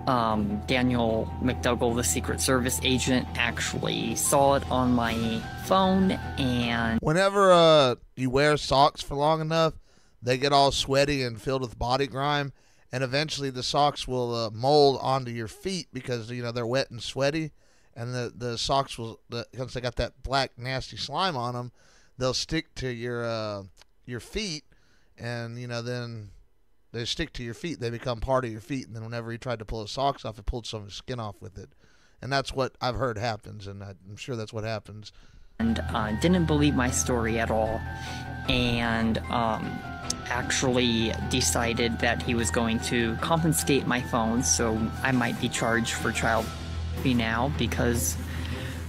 um, Daniel McDougall, the Secret Service agent, actually saw it on my phone and Whenever uh, you wear socks for long enough, they get all sweaty and filled with body grime, and eventually the socks will uh, mold onto your feet because you know they're wet and sweaty, and the the socks will because they got that black nasty slime on them, they'll stick to your uh, your feet, and you know then they stick to your feet. They become part of your feet, and then whenever he tried to pull his socks off, it pulled some of his skin off with it, and that's what I've heard happens, and I'm sure that's what happens. and uh, didn't believe my story at all and um, actually decided that he was going to confiscate my phone so i might be charged for child now because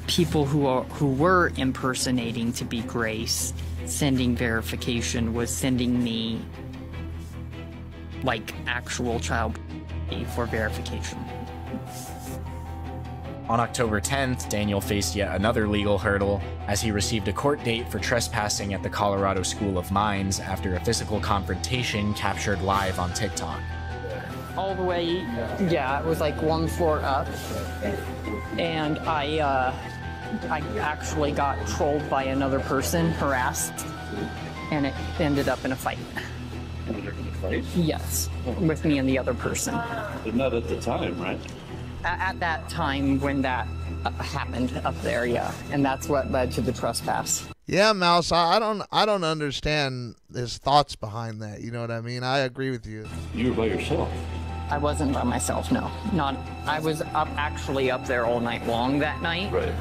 people who are who were impersonating to be grace sending verification was sending me like actual child pornography for verification. On October 10th, Daniel faced yet another legal hurdle as he received a court date for trespassing at the Colorado School of Mines after a physical confrontation captured live on TikTok. all the way yeah it was like one floor up. And i uh i actually got trolled by another person harassed and it ended up in a fight yes with me and the other person But not at the time, right? at, at that time when that uh, happened up there yeah and that's what led to the trespass Yeah, Mouse. I, I don't. I don't understand his thoughts behind that. You know what I mean? I agree with you. You were by yourself. i wasn't by myself no not i was up actually up there all night long that night right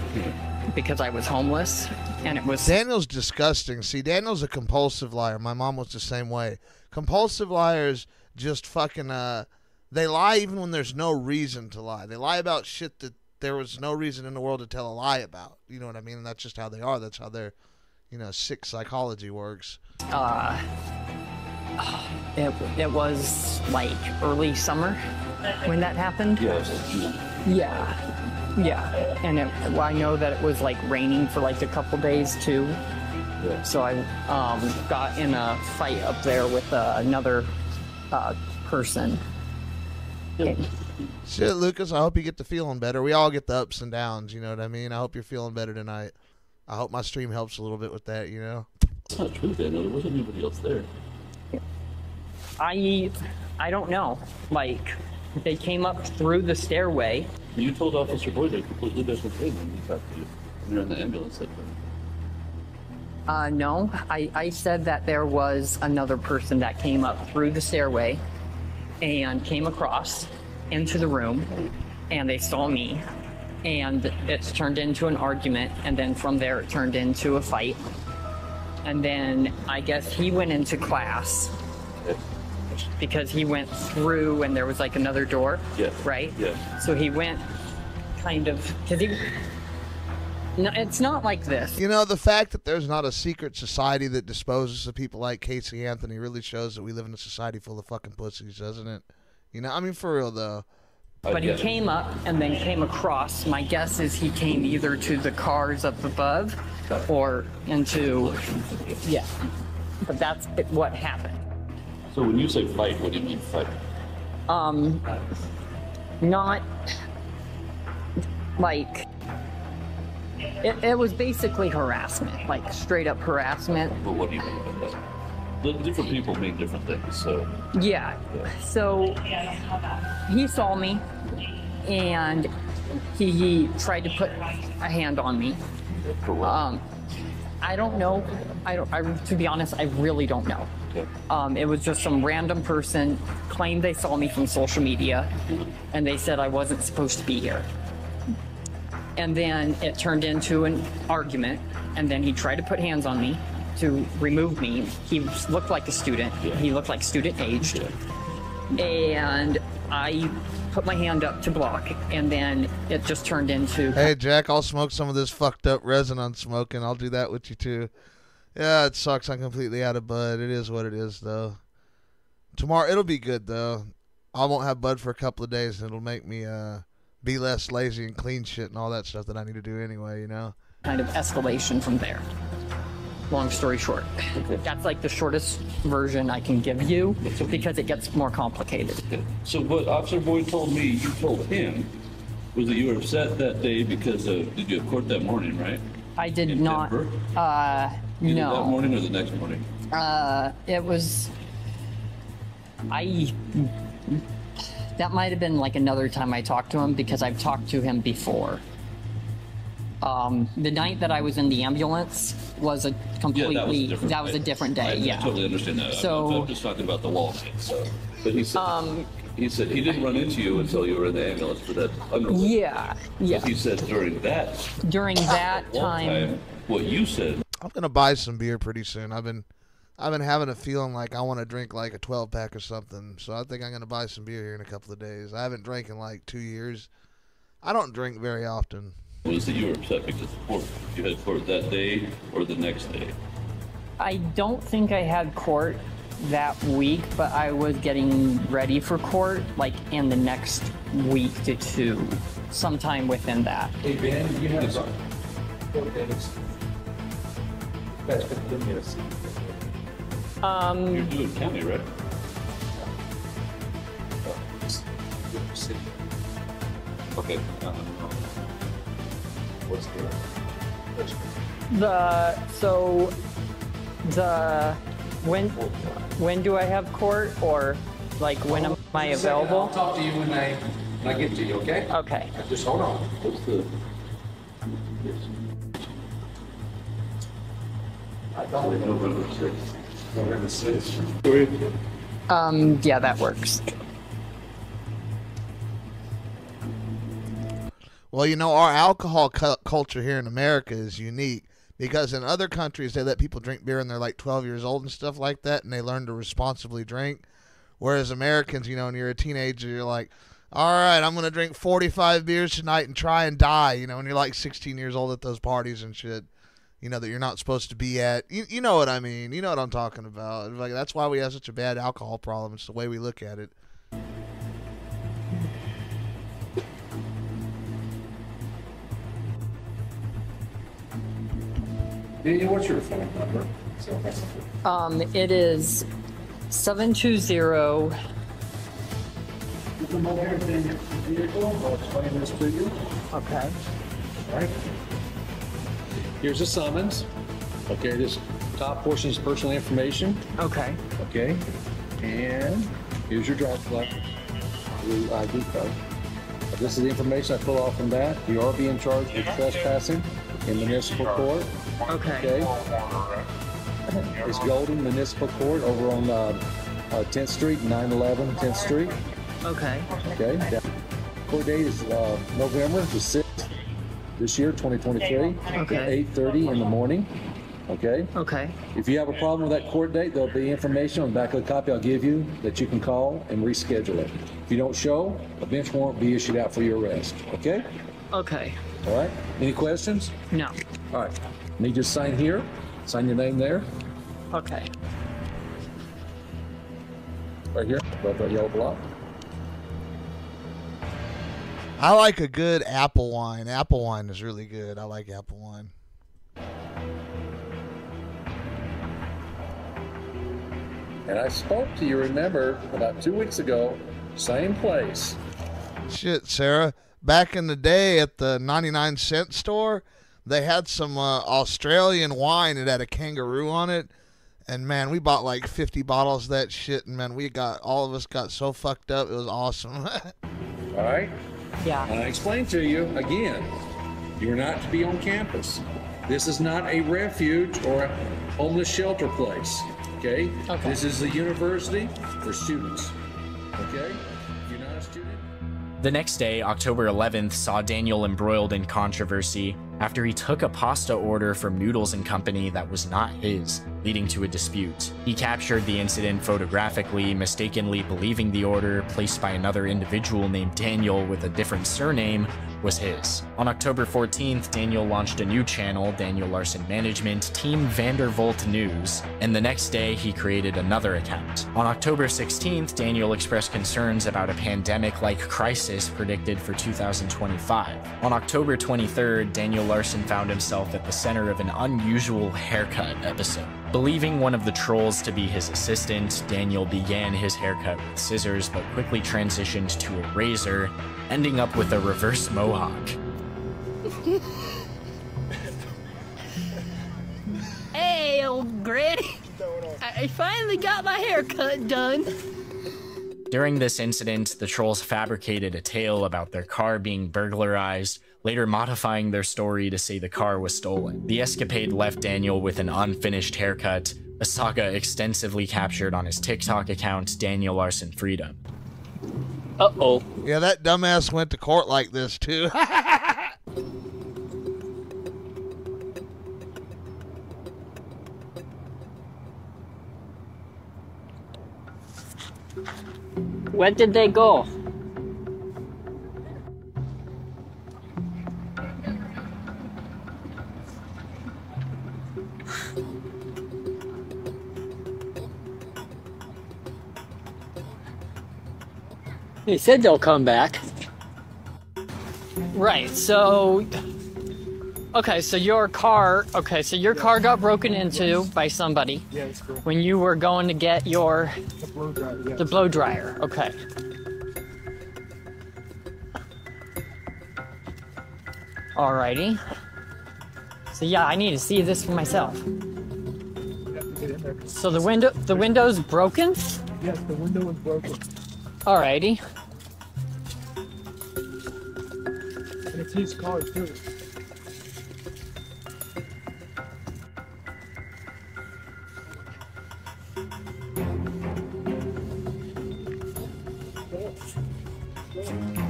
because i was homeless and it was Daniel's disgusting. See, Daniel's a compulsive liar. My mom was the same way. Compulsive liars just fucking uh they lie even when there's no reason to lie. They lie about shit that there was no reason in the world to tell a lie about. You know what I mean? And that's just how they are. That's how their you know, sick psychology works. uh it, it was like early summer when that happened Yes. yeah yeah and it, well, i know that it was like raining for like a couple days too so i um, got in a fight up there with uh, another uh, person Shit, Lucas, I hope you get to feeling better. We all get the ups and downs, you know what I mean? I hope you're feeling better tonight. I hope my stream helps a little bit with that, you know? That's not true, Daniel. There wasn't anybody else there. i i don't know like they came up through the stairway You told Officer Boyd a completely different thing when he talked to you. When you're in the ambulance that time. Uh, no, I, I said that there was another person that came up through the stairway and came across into the room and they saw me and it's turned into an argument and then from there it turned into a fight and then I guess he went into class because he went through and there was like another door Yes. right Yes. so he went kind of because he no, it's not like this You know, the fact that there's not a secret society that disposes of people like Casey Anthony really shows that we live in a society full of fucking pussies, doesn't it? You know, I mean, for real though. But he came up and then came across. My guess is he came either to the cars up above or into. Yeah. But that's what happened. So when you say fight, what do you mean fight? Um, not like. It, it was basically harassment, like straight up harassment. But what do you mean by that? different people mean different things. So Yeah. So he saw me and he, he tried to put a hand on me. Um, I don't know. I don't. I, to be honest, I really don't know. Um, it was just some random person claimed they saw me from social media, and they said I wasn't supposed to be here. And then it turned into an argument, and then he tried to put hands on me to remove me. He looked like a student. He looked like student aged, and I put my hand up to block, and then it just turned into Hey Jack, I'll smoke some of this fucked up resin I'm smoking. I'll do that with you too. Yeah, it sucks. I'm completely out of bud. It is what it is though. Tomorrow it'll be good though. I won't have bud for a couple of days, and it'll make me uh be less lazy and clean shit and all that stuff that I need to do anyway. You know. kind of escalation from there. Long story short, that's like the shortest version I can give you because it gets more complicated. So what Officer Boyd told me, you told him, was that you were upset that day because of, did you have court that morning, right? I did not. Denver? Uh, Either that no. morning or the next morning? Uh, it was. I. That might have been like another time I talked to him because I've talked to him before. Um, the night that I was in the ambulance was a Yeah, that was a completely different that was a day. different I- day. I yeah. totally understand that. I'm- So- I'm just talking about the wall thing, so. But he said, Um, he said he didn't run into you until you were in the ambulance for that unrelated. Yeah, yeah. But he said during that During that wall time, what you said. I'm gonna buy some beer pretty soon. I've been, I've been having a feeling like I want to drink like a 12 pack or something. So I think I'm gonna buy some beer here in a couple of days. I haven't drank in like two years. I don't drink very often. Was it you were upset because of court? You had court that day or the next day? I don't think I had court that week, but I was getting ready for court like in the next week to two, sometime within that. Hey, Ben, you have some. That's been give me a seat. Um, You're doing county, right? Okay. uh, What's the? The so the when when do I have court or like when am I Just a second, available? I'll talk to you when I, when I get to you, okay? Okay. Just hold on. What's the? I don't. November sixth. Um, yeah, that works. Well, you know, our alcohol cu- culture here in America is unique because in other countries they let people drink beer when they're like 12 years old and stuff like that, and they learn to responsibly drink. Whereas Americans, you know, when you're a teenager, you're like, all right, I'm going to drink 45 beers tonight and try and die, you know, when you're like 16 years old at those parties and shit, you know, that you're not supposed to be at. You, you know what I mean. You know what I'm talking about. Like, that's why we have such a bad alcohol problem. It's the way we look at it. Daniel, what's your phone number? Um, it is seven two zero. You come over here, Daniel, vehicle, I'll explain this to you. Okay. All right. Here's a summons. Okay, this top portion is personal information. Okay. Okay. And here's your driver's license, your ID card. This is the information I pull off from that. You are being charged with trespassing in municipal court. Okay. Okay. It's Golden Municipal Court over on uh, uh, 10th Street, 911 10th Street. Okay. Okay. Court date is uh, November the 6th this year, 2023. Okay. 8:30 in the morning. Okay. Okay. If you have a problem with that court date, there'll be information on the back of the copy I'll give you that you can call and reschedule it. If you don't show, a bench warrant will be issued out for your arrest. Okay? Okay. All right. Any questions? No. All right. Need you to sign here. Sign your name there. Okay. Right here, above that yellow block. I like a good apple wine. Apple wine is really good. I like apple wine. And I spoke to you, remember, about two weeks ago, same place. Shit, Sarah. Back in the day at the 99 cent store, they had some uh, Australian wine. It had a kangaroo on it. And man, we bought like 50 bottles of that shit, and man, we got all of us got so fucked up. It was awesome. All right? Yeah. Uh, and I explained to you again, you're not to be on campus. This is not a refuge or a homeless shelter place. Okay? Okay. This is a university for students. Okay? If you're not a student, The next day, October 11th, saw Daniel embroiled in controversy after he took a pasta order from Noodles and Company that was not his, leading to a dispute. He captured the incident photographically, mistakenly believing the order placed by another individual named Daniel with a different surname was his. On October 14th, Daniel launched a new channel, Daniel Larson Management, Team VanderWaal News, and the next day he created another account. On October 16th, Daniel expressed concerns about a pandemic like crisis predicted for 2025. On October 23rd, Daniel Larson found himself at the center of an unusual haircut episode. Believing one of the trolls to be his assistant, Daniel began his haircut with scissors but quickly transitioned to a razor, ending up with a reverse mohawk. Hey, old granny. I finally got my haircut done. During this incident, the trolls fabricated a tale about their car being burglarized, later modifying their story to say the car was stolen. The escapade left Daniel with an unfinished haircut, a saga extensively captured on his TikTok account, Daniel Larson Freedom. Uh oh. Yeah, that dumbass went to court like this too. Where did they go? They said they'll come back. Right, so. Okay, so your car. Okay, so your car got broken into by somebody Yeah, that's correct. when you were going to get your. The blow dryer, yeah. The blow dryer, okay. Alrighty. So yeah, I need to see this for myself. You have to get in there. So the window, the window's broken. Yes, the window is broken. Alrighty. And it's his car too.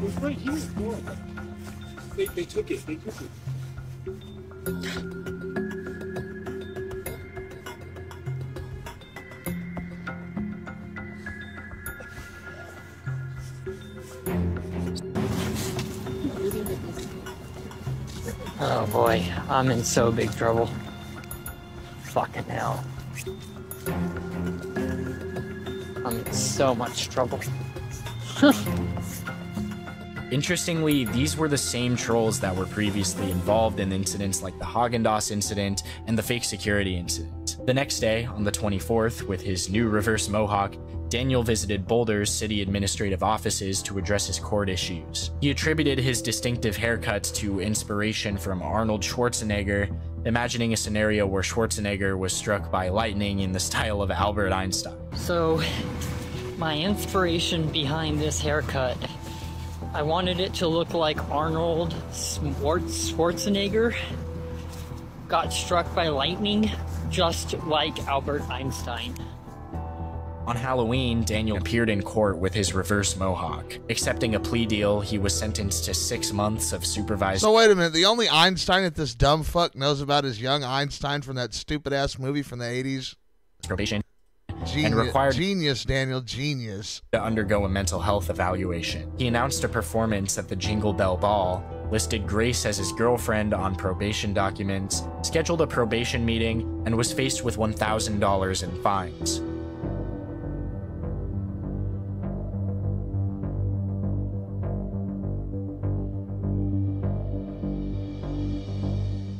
It's right here. They, they took it. They took it. Boy, I'm in so big trouble. Fucking hell. I'm in so much trouble. Interestingly, these were the same trolls that were previously involved in incidents like the Haagen-Dazs incident and the fake security incident. The next day, on the 24th, with his new reverse mohawk, Daniel visited Boulder's city administrative offices to address his court issues. He attributed his distinctive haircut to inspiration from Arnold Schwarzenegger, imagining a scenario where Schwarzenegger was struck by lightning in the style of Albert Einstein. So, my inspiration behind this haircut, I wanted it to look like Arnold Schwarzenegger got struck by lightning, just like Albert Einstein. On Halloween, Daniel appeared in court with his reverse mohawk. Accepting a plea deal, he was sentenced to six months of supervised So wait a minute. The only Einstein that this dumb fuck knows about is young Einstein from that stupid ass movie from the 80s. probation Genius, and required genius, Daniel, genius. to undergo a mental health evaluation. He announced a performance at the Jingle Bell Ball, listed Grace as his girlfriend on probation documents, scheduled a probation meeting, and was faced with $1,000 in fines.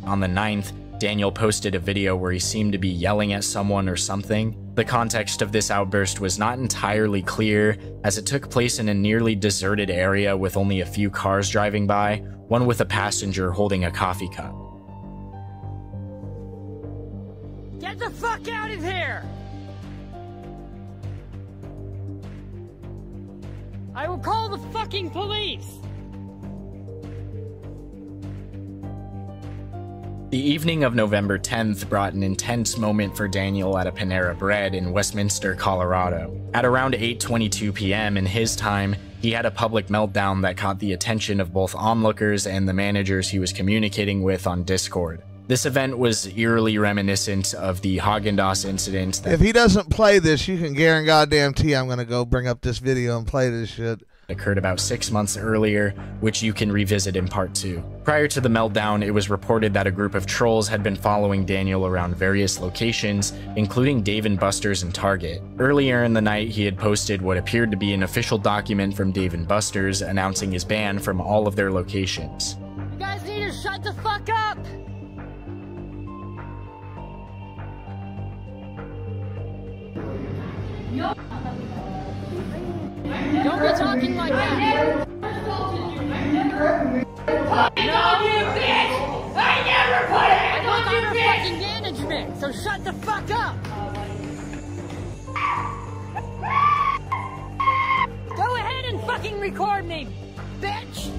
On the 9th, Daniel posted a video where he seemed to be yelling at someone or something. The context of this outburst was not entirely clear, as it took place in a nearly deserted area with only a few cars driving by, one with a passenger holding a coffee cup. Get the fuck out of here! I will call the fucking police! The evening of November 10th brought an intense moment for Daniel at a Panera Bread in Westminster, Colorado. At around 8:22 p.m. in his time, he had a public meltdown that caught the attention of both onlookers and the managers he was communicating with on Discord. This event was eerily reminiscent of the Haagen-Dazs incident that If he doesn't play this, you can guarantee goddamn T I'm gonna go bring up this video and play this shit. Occurred about six months earlier, which you can revisit in part two. Prior to the meltdown, it was reported that a group of trolls had been following Daniel around various locations, including Dave and Buster's and Target. Earlier in the night, he had posted what appeared to be an official document from Dave and Buster's announcing his ban from all of their locations. You guys need to shut the fuck up! Don't be talking like that! I never put on you, bitch! fucking management, so shut the fuck up! Go ahead and fucking record me, bitch!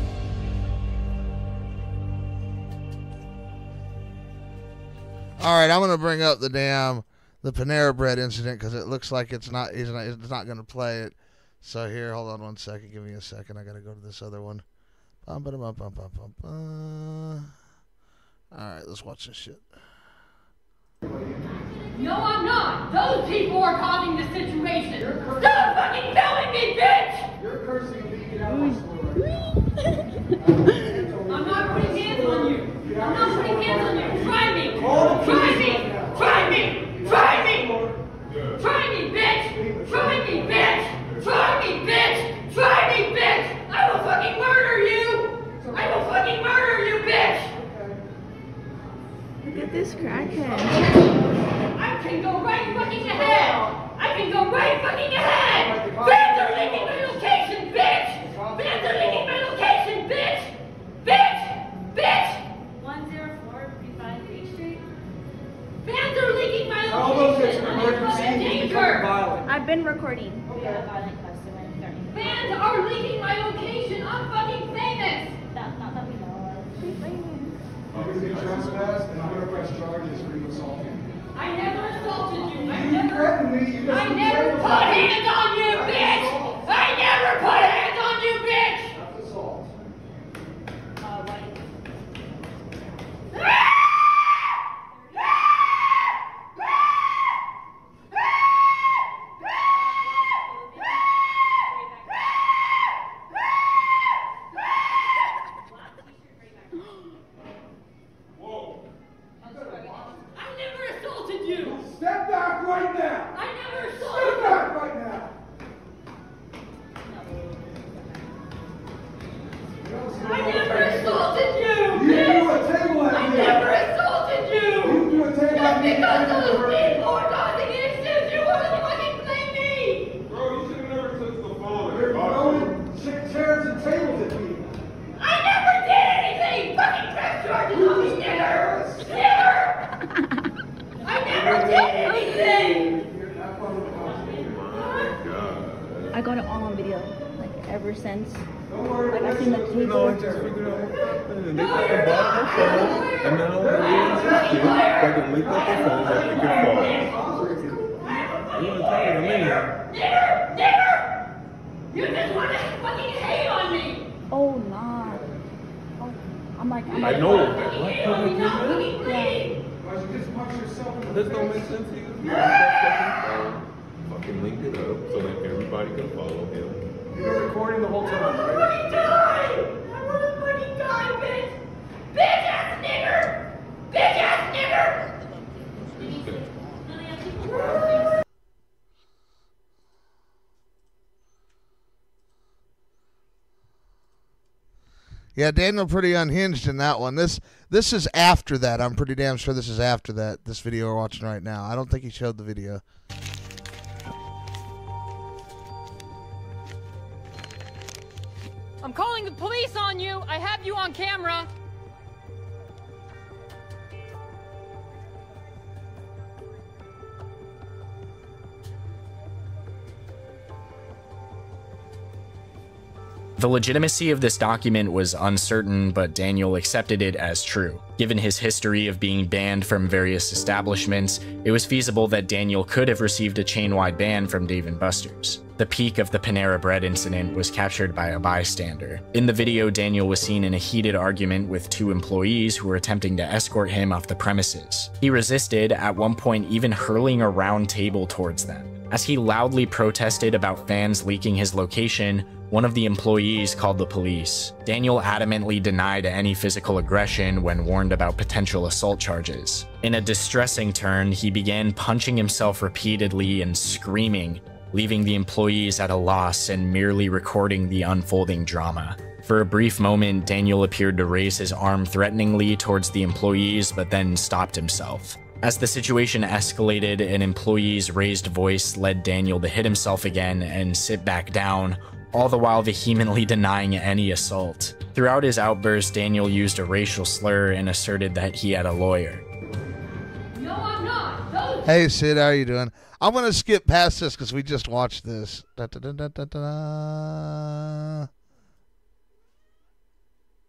All right, I'm gonna bring up the damn the Panera Bread incident because it looks like it's not he's not it's not gonna play it. So here, hold on one second. Give me a second. I gotta go to this other one. Bum, ba-dum, bum, bum, bum, bum, bum. All right, let's watch this shit. No, I'm not! Those people are causing the situation! Stop fucking telling me, bitch! You're cursing me, get out of my I'm not putting hands on you! I'm not putting hands on you! Try me! Try me! Try me! Try me! Try me, bitch! Try me, bitch! Try me, bitch! Try me, bitch! I will fucking murder you! I will fucking murder you, bitch! Look at this crackhead. I can go right fucking ahead! I can go right fucking ahead! Fans are leaking my location, bitch! Fans are leaking my location, bitch! Bitch! Bitch! 104 55 Beach Street. Fans are leaking my location! it's an I'm in emergency, fucking you danger! violent. I've been recording. Okay. Violent customer. Fans are leaking my location! I'm fucking famous! Not, not that we know of. I'm gonna be and I'm gonna press charges for you assaulting. I never assaulted you! I You never... threatened me, you just I never put hands on you, bitch! I never put hands on you, bitch! That's assault. Uh, what? Yeah, Daniel pretty unhinged in that one. This this is after that. I'm pretty damn sure this is after that. This video we're watching right now. I don't think he showed the video. I'm calling the police on you! I have you on camera! The legitimacy of this document was uncertain, but Daniel accepted it as true. Given his history of being banned from various establishments, it was feasible that Daniel could have received a chain-wide ban from Dave & Buster's. The peak of the Panera Bread incident was captured by a bystander. In the video, Daniel was seen in a heated argument with two employees who were attempting to escort him off the premises. He resisted, at one point even hurling a round table towards them. As he loudly protested about fans leaking his location, one of the employees called the police. Daniel adamantly denied any physical aggression when warned about potential assault charges. In a distressing turn, he began punching himself repeatedly and screaming, leaving the employees at a loss and merely recording the unfolding drama. For a brief moment, Daniel appeared to raise his arm threateningly towards the employees, but then stopped himself. As the situation escalated, an employee's raised voice led Daniel to hit himself again and sit back down, all the while vehemently denying any assault. Throughout his outburst, Daniel used a racial slur and asserted that he had a lawyer. No, I'm not. Those Hey Sid, how are you doing? I'm gonna skip past this because we just watched this. Da, da, da, da, da, da.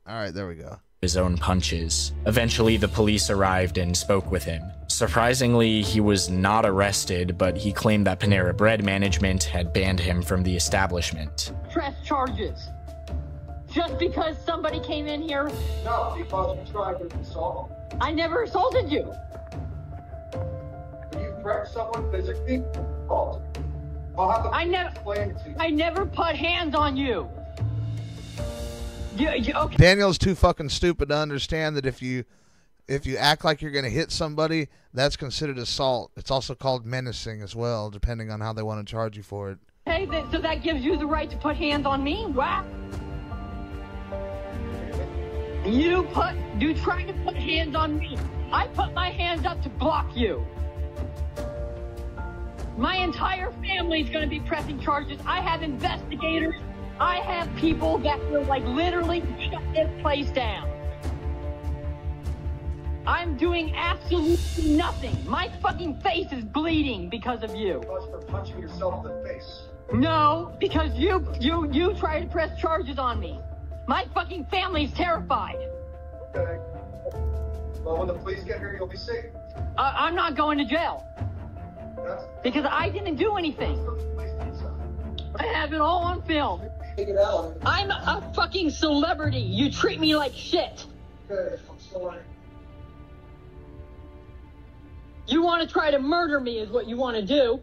All right, there we go. His own punches. Eventually, the police arrived and spoke with him. Surprisingly, he was not arrested, but he claimed that Panera Bread management had banned him from the establishment. press charges. Just because somebody came in here, No, because you tried to assault. I never assaulted you. When you threaten someone physically, assault. I'll have to I never, explain it to you. I never put hands on you. You, you okay? Daniel's too fucking stupid to understand that if you if you act like you're gonna hit somebody, that's considered assault. It's also called menacing as well, depending on how they want to charge you for it. Hey, so that gives you the right to put hands on me? What? You put, you trying to put hands on me. I put my hands up to block you. My entire family's gonna be pressing charges. I have investigators. I have people that will like literally shut this place down. I'm doing absolutely nothing. My fucking face is bleeding because of you. for punching yourself in the face. No, because you you you try to press charges on me. My fucking family's terrified. Okay. Well, when the police get here, you'll be safe. I, I'm not going to jail That's because I didn't do anything. I have it all on film. Take it out. I'm a fucking celebrity. You treat me like shit. Okay, I'm sorry. You want to try to murder me is what you want to do.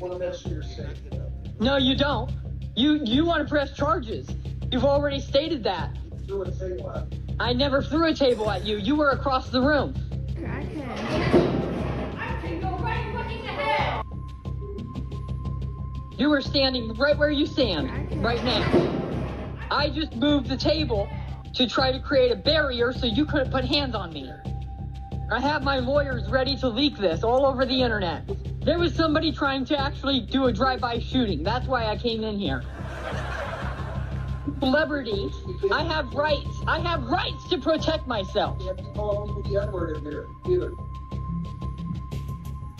Want to make sure you're. No, you don't. You you want to press charges. You've already stated that. Do it say what? I never threw a table at you. You were across the room. You were standing right where you stand right now. I just moved the table to try to create a barrier so you couldn't put hands on me. I have my lawyers ready to leak this all over the internet. There was somebody trying to actually do a drive-by shooting. That's why I came in here. Celebrity, I have rights. I have rights to protect myself.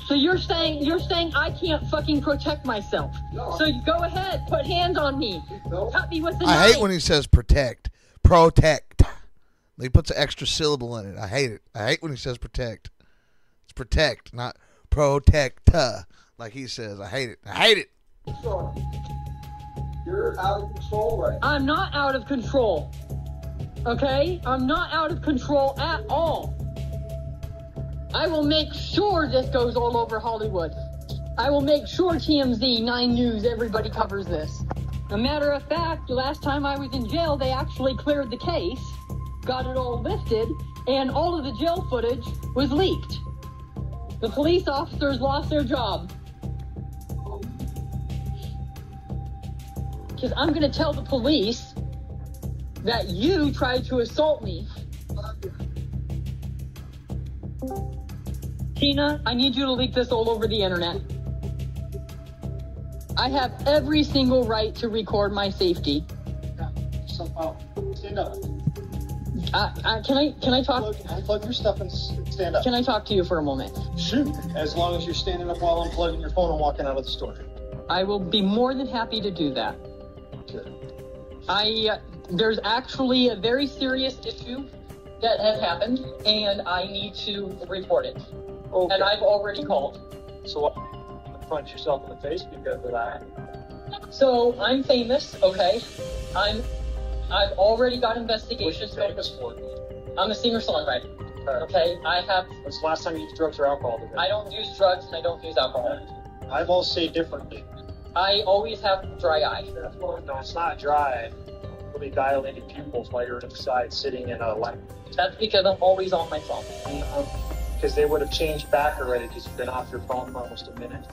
So you're saying you're saying I can't fucking protect myself. So you go ahead, put hands on me, cut me with the I knife. hate when he says protect. Protect. He puts an extra syllable in it. I hate it. I hate when he says protect. It's protect, not protecta, like he says. I hate it. I hate it. Sorry. You're out of control right now. I'm not out of control. Okay? I'm not out of control at all. I will make sure this goes all over Hollywood. I will make sure TMZ, 9 News, everybody covers this. A matter of fact, the last time I was in jail, they actually cleared the case, got it all lifted, and all of the jail footage was leaked. The police officers lost their job. Because I'm going to tell the police that you tried to assault me. Tina, I need you to leak this all over the internet. I have every single right to record my safety. So, oh, stand up. Uh, uh, can I can I talk? Unplug, unplug your stuff and stand up. Can I talk to you for a moment? Shoot. As long as you're standing up while unplugging your phone and walking out of the store. I will be more than happy to do that. I uh, there's actually a very serious issue that has happened, and I need to report it. And I've already called. So what? Punch yourself in the face because of that. So I'm famous, okay? I'm I've already got investigations going. I'm a singer songwriter. Okay, I have. When's the last time you used drugs or alcohol? Today? I don't use drugs and I don't use alcohol. Eyeballs say differently. I always have dry eye. No, it's not dry. Be dilated pupils while you're inside sitting in a light. That's because I'm always on my phone. Mm-hmm. Because they would have changed back already because you've been off your phone for almost a minute.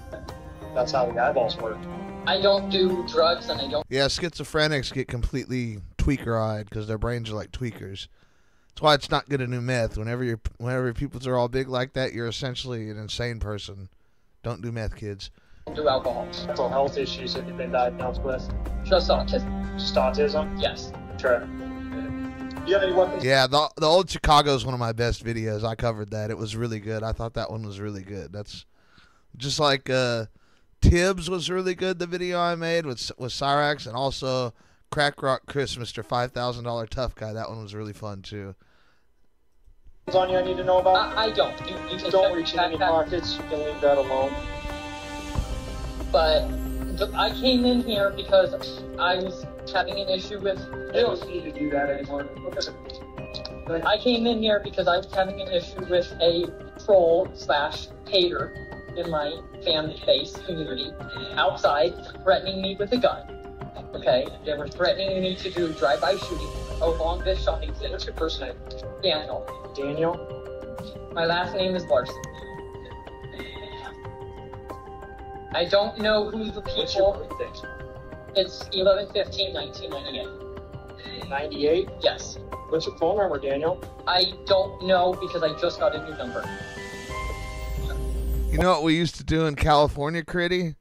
That's how the eyeballs work. I don't do drugs and I don't. Yeah, schizophrenics get completely tweaker eyed because their brains are like tweakers. That's why it's not good to do meth. Whenever your whenever your pupils are all big like that, you're essentially an insane person. Don't do meth, kids. do alcohol. Mental health issues that you've been diagnosed with. Just autism. Just autism? Yes. Sure. You have any weapons? Yeah, the the old Chicago is one of my best videos. I covered that. It was really good. I thought that one was really good. That's just like uh, Tibbs was really good. The video I made with with Cyrax and also Crack Rock Chris, Mister Five Thousand Dollar Tough Guy. That one was really fun too. on you I need to know about? I, I don't. You, you can Don't reach in any back- pockets. You can leave that alone. But the, I came in here because I was having an issue with. You don't need to do that anymore. I came in here because I was having an issue with a troll slash hater in my fan base community outside threatening me with a gun. Okay, they were threatening me to do drive-by shooting along this shopping center. What's your first name? Daniel. Daniel? My last name is Larson. I don't know who the What's your people. birthday? It's 11 15 1998. 98? Yes. What's your phone number, Daniel? I don't know because I just got a new number. You know what we used to do in California, Critty?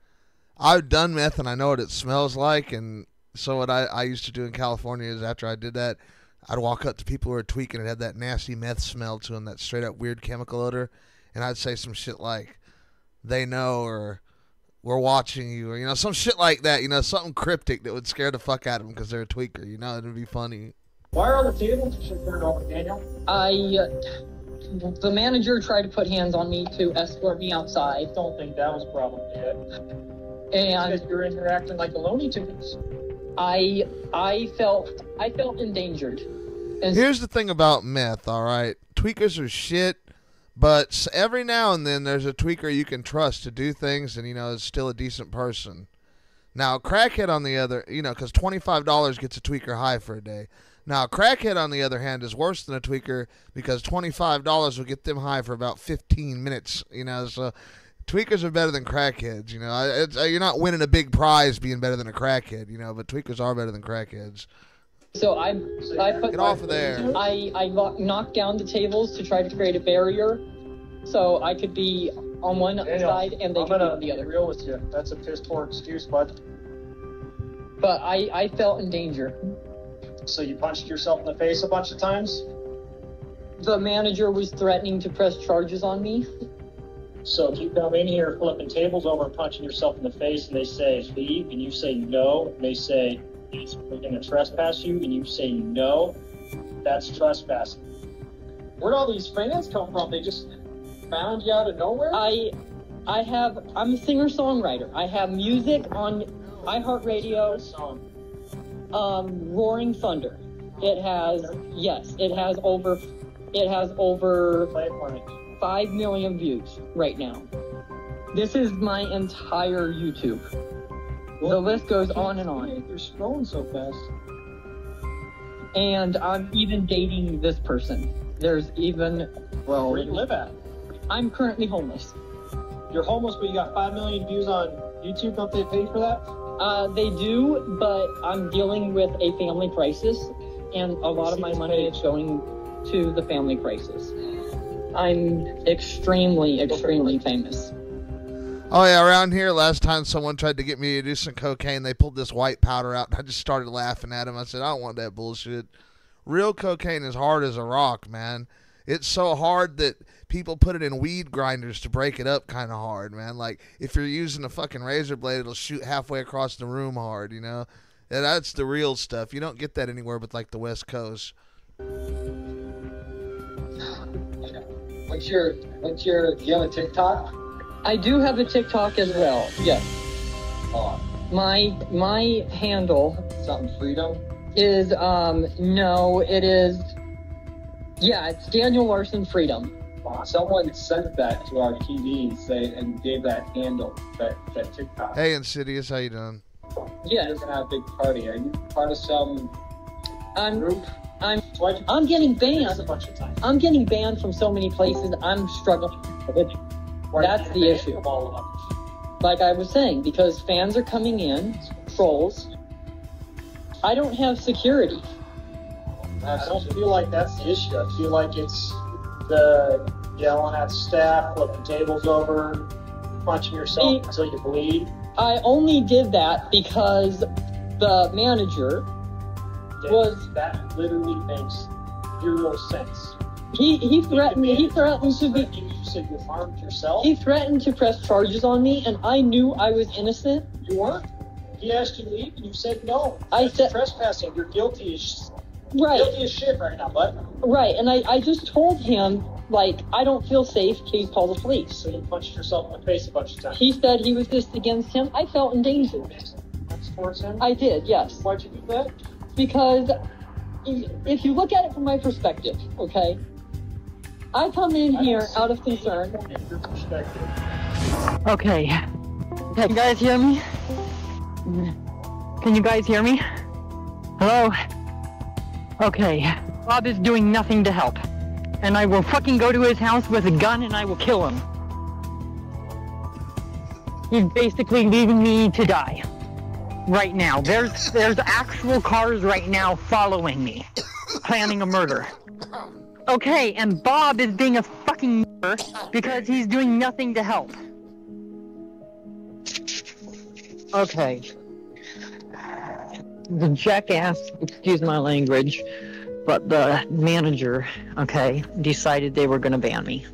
I've done meth and I know what it smells like. And so what I, I used to do in California is after I did that, I'd walk up to people who were tweaking and had that nasty meth smell to them, that straight up weird chemical odor, and I'd say some shit like, "They know," or "We're watching you," or you know, some shit like that. You know, something cryptic that would scare the fuck out of them because they're a tweaker. You know, it'd be funny. Why are the tables turned over, Daniel? I. Uh, the manager tried to put hands on me to escort me outside. I Don't think that was a problem yet. And you're interacting like a Looney Tunes. I I felt I felt endangered. And Here's the thing about meth, all right? Tweakers are shit, but every now and then there's a tweaker you can trust to do things and, you know, is still a decent person. Now, crackhead on the other, you know, because $25 gets a tweaker high for a day. Now, crackhead on the other hand is worse than a tweaker because $25 will get them high for about 15 minutes, you know, so tweakers are better than crackheads, you know. It's, uh, you're not winning a big prize being better than a crackhead, you know, but tweakers are better than crackheads. So I I put Get off of there. I I knocked down the tables to try to create a barrier, so I could be on one Daniel, side and they I'm could be on the other. real with you. That's a piss poor excuse, bud. But I I felt in danger. So you punched yourself in the face a bunch of times? The manager was threatening to press charges on me. So if you come in here flipping tables over and punching yourself in the face and they say leave and you say no, and they say we're going to trespass you and you say no, that's trespassing. Where'd all these fans come from? They just found you out of nowhere? I I have I'm a singer songwriter. I have music on iHeartRadio. Um, Roaring Thunder. It has yes, it has over it has over five million views right now. This is my entire YouTube. The list goes on and on. You're scrolling so fast. And I'm even dating this person. There's even well Where do you live at? I'm currently homeless. You're homeless, but you got 5 million views on YouTube. Don't they pay for that? Uh, they do, but I'm dealing with a family crisis, and a lot of my money is going to the family crisis. I'm extremely, extremely famous. Oh yeah, around here last time someone tried to get me to do some cocaine, they pulled this white powder out and I just started laughing at him. I said, I don't want that bullshit. Real cocaine is hard as a rock, man. It's so hard that people put it in weed grinders to break it up kind of hard, man. Like if you're using a fucking razor blade, it'll shoot halfway across the room hard, you know. Yeah, that's the real stuff. You don't get that anywhere but like the West Coast. What's your what's your do you have a TikTok? I do have a TikTok as well. Yes. My my handle Something freedom? is um no, it is yeah, it's Daniel Larson Freedom. Someone sent that to our TV say and gave that handle, that, that TikTok. Hey, Insidious, how you doing? Yeah. You're gonna have a big party. Are you part of some I'm group? I'm I'm getting banned a bunch of times. I'm getting banned from so many places. I'm struggling with it. That's the issue. Like I was saying, because fans are coming in, trolls. I don't have security. I don't feel like that's the issue. I feel like it's the yelling at staff, flipping tables over, punching yourself until you bleed. I only did that because the manager was that literally makes zero sense. He he threatened he threatened to be You said you harmed yourself. he threatened to press charges on me and I knew I was innocent. You weren't. He asked you to leave, and you said no. I said- trespassing. You're guilty as Right. guilty as shit right now, bud. Right, and I, I just told him like I don't feel safe, please call the police. So you punched yourself in the face a bunch of times. He said he was just against him. I felt endangered. That's towards him. I did, yes. Why'd you do that? Because if you look at it from my perspective, okay, I come in here out of concern. Okay. Can you guys hear me? Can you guys hear me? Hello? Okay. Bob is doing nothing to help. And I will fucking go to his house with a gun and I will kill him. He's basically leaving me to die. Right now. There's there's actual cars right now following me. Planning a murder. Okay, and Bob is being a fucking because he's doing nothing to help. Okay. The jackass, excuse my language, but the manager, okay, decided they were gonna ban me.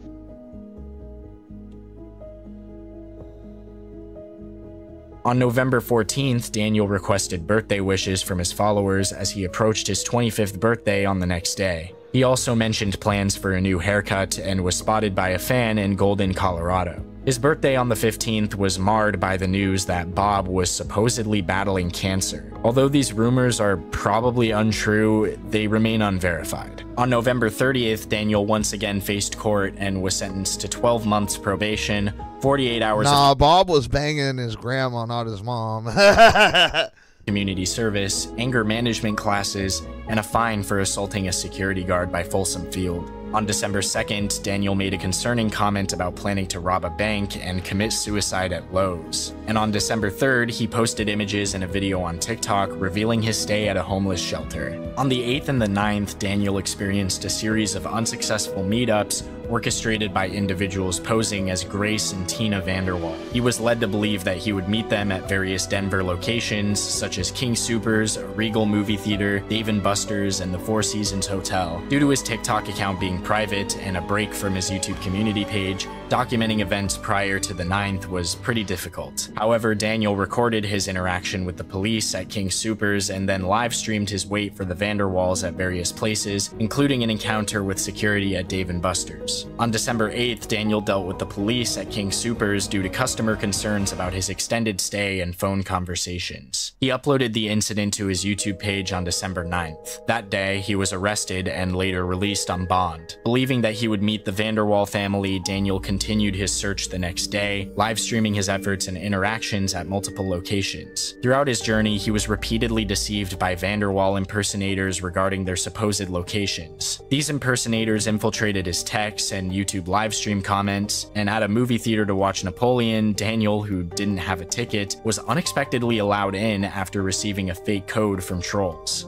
On November 14th, Daniel requested birthday wishes from his followers as he approached his 25th birthday on the next day. He also mentioned plans for a new haircut and was spotted by a fan in Golden, Colorado. His birthday on the 15th was marred by the news that Bob was supposedly battling cancer. Although these rumors are probably untrue, they remain unverified. On November 30th, Daniel once again faced court and was sentenced to 12 months probation, 48 hours Nah, Bob was banging his grandma, not his mom. community service, anger management classes, and a fine for assaulting a security guard by Folsom Field. On December 2nd, Daniel made a concerning comment about planning to rob a bank and commit suicide at Lowe's. And on December 3rd, he posted images and a video on TikTok revealing his stay at a homeless shelter. On the 8th and the 9th, Daniel experienced a series of unsuccessful meetups orchestrated by individuals posing as Grace and Tina VanderWaal. He was led to believe that he would meet them at various Denver locations, such as King Soopers, Regal Movie Theater, Dave Buster's, and the Four Seasons Hotel. Due to his TikTok account being private and a break from his YouTube community page, documenting events prior to the 9th was pretty difficult. However, Daniel recorded his interaction with the police at King Soopers and then live streamed his wait for the VanderWaals at various places, including an encounter with security at Dave and Buster's. On December 8th, Daniel dealt with the police at King Soopers due to customer concerns about his extended stay and phone conversations. He uploaded the incident to his YouTube page on December 9th. That day, he was arrested and later released on bond. Believing that he would meet the VanderWaal family, Daniel continued his search the next day, live streaming his efforts and interactions at multiple locations. Throughout his journey, he was repeatedly deceived by VanderWaal impersonators regarding their supposed locations. These impersonators infiltrated his texts and YouTube livestream comments, and at a movie theater to watch Napoleon, Daniel, who didn't have a ticket, was unexpectedly allowed in after receiving a fake code from trolls.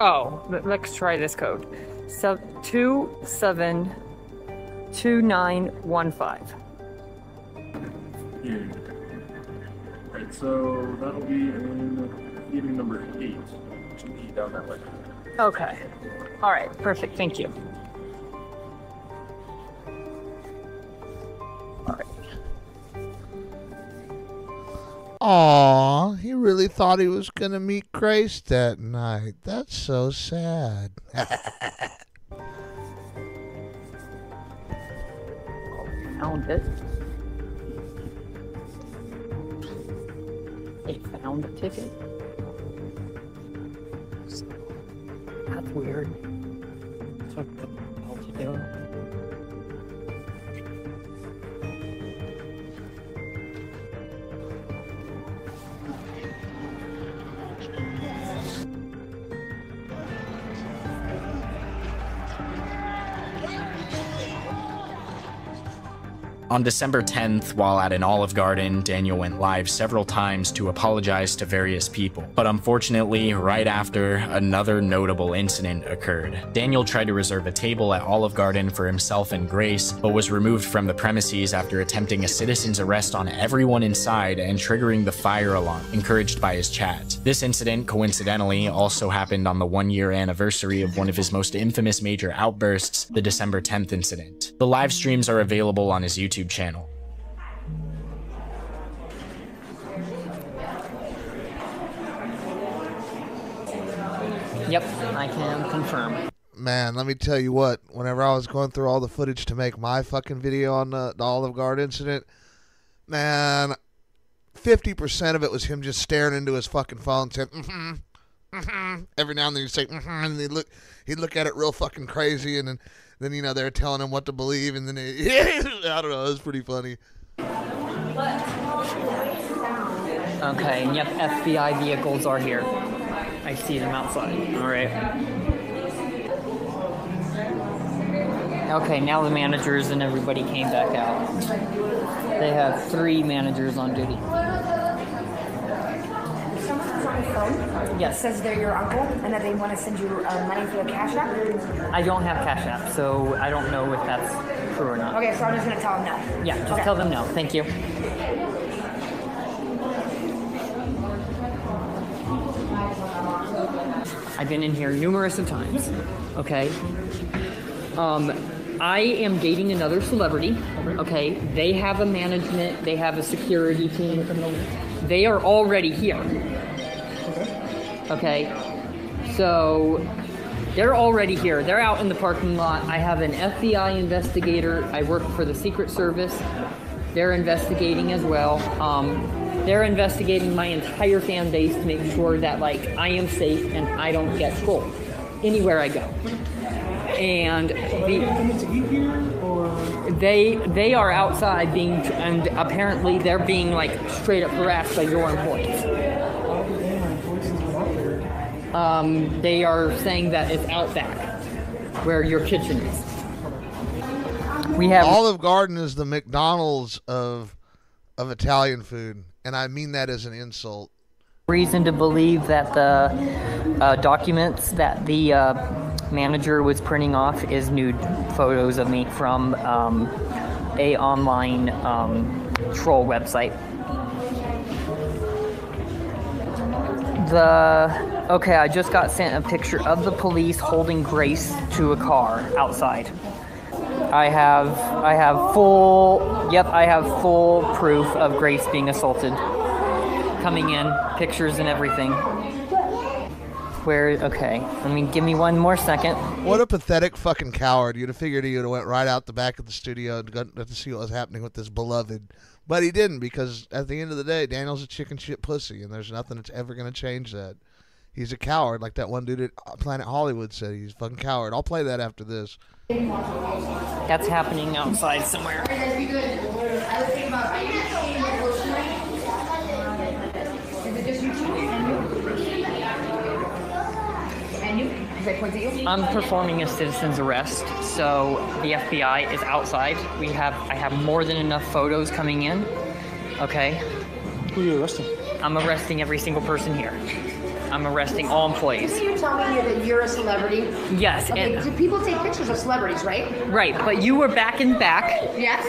Oh, let- let's try this code. So two seven two nine one five. Right, so that'll be in evening number eight. Should be down that way. Okay. All right. Perfect. Thank you. Aw, he really thought he was gonna meet Grace that night. That's so sad. Found it. They found the ticket. That's weird. What the hell to do? On December 10th, while at an Olive Garden, Daniel went live several times to apologize to various people. But unfortunately, right after, another notable incident occurred. Daniel tried to reserve a table at Olive Garden for himself and Grace, but was removed from the premises after attempting a citizen's arrest on everyone inside and triggering the fire alarm, encouraged by his chat. This incident, coincidentally, also happened on the one year anniversary of one of his most infamous major outbursts, the December 10th incident. The live streams are available on his YouTube channel. Yep, I can confirm. Man, let me tell you what. Whenever I was going through all the footage to make my fucking video on the, the Olive Garden incident, man, fifty percent of it was him just staring into his fucking phone, saying, mm-hmm, mm-hmm. Every now and then he'd say, mm-hmm, and he'd look, he'd look at it real fucking crazy, and then, then you know they're telling him what to believe, and then he, I don't know, it was pretty funny. Okay, yep, FBI vehicles are here. I see them outside. All right. Okay, now the managers and everybody came back out. They have three managers on duty. Someone's on the phone. Yes. Says they're your uncle and that they want to send you uh, money the cash app. I don't have Cash App, so I don't know if that's true or not. Okay, so I'm just gonna tell them no. Yeah, just Okay. tell them no. Thank you. I've been in here numerous of times. Okay. Um, I am dating another celebrity. Okay. They have a management. They have a security team. They are already here. Okay. So they're already here. They're out in the parking lot. I have an FBI investigator. I work for the Secret Service. They're investigating as well. Um, they're investigating my entire fan base to make sure that like I am safe and I don't get trolled anywhere I go. And the, they they are outside being and apparently they're being like straight up harassed by your employees. Um, they are saying that it's out back where your kitchen is. We have Olive Garden is the McDonald's of of Italian food, and I mean that as an insult. reason to believe that the uh, documents that the uh, manager was printing off is nude photos of me from um, a online um, troll website. The okay, I just got sent a picture of the police holding Grace to a car outside. I have I have full yep, I have full proof of Grace being assaulted. Coming in, pictures and everything. Where okay, I mean give me one more second. What a pathetic fucking coward! You'd have figured you'd have went right out the back of the studio and got to see what was happening with this beloved, but he didn't because at the end of the day, Daniel's a chicken shit pussy, and there's nothing that's ever gonna change that. He's a coward, like that one dude at Planet Hollywood said. He's a fucking coward. I'll play that after this. That's happening outside somewhere. Is it just you two and you? And you? Does I point at you? I'm performing a citizen's arrest, so the FBI is outside. We have I have more than enough photos coming in. Okay. Who are you arresting? I'm arresting every single person here. I'm arresting all employees. So you're telling me that you're a celebrity? Yes, Okay, and- do people take pictures of celebrities, right? Right, but you were back in back Yes.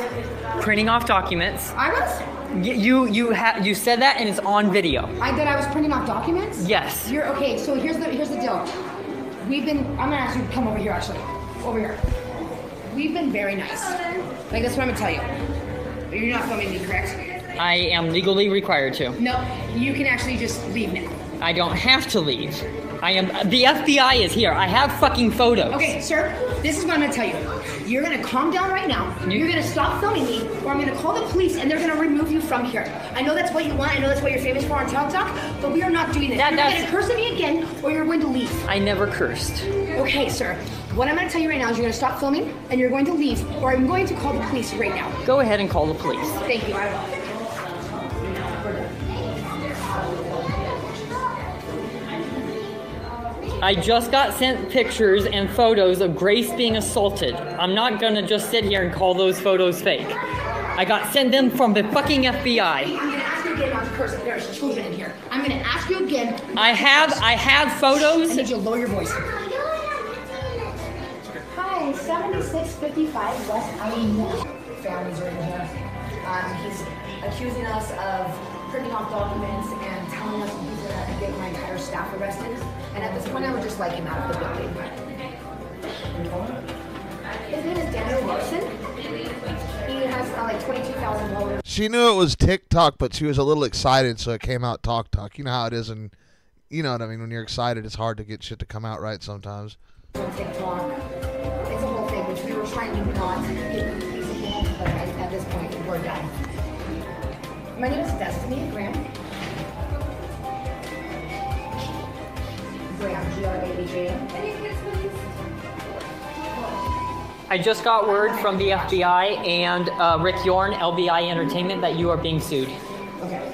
printing off documents. I was? You you ha- you said that and it's on video. I that I was printing off documents? Yes. You're okay, so here's the here's the deal. We've been I'm gonna ask you to come over here actually. Over here. We've been very nice. Like that's what I'm gonna tell you. You're not filming me, correct? I am legally required to. No, you can actually just leave now. I don't have to leave. I am. The FBI is here. I have fucking photos. Okay, sir, this is what I'm gonna tell you. You're gonna calm down right now. You're gonna stop filming me, or I'm gonna call the police and they're gonna remove you from here. I know that's what you want. I know that's what you're famous for on TikTok, but we are not doing this. That- you're gonna curse at me again, or you're going to leave. I never cursed. Okay, sir. What I'm gonna tell you right now is you're gonna stop filming and you're going to leave, or I'm going to call the police right now. Go ahead and call the police. Thank you. I will. I just got sent pictures and photos of Grace being assaulted. I'm not gonna just sit here and call those photos fake. I got sent them from the fucking FBI. I'm gonna ask you again not to curse. There's children in here. I'm gonna ask you again. I have I have photos. I need you to lower your voice. Hi, 7655 West Avenue. Families are in here. Um, he's accusing us of printing off documents and telling us he's gonna get my entire staff arrested. And at this point, I would just like him out of the building. His name is Daniel Larson. He has uh, like 22,000 followers. She knew it was TikTok, but she was a little excited, so it came out Talk Talk. You know how it is, and you know what I mean. When you're excited, it's hard to get shit to come out right sometimes. TikTok. It's a whole thing, which we were trying to not get these but at, at this point, we're done. My name is Destiny Graham. I just got word from the FBI and uh, Rick Yorn, LBI Entertainment, that you are being sued. Okay.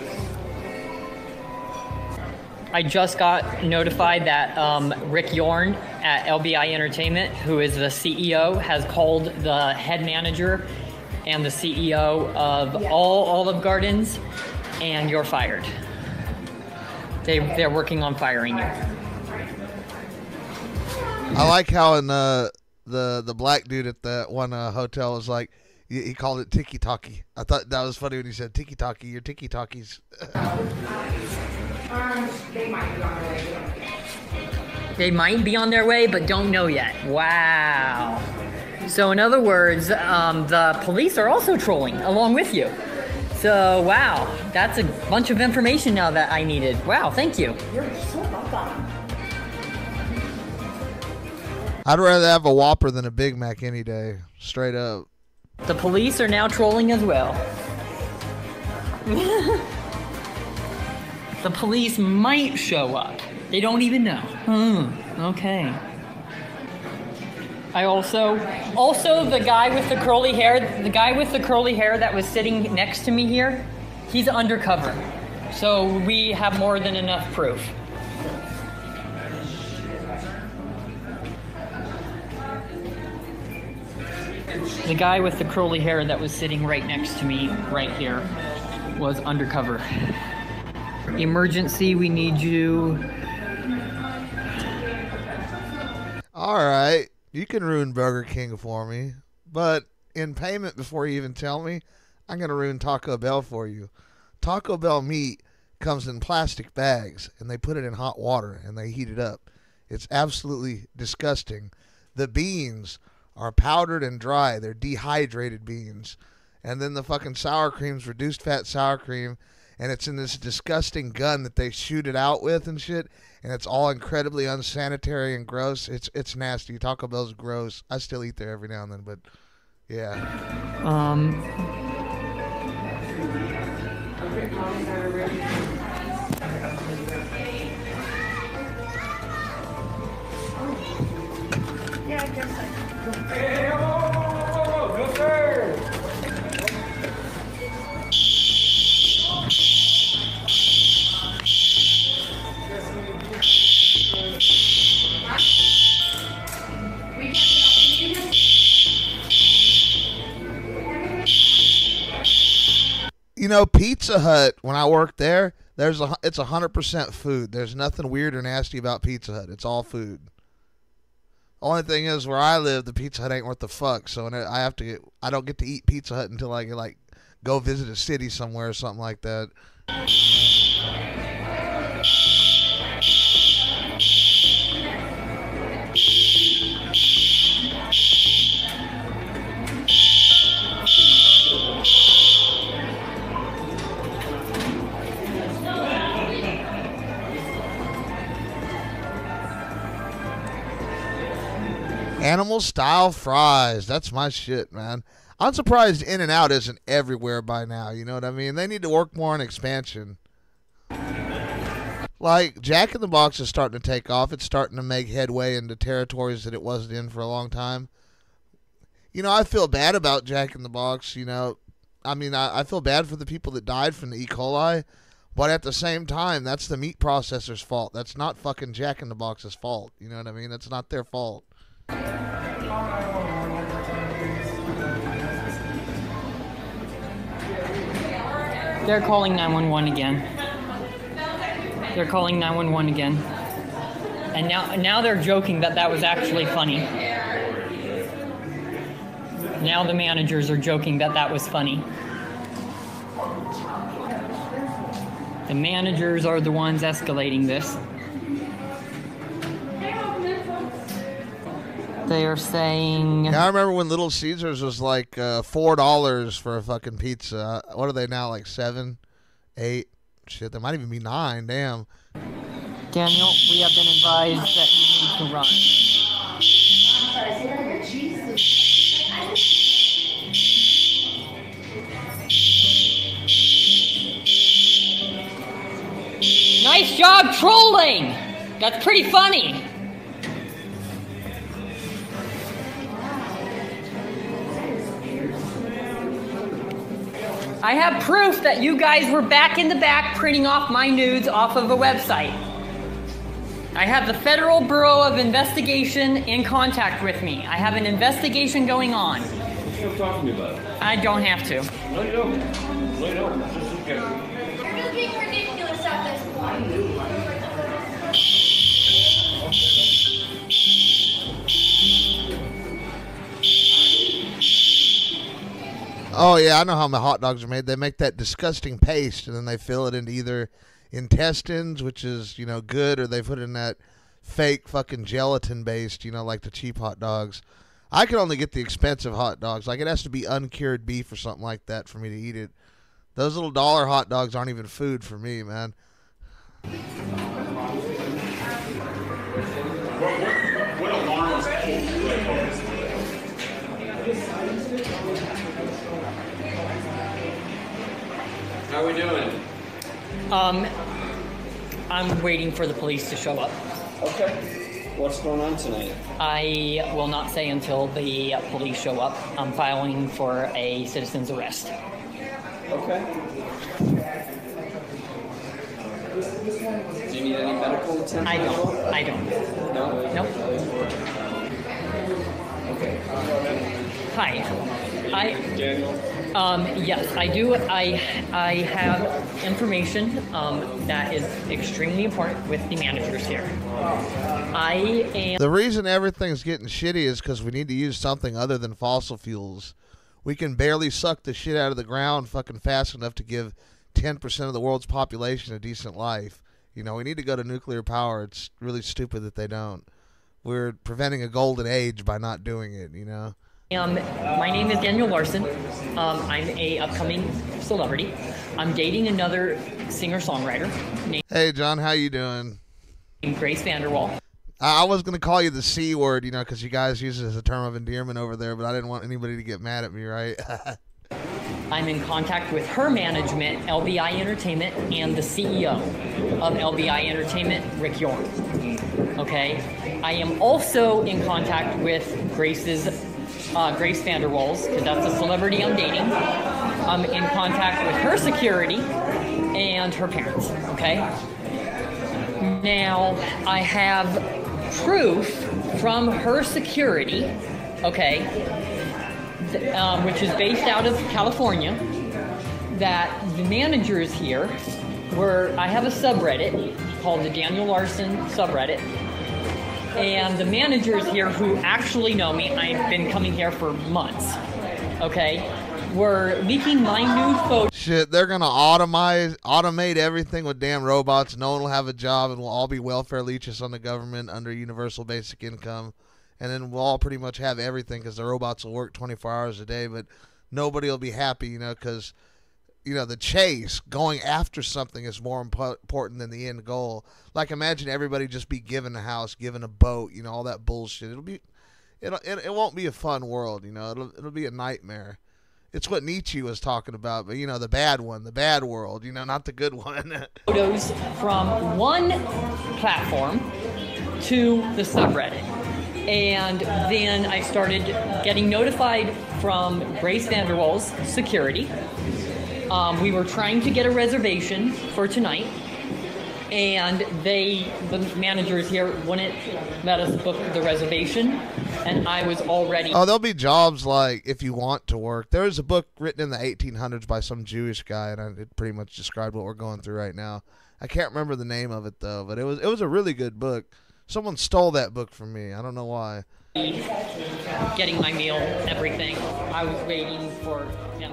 I just got notified that um, Rick Yorn at LBI Entertainment, who is the CEO, has called the head manager and the CEO of all Olive Gardens, and you're fired. They, they're working on firing you. I like how in uh, the the black dude at that one uh, hotel was like, he, he called it tiki talkie. I thought that was funny when he said tiki talkie. Your tiki talkies. Um, they might be on their way. They might be on their way, but don't know yet. Wow. So, in other words, um, the police are also trolling along with you. So, wow, that's a bunch of information now that I needed. Wow, thank you. You're so welcome. I'd rather have a Whopper than a Big Mac any day. Straight up. The police are now trolling as well. the police might show up. They don't even know. Hmm, okay. I also, also the guy with the curly hair, the guy with the curly hair that was sitting next to me here, he's undercover. So we have more than enough proof. The guy with the curly hair that was sitting right next to me, right here, was undercover. Emergency, we need you. All right, you can ruin Burger King for me, but in payment before you even tell me, I'm gonna ruin Taco Bell for you. Taco Bell meat comes in plastic bags, and they put it in hot water and they heat it up. It's absolutely disgusting. The beans are powdered and dry. They're dehydrated beans. And then the fucking sour cream's reduced fat sour cream and it's in this disgusting gun that they shoot it out with and shit and it's all incredibly unsanitary and gross. It's it's nasty. Taco Bell's gross. I still eat there every now and then, but yeah. Um, Yeah, I guess You know, Pizza Hut. When I worked there, there's a it's a hundred percent food. There's nothing weird or nasty about Pizza Hut. It's all food. Only thing is, where I live, the Pizza Hut ain't worth the fuck. So I have to get, I don't get to eat Pizza Hut until I like go visit a city somewhere or something like that. Animal style fries. That's my shit, man. I'm surprised In and Out isn't everywhere by now. You know what I mean? They need to work more on expansion. Like Jack in the Box is starting to take off. It's starting to make headway into territories that it wasn't in for a long time. You know, I feel bad about Jack in the Box. You know, I mean, I, I feel bad for the people that died from the E. coli, but at the same time, that's the meat processor's fault. That's not fucking Jack in the Box's fault. You know what I mean? That's not their fault. They're calling 911 again. They're calling 911 again. And now now they're joking that that was actually funny. Now the managers are joking that that was funny. The managers are the ones escalating this. They are saying Yeah, I remember when Little Caesars was like uh, four dollars for a fucking pizza. What are they now? Like seven, eight? Shit, they might even be nine. Damn. Daniel, we have been advised that you need to run. Nice job trolling! That's pretty funny. I have proof that you guys were back in the back printing off my nudes off of a website. I have the Federal Bureau of Investigation in contact with me. I have an investigation going on. Stop talking to me about it. I don't have to. No, you don't. No, you don't. Just look at it. You're just being ridiculous at this point. Oh yeah, I know how my hot dogs are made. They make that disgusting paste, and then they fill it into either intestines, which is you know good, or they put in that fake fucking gelatin based, you know, like the cheap hot dogs. I can only get the expensive hot dogs. Like it has to be uncured beef or something like that for me to eat it. Those little dollar hot dogs aren't even food for me, man. What alarm was How are we doing? Um, I'm waiting for the police to show up. Okay. What's going on tonight? I will not say until the police show up. I'm filing for a citizen's arrest. Okay. Do you need any medical attention? I don't. I don't. No? Nope. Okay. Hi. I Daniel. um yes, I do. I I have information um that is extremely important with the managers here. I am The reason everything's getting shitty is because we need to use something other than fossil fuels. We can barely suck the shit out of the ground fucking fast enough to give 10% of the world's population a decent life. You know, we need to go to nuclear power. It's really stupid that they don't. We're preventing a golden age by not doing it, you know? Um, my name is Daniel Larson. Um, I'm a upcoming celebrity. I'm dating another singer-songwriter named Hey, John, how you doing? Grace VanderWaal. I I was going to call you the C word, you know, because you guys use it as a term of endearment over there, but I didn't want anybody to get mad at me, right? I'm in contact with her management, LBI Entertainment, and the CEO of LBI Entertainment, Rick Yorn. Okay. I am also in contact with Grace's uh, Grace VanderWaals, because that's a celebrity I'm dating. I'm in contact with her security and her parents. Okay. Now I have proof from her security. Okay th- um, which is based out of California, that the managers here were. I have a subreddit called the Daniel Larson subreddit, and the managers here who actually know me, I've been coming here for months, okay, were leaking my nude photos. Shit, they're gonna automate automate everything with damn robots. No one will have a job, and we'll all be welfare leeches on the government under universal basic income, and then we'll all pretty much have everything because the robots will work 24 hours a day. But nobody will be happy, you know, because you know the chase, going after something, is more impo- important than the end goal. Like imagine everybody just be given a house, given a boat, you know, all that bullshit. It'll be it'll, it, it won't be a fun world, you know. It'll it'll be a nightmare. It's what Nietzsche was talking about, but you know, the bad one, the bad world, you know, not the good one. photos from one platform to the subreddit. And then I started getting notified from Grace VanderWaal's security. Um, we were trying to get a reservation for tonight, and they, the managers here, wouldn't let us book the reservation, and I was already. Oh, there'll be jobs like if you want to work. There was a book written in the 1800s by some Jewish guy, and it pretty much described what we're going through right now. I can't remember the name of it though, but it was it was a really good book. Someone stole that book from me. I don't know why. getting my meal, everything. I was waiting for him.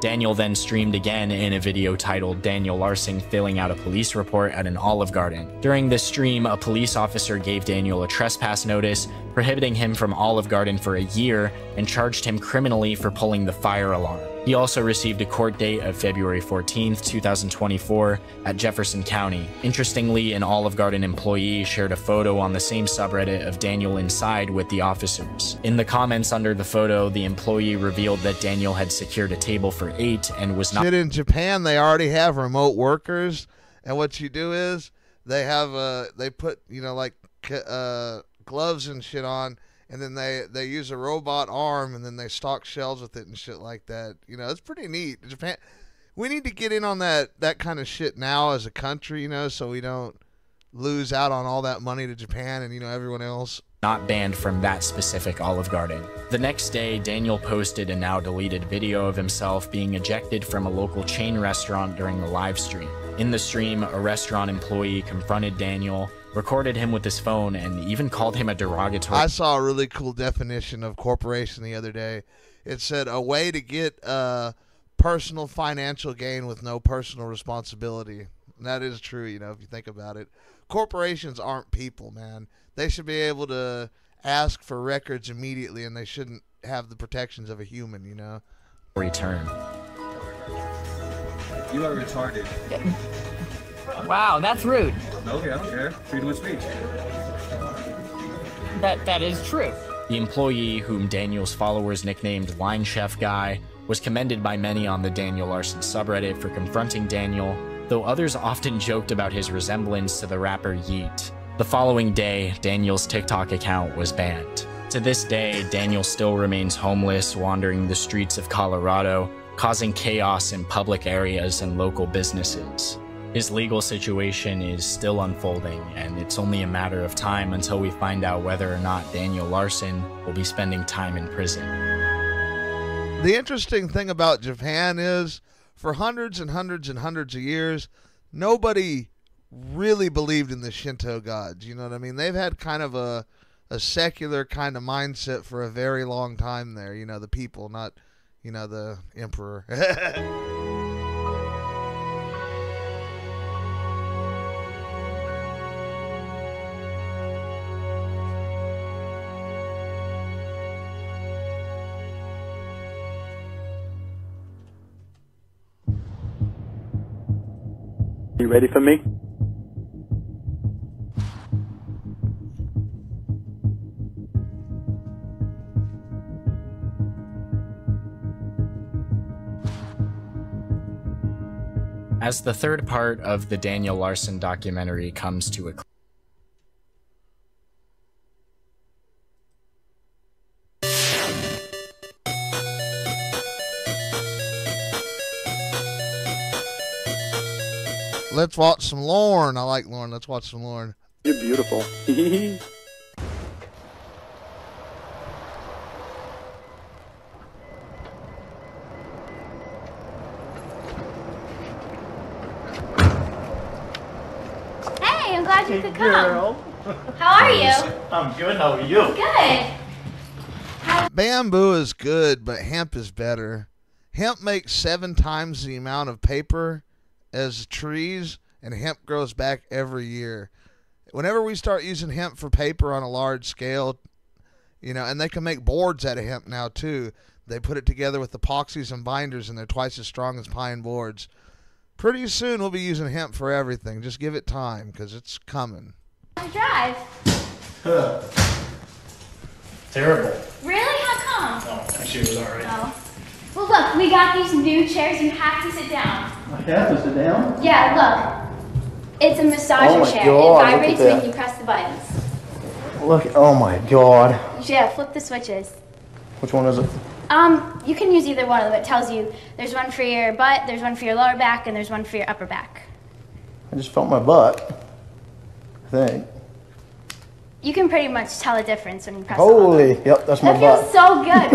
Daniel then streamed again in a video titled Daniel Larson filling out a police report at an Olive Garden. During this stream, a police officer gave Daniel a trespass notice, prohibiting him from Olive Garden for a year, and charged him criminally for pulling the fire alarm. He also received a court date of February 14th, 2024, at Jefferson County. Interestingly, an Olive Garden employee shared a photo on the same subreddit of Daniel inside with the officers. In the comments under the photo, the employee revealed that Daniel had secured a table for eight and was not. In Japan, they already have remote workers, and what you do is they have uh they put you know like uh gloves and shit on, and then they they use a robot arm, and then they stock shelves with it and shit like that. You know, it's pretty neat. Japan, we need to get in on that that kind of shit now as a country, you know, so we don't lose out on all that money to Japan and you know everyone else. not banned from that specific Olive Garden. The next day, Daniel posted a now deleted video of himself being ejected from a local chain restaurant during the live stream. In the stream, a restaurant employee confronted Daniel, recorded him with his phone, and even called him a derogatory. I saw a really cool definition of corporation the other day. It said a way to get uh, personal financial gain with no personal responsibility. And that is true, you know, if you think about it. Corporations aren't people, man. They should be able to ask for records immediately, and they shouldn't have the protections of a human, you know. Return. You are retarded. Wow, that's rude. Okay, I don't care. Freedom of speech. That that is true. The employee, whom Daniel's followers nicknamed Line Chef Guy, was commended by many on the Daniel Larson subreddit for confronting Daniel, though others often joked about his resemblance to the rapper Yeat. The following day, Daniel's TikTok account was banned. To this day, Daniel still remains homeless, wandering the streets of Colorado, causing chaos in public areas and local businesses. His legal situation is still unfolding, and it's only a matter of time until we find out whether or not Daniel Larson will be spending time in prison. The interesting thing about Japan is for hundreds and hundreds and hundreds of years, nobody really believed in the Shinto gods. You know what I mean? They've had kind of a a secular kind of mindset for a very long time there, you know, the people, not you know, the emperor. You ready for me? As the third part of the Daniel Larson documentary comes to a cl- Let's watch some Lorne. I like Lorne. Let's watch some Lorne. You're beautiful. Hey, I'm glad you could come. Girl. How are you? I'm good. How are you? Good. Bamboo is good, but hemp is better. Hemp makes seven times the amount of paper as trees, and hemp grows back every year. Whenever we start using hemp for paper on a large scale, you know, and they can make boards out of hemp now too. They put it together with epoxies and binders, and they're twice as strong as pine boards. Pretty soon, we'll be using hemp for everything. Just give it time, because it's coming. drive. Terrible. Really? How come? Oh, actually, it was alright. Oh. Well, look, we got these new chairs. You have to sit down. I have to sit down? Yeah, look. It's a massager Oh my chair. God, it vibrates when you press the buttons. Look, oh my god. Yeah, flip the switches. Which one is it? Um, you can use either one of them. It tells you there's one for your butt, there's one for your lower back, and there's one for your upper back. I just felt my butt. I think. You can pretty much tell a difference when you press all of them. Holy, yep, that's my That butt. feels so good,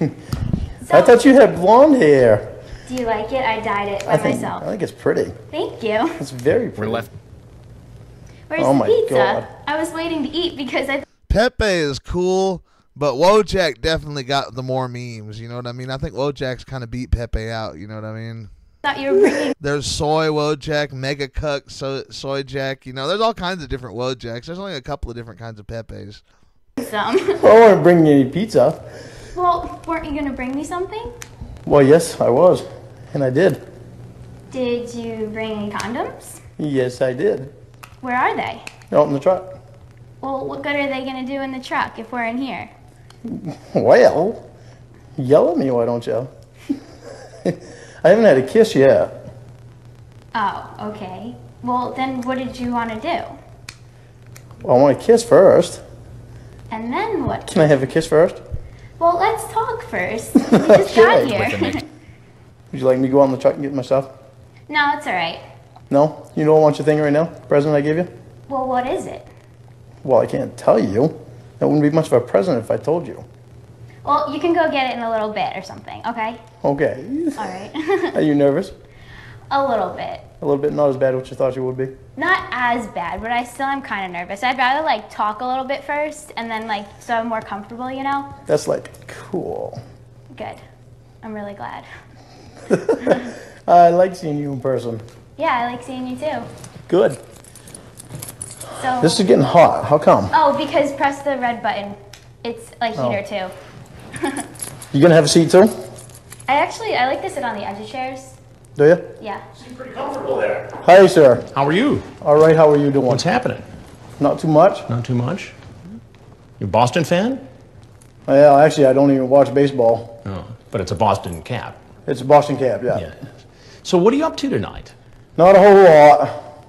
right? I thought you had blonde hair. Do you like it? I dyed it by I think, myself. I think it's pretty. Thank you. It's very pretty. We're left. Where's Oh the my pizza? God. I was waiting to eat because I Pepe is cool, but Wojak definitely got the more memes. You know what I mean? I think Wojak's kind of beat Pepe out. You know what I mean? thought you were bringing. There's soy Wojak, Mega Cuck, so, Soy Jack. You know, there's all kinds of different Wojaks. There's only a couple of different kinds of Pepes. some. I wasn't bringing any pizza. Well, weren't you gonna bring me something? Well, yes, I was. And I did. Did you bring any condoms? Yes, I did. Where are they? Out in the truck. Well, what good are they gonna do in the truck if we're in here? Well, yell at me, why don't you? I haven't had a kiss yet. Oh, okay. Well, then what did you want to do? Well, I want a kiss first. And then what? Can I have a kiss first? Well, let's talk first. We just got here. Would you like me to go out in the truck and get my stuff? no, it's all right. No? You don't want your thing right now? Present I gave you? Well, what is it? Well, I can't tell you. That wouldn't be much of a present if I told you. Well, you can go get it in a little bit or something, okay? Okay. All right. Are you nervous? a little bit. A little bit, not as bad as what you thought you would be. Not as bad, but I still am kind of nervous. I'd rather like talk a little bit first and then like so I'm more comfortable, you know? That's like cool. Good. I'm really glad. I like seeing you in person. Yeah, I like seeing you too. Good. So This is getting hot. How come? Oh, because press the red button. It's like Oh. heater too. You gonna have a seat too? I actually I like to sit on the edge of chairs. Do you? Yeah. Pretty comfortable there. Hi, sir. How are you? All right. How are you doing? What's happening? Not too much. Not too much. You a Boston fan? Yeah, actually, I don't even watch baseball. Oh, but it's a Boston cap. It's a Boston cap. Yeah. Yeah. So what are you up to tonight? Not a whole lot.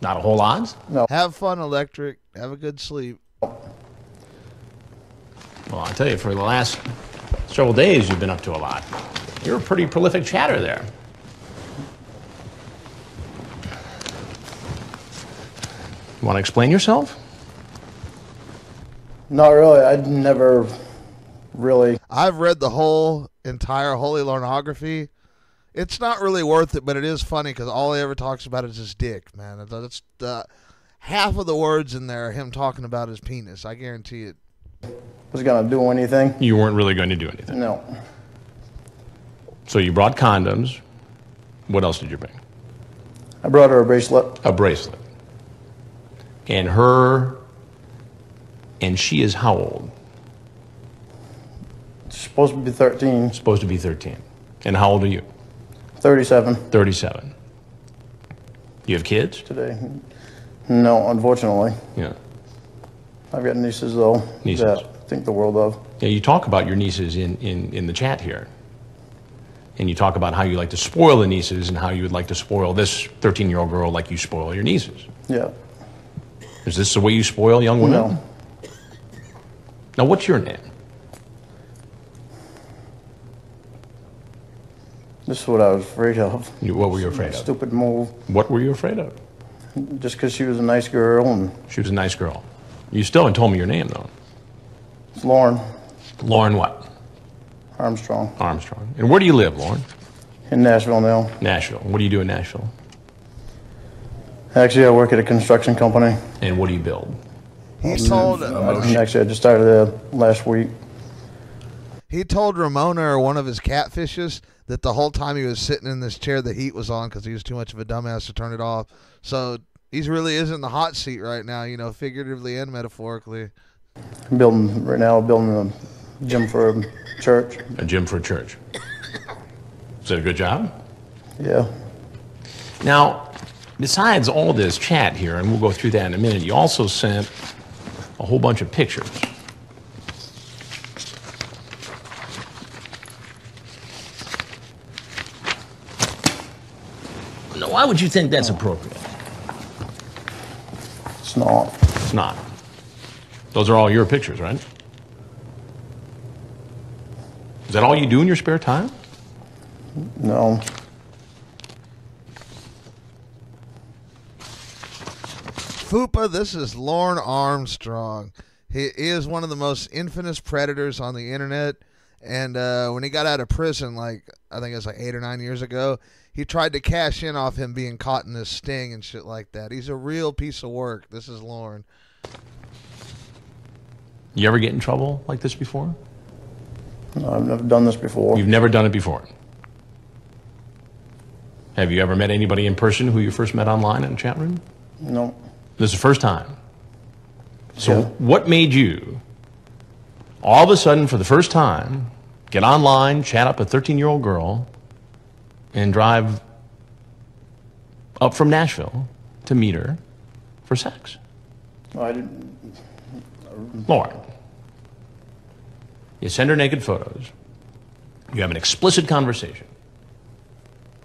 Not a whole lot. No. Have fun, Electric. Have a good sleep. Well, I tell you, for the last several days, you've been up to a lot. You're a pretty prolific chatter there. You want to explain yourself? Not really. I'd never really. I've read the whole entire Holy Lornography. It's not really worth it, but it is funny because all he ever talks about is his dick, man. That's uh, half of the words in there. Him talking about his penis. I guarantee it. Was gonna do anything. You weren't really going to do anything. No. So you brought condoms. What else did you bring? I brought her a bracelet. A bracelet. And her. And she is how old? Supposed to be 13. Supposed to be 13. And how old are you? 37 37. You have kids? today. No, unfortunately. Yeah. I've got nieces though. Nieces. That I think the world of. Yeah, you talk about your nieces in, in, in the chat here. And you talk about how you like to spoil the nieces and how you would like to spoil this 13 year old girl like you spoil your nieces. Yeah. Is this the way you spoil young women? No. Now, what's your name? This is what I was afraid of. You, what were you afraid of? Stupid move. What were you afraid of? Just because she was a nice girl and She was a nice girl. You still haven't told me your name, though. it's Lorne Lorne what? Armstrong Armstrong. And where do you live, Lorne? in Nashville now. Nashville. What do you do in Nashville? Actually, I work at a construction company. And what do you build? He told And mm-hmm. actually, I just started there last week. he told Ramona or one of his catfishes that the whole time he was sitting in this chair, the heat was on because he was too much of a dumbass to turn it off. So he really is in the hot seat right now, you know, figuratively and metaphorically. I'm building right now. Building a gym for a church. A gym for a church. Is that a good job? Yeah. Now, Besides all this chat here, and we'll go through that in a minute, you also sent a whole bunch of pictures. Now, why would you think that's appropriate? It's not. It's not. Those are all your pictures, right? Is that all you do in your spare time? No. Fupa, this is Lorne Armstrong. He is one of the most infamous predators on the internet. And uh, when he got out of prison, like I think it was like eight or nine years ago, he tried to cash in off him being caught in this sting and shit like that. He's a real piece of work. This is Lorne. You ever get in trouble like this before? No, I've never done this before. You've never done it before. Have you ever met anybody in person who you first met online in a chat room? No. This is the first time. So, Yeah. what made you all of a sudden, for the first time, get online, chat up a 13 year old girl, and drive up from Nashville to meet her for sex? I didn't. Lorne, you send her naked photos, you have an explicit conversation,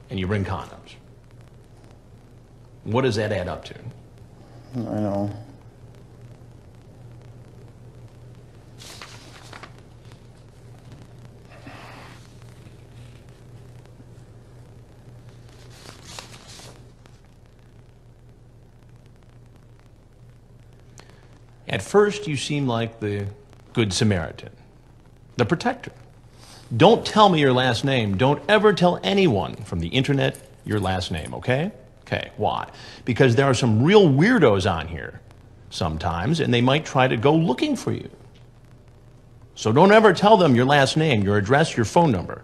and you bring condoms. What does that add up to? I know. At first, you seem like the Good Samaritan, the protector. Don't tell me your last name. Don't ever tell anyone from the internet your last name, okay? Okay, why? Because there are some real weirdos on here sometimes, and they might try to go looking for you. So don't ever tell them your last name, your address, your phone number,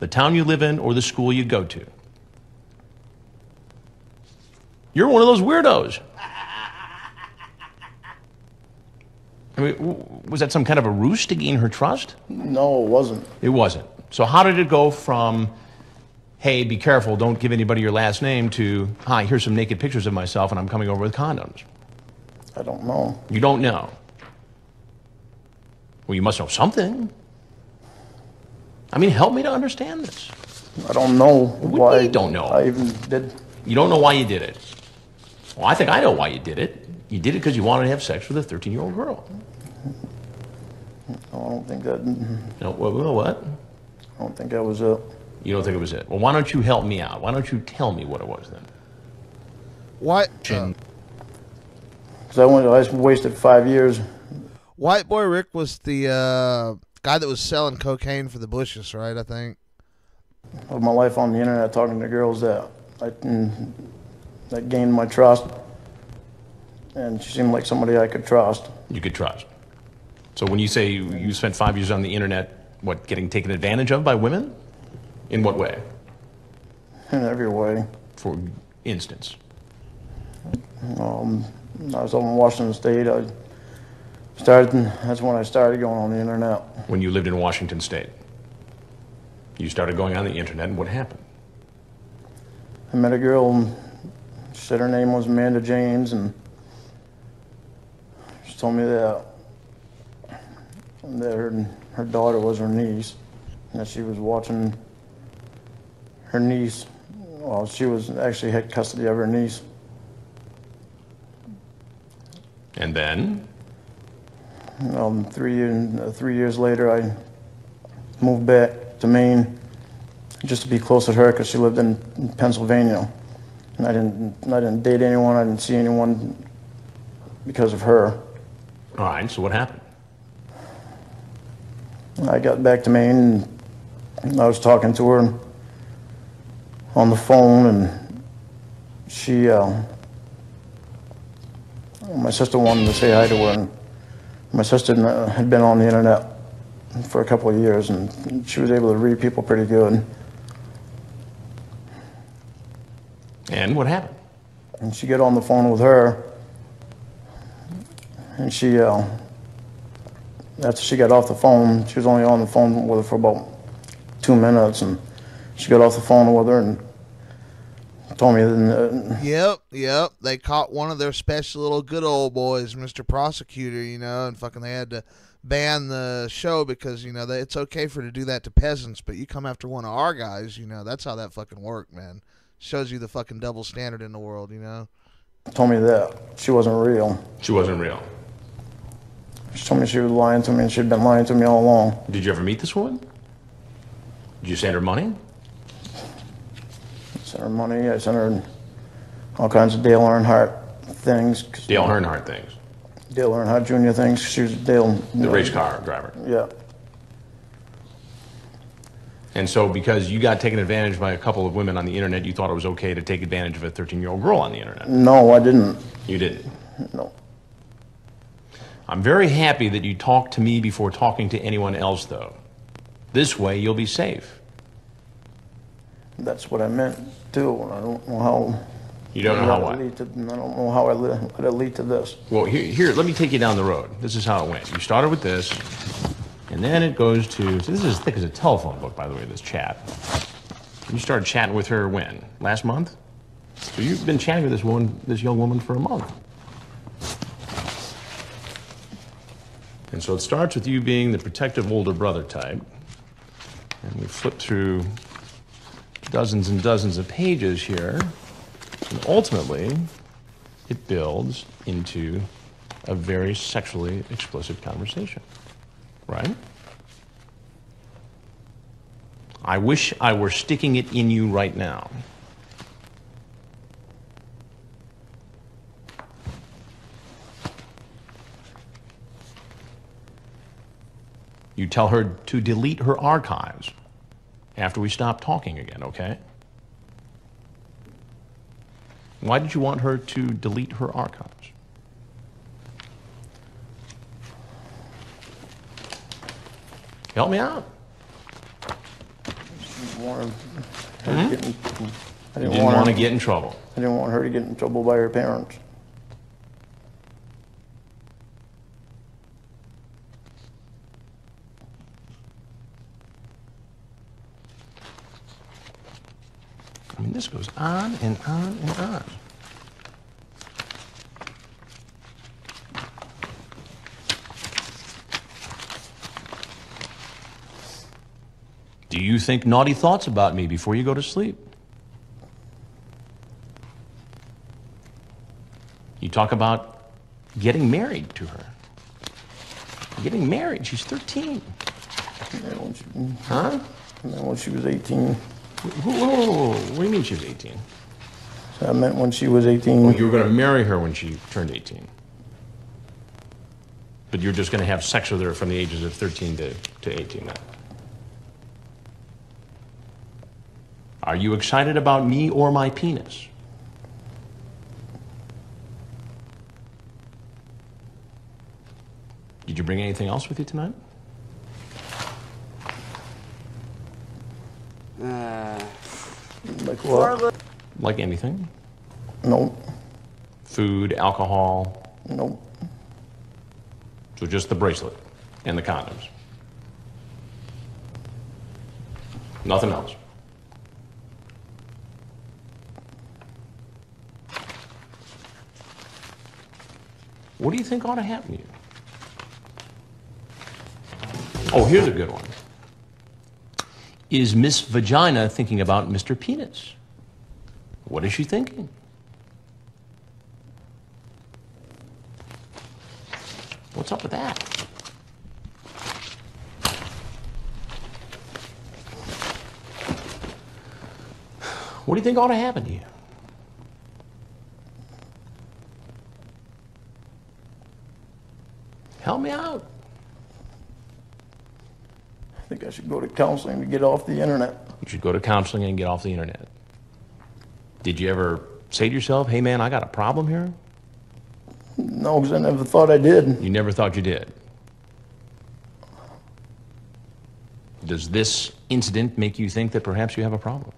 the town you live in, or the school you go to. You're one of those weirdos. I mean, was that some kind of a ruse to gain her trust? No, it wasn't. It wasn't. So how did it go from, hey, be careful, don't give anybody your last name, to, hi, here's some naked pictures of myself and I'm coming over with condoms? I don't know. You don't know. Well, you must know something. I mean, help me to understand this. I don't know What why. You don't know? I even did. You don't know why you did it. Well, I think I know why you did it. You did it because you wanted to have sex with a 13 year old girl. I don't think that. No, what? what? I don't think that was it. You don't think it was it? Well, why don't you help me out? Why don't you tell me what it was then? What? Because I went. I wasted five years. White Boy Rick was the uh, guy that was selling cocaine for the bushes, right? I think. of my life on the internet talking to girls that I, that gained my trust, and she seemed like somebody I could trust. You could trust. So when you say you, you spent five years on the internet, what, getting taken advantage of by women? In what way? In every way. For instance. Um, I was up in Washington State. I started. That's when I started going on the internet. When you lived in Washington State. You started going on the internet, and what happened? I met a girl. She said her name was Amanda James, and she told me that that her, her daughter was her niece, and that she was watching her niece. Well, she was actually had custody of her niece. And then? Um, three years, uh, three years later, I moved back to Maine just to be close to her because she lived in Pennsylvania, and I didn't, I didn't date anyone. I didn't see anyone because of her. All right, so what happened? I got back to Maine and I was talking to her on the phone, and she, uh, my sister wanted to say hi to her, and my sister uh, had been on the internet for a couple of years, and she was able to read people pretty good. And what happened? And she got on the phone with her, and she, uh, after she got off the phone, she was only on the phone with her for about two minutes, and she got off the phone with her and told me that, uh, Yep, yep. They caught one of their special little good old boys, Mr. Prosecutor, you know, and fucking they had to ban the show because, you know, they, it's okay for to do that to peasants, but you come after one of our guys, you know, that's how that fucking worked, man. shows you the fucking double standard in the world, you know. Told me that she wasn't real. She wasn't real. She told me she was lying to me, and she'd been lying to me all along. Did you ever meet this woman? Did you send her money? Sent her money. I sent her all kinds of Dale Earnhardt things. 'cause- Dale Earnhardt things. Dale Earnhardt Jr. things. She was Dale. The race car driver. Yeah. And so, because you got taken advantage by a couple of women on the internet, you thought it was okay to take advantage of a 13 year old girl on the internet. No, I didn't. You didn't. No. I'm very happy that you talked to me before talking to anyone else, though. This way, you'll be safe. That's what I meant and I don't know how. You don't know how what? lead to- I don't know how I let it lead to this. Well, here, here, let me take you down the road. This is how it went. You started with this, and then it goes to. So this is as thick as a telephone book, by the way. This chat. You started chatting with her when? Last month. So you've been chatting with this woman, this young woman, for a month. And so it starts with you being the protective older brother type, and we flip through dozens and dozens of pages here, and ultimately, it builds into a very sexually explicit conversation. Right? I wish I were sticking it in you right now. You tell her to delete her archives after we stop talking again, okay? Why did you want her to delete her archives? Help me out. To Hmm? I didn't, didn't want want to get in trouble. I didn't want her to get in trouble by her parents. I mean, this goes on and on and on. Do you think naughty thoughts about me before you go to sleep? You talk about getting married to her. Getting married. She's 13. Huh? And then when she was 18. Whoa, whoa, whoa. What do you mean she was 18? So I meant when she was 18. Oh, you were going to marry her when she turned 18. But you're just going to have sex with her from the ages of 13 to, to 18 now. Are you excited about me or my penis? Did you bring anything else with you tonight? Uh, like what? Like anything? Nope. Food, alcohol? Nope. So just the bracelet and the condoms? Nothing else? What do you think ought to happen to you? Oh, here's a good one. Is Miss Vagina thinking about Mr. Penis? What is she thinking? What's up with that? What do you think ought to happen to you? Help me out. I think I should go to counseling to get off the internet. You should go to counseling and get off the internet. Did you ever say to yourself, hey man, I got a problem here? No, because I never thought I did. You never thought you did. Does this incident make you think that perhaps you have a problem?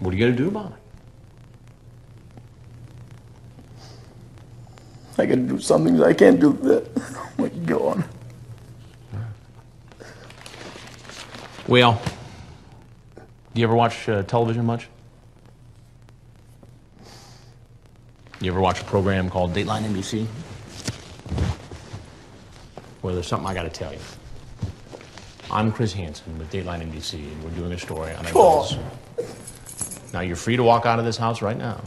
What are you going to do about it? I gotta do some things I can't do Oh. Well, do you ever watch uh, television much? You ever watch a program called Dateline NBC? Well, there's something I got to tell you. I'm Chris Hansen with Dateline NBC, and we're doing a story on Cool. Echoes. Now, you're free to walk out of this house right now.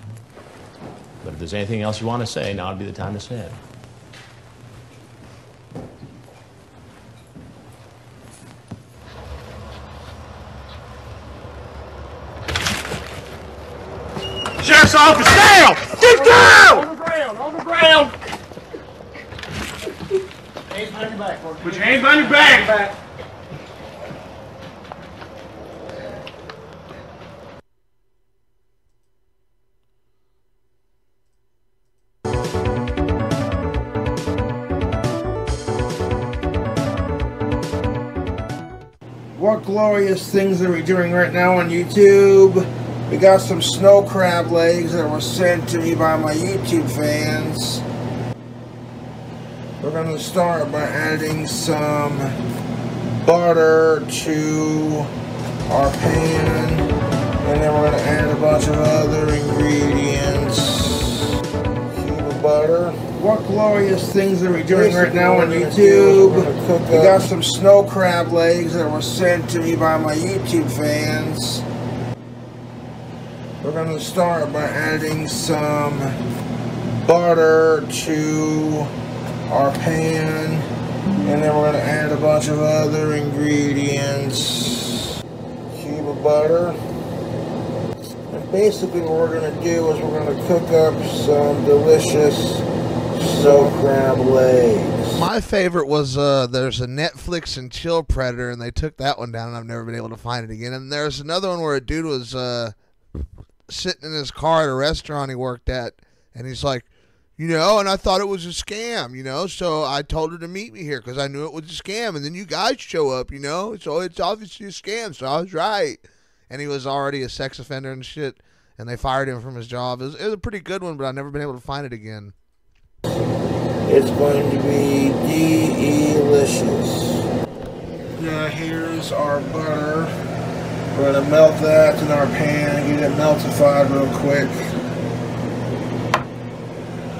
But if there's anything else you want to say, now would be the time to say it. Sheriff's office, down! Get down! On the ground, on the ground! Hands behind your hands your back. What glorious things are we doing right now on YouTube? We got some snow crab legs that were sent to me by my YouTube fans. We're gonna start by adding some butter to our pan. And then we're gonna add a bunch of other ingredients. Cube of butter. What glorious things are we doing right now on YouTube? We got some snow crab legs that were sent to me by my YouTube fans. We're gonna start by adding some butter to our pan. And then we're gonna add a bunch of other ingredients. Cube of butter. And basically what we're gonna do is we're gonna cook up some delicious snow crab legs. My favorite was uh, there's a Netflix and Chill Predator, and they took that one down, and I've never been able to find it again. And there's another one where a dude was uh, sitting in his car at a restaurant he worked at, and he's like, you know, and I thought it was a scam, you know, so I told her to meet me here because I knew it was a scam, and then you guys show up, you know, so it's obviously a scam, so I was right. And he was already a sex offender and shit, and they fired him from his job. It was, it was a pretty good one, but I've never been able to find it again. It's going to be delicious. Now here's our butter. We're gonna melt that in our pan, get it meltified real quick.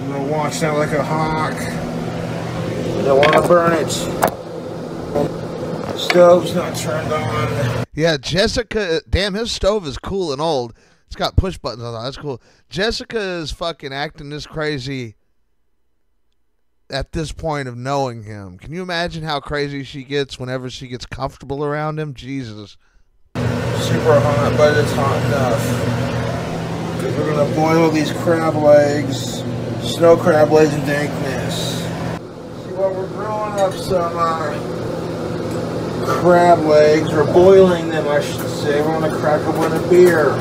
I'm gonna watch that like a hawk. I don't want to burn it. Stove's not turned on. Yeah, Jessica. Damn, his stove is cool and old. It's got push buttons on it. That's cool. Jessica is fucking acting this crazy at this point of knowing him. Can you imagine how crazy she gets whenever she gets comfortable around him? Jesus. Super hot, but it's hot enough. we're gonna boil these crab legs, snow crab legs and dankness. See what we're brewing up some uh, crab legs, or boiling them, I should say. We're gonna crack them with a beer.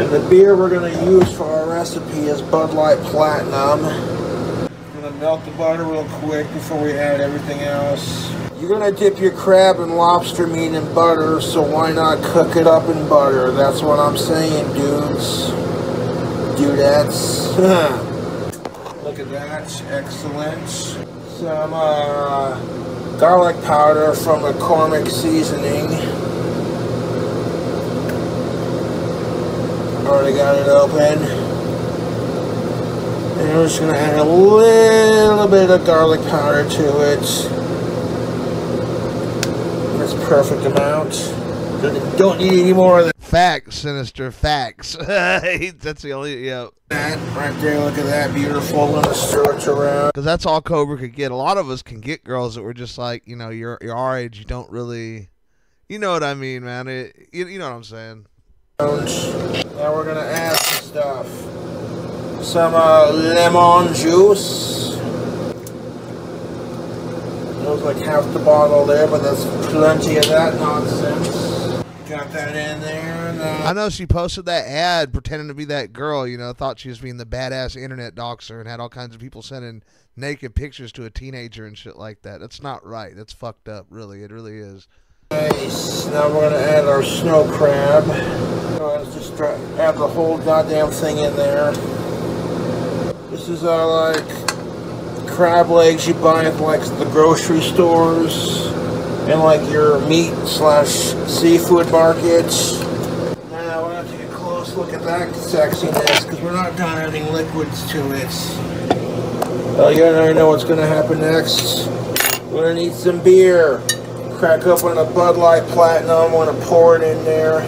And the beer we're gonna use for our recipe is Bud Light Platinum. We're gonna melt the butter real quick before we add everything else. You're gonna dip your crab and lobster meat in butter, so why not cook it up in butter? That's what I'm saying, dudes. Dudettes. At excellent. Some uh, garlic powder from a McCormick Seasoning. Already got it open. And we're just gonna add a little bit of garlic powder to it. That's perfect amount. Don't- need any more of that. Facts, sinister facts. that's the only yeah. That right there, look at that, beautiful. Stir it around. Because that's all Cobra could get. A lot of us can get girls that were just like, you know, you're you're our age. You don't really, you know what I mean, man. It, you, you know what I'm saying. Now we're gonna add some stuff. Some uh, lemon juice. That was like half the bottle there, but that's plenty of that nonsense. Got that in there. And, uh, I know she posted that ad pretending to be that girl. You know, thought she was being the badass internet doxer and had all kinds of people sending naked pictures to a teenager and shit like that. That's not right. That's fucked up. Really, it really is. Nice. Now we're gonna add our snow crab. So let's just try, add the whole goddamn thing in there. This is our like crab legs you buy at like the grocery stores and like your meat slash seafood markets. Now we're gonna take a close look at that sexiness because we're not done adding liquids to it. Well, you already know what's gonna happen next. We're gonna need some beer. Crack open a Bud Light Platinum. Want to pour it in there.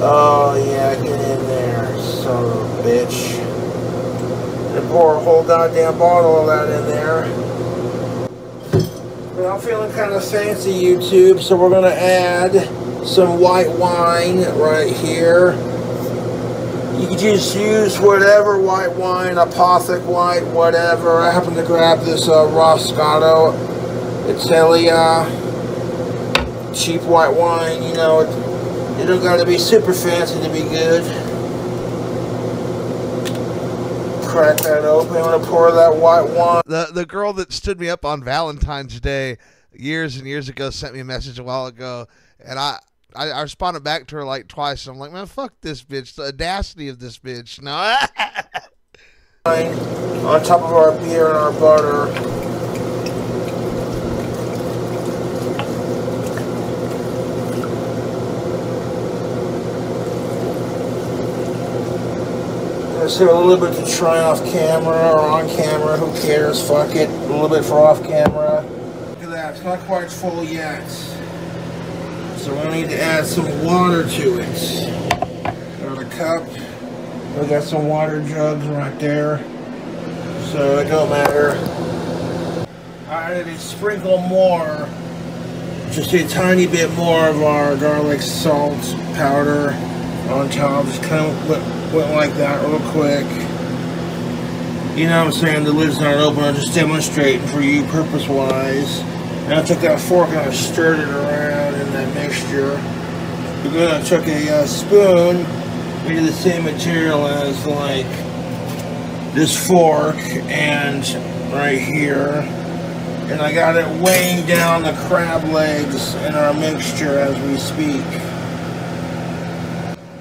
Oh yeah, get in there, son of a bitch. And pour a whole goddamn bottle of that in there. But I'm feeling kind of fancy, YouTube, so we're gonna add some white wine right here. You can just use whatever white wine, Apothic white, whatever. I happen to grab this uh, Roscato Italia cheap white wine. You know, it, it don't got to be super fancy to be good. Crack that open. I'm gonna pour that white wine. The the girl that stood me up on Valentine's Day years and years ago sent me a message a while ago, and I. I, I responded back to her like twice. I'm like, man, fuck this bitch. The audacity of this bitch. No. on top of our beer and our butter. Let's a little bit to try off camera or on camera. Who cares? Fuck it. A little bit for off camera. Look at that. It's not quite full yet. So we need to add some water to it. Got a cup. We got some water jugs right there. So it don't matter. I need to sprinkle more. Just a tiny bit more of our garlic salt powder on top. Just kind of went, went like that real quick. You know what I'm saying? The lid's not open. I'm just demonstrating for you purpose-wise. And I took that fork and I stirred it around in that mixture. But then I took a uh, spoon, made the same material as like this fork and right here. And I got it weighing down the crab legs in our mixture as we speak.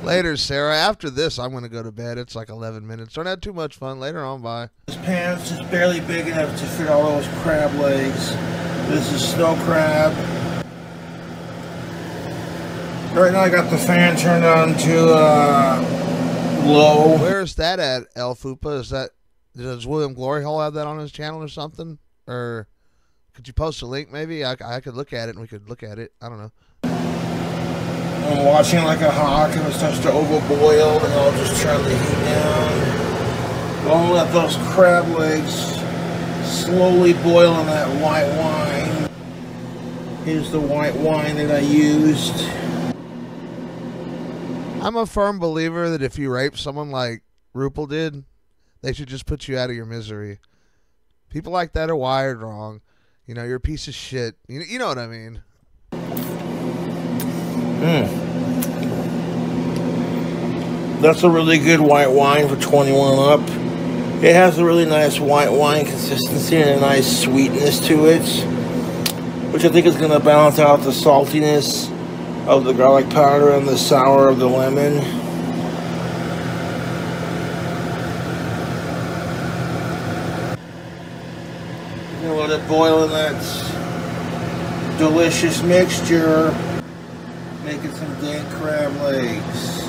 Later, Sarah. After this, I'm going to go to bed. It's like 11 minutes. Don't have too much fun. Later on, bye. This pan's just barely big enough to fit all those crab legs. This is snow crab. Right now I got the fan turned on to uh, low. Where's that at, El Fupa? Is that does William Glory Hole have that on his channel or something? Or could you post a link? Maybe I, I could look at it and we could look at it. I don't know. I'm watching like a hawk and it starts to overboil and I'll just turn the heat down. Oh, Don't let those crab legs slowly boil in that white wine. Here's the white wine that I used. I'm a firm believer that if you rape someone like Rupel did, they should just put you out of your misery. People like that are wired wrong. You know, you're a piece of shit. You know what I mean? Mm. That's a really good white wine for 21 up. It has a really nice white wine consistency and a nice sweetness to it, which I think is going to balance out the saltiness of the garlic powder and the sour of the lemon. Let it boil in that delicious mixture, making some dank crab legs.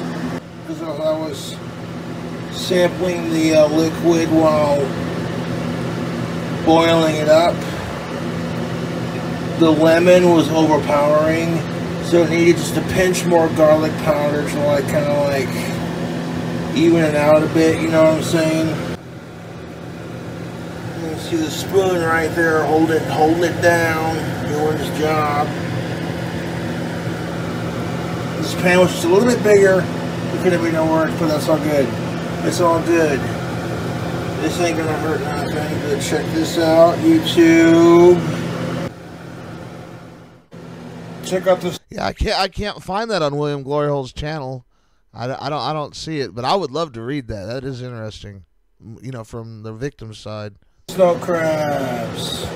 Because I was sampling the uh, liquid while boiling it up. The lemon was overpowering, so it needed just a pinch more garlic powder to like kind of like even it out a bit, you know what I'm saying? You see the spoon right there holding, holding it down, doing its job. This pan was just a little bit bigger. It could have been no work, but that's all good. It's all good. This ain't gonna hurt nothing. But check this out, YouTube. Check out this. Yeah, I can't. I can't find that on William Glory Hole's channel. I, don't- I don't. I don't see it, but I would love to read that. That is interesting. You know, from the victim's side. Snow crabs.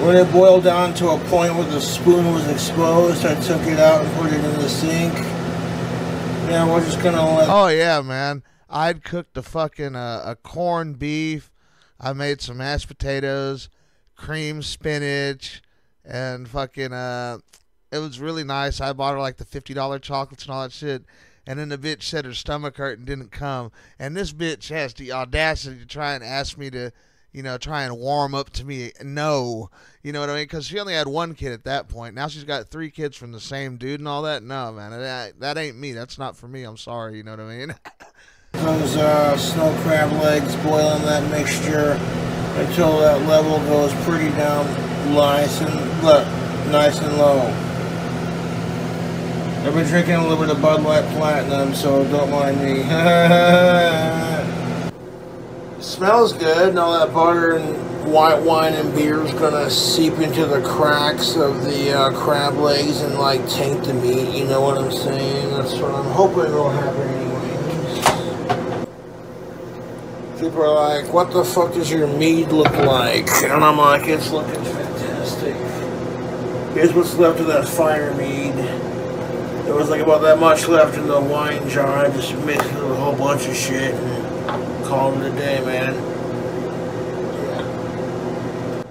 When it boiled down to a point where the spoon was exposed, I took it out and put it in the sink. Yeah, we're just gonna let. Oh yeah, man. I'd cooked a fucking uh, a corned beef. I made some mashed potatoes, cream spinach, and fucking uh, it was really nice. I bought her like the fifty dollar chocolates and all that shit. And then the bitch said her stomach hurt and didn't come. And this bitch has the audacity to try and ask me to, you know, try and warm up to me. No, you know what I mean? Because she only had one kid at that point. Now she's got three kids from the same dude and all that. No, man, that, that ain't me. That's not for me. I'm sorry. You know what I mean? Those uh, snow crab legs, boiling that mixture until that level goes pretty down nice and look, nice and low. I've been drinking a little bit of Bud Light Platinum, so don't mind me. smells good, and all that butter and white wine and beer is gonna seep into the cracks of the uh, crab legs and like taint the meat. You know what I'm saying? That's what I'm hoping will happen anyways. People are like, "What the fuck does your mead look like?" And I'm like, "It's looking fantastic." Here's what's left of that fire mead. There was like about that much left in the wine jar. I just mixed it with a whole bunch of shit and called it a day, man. Yeah.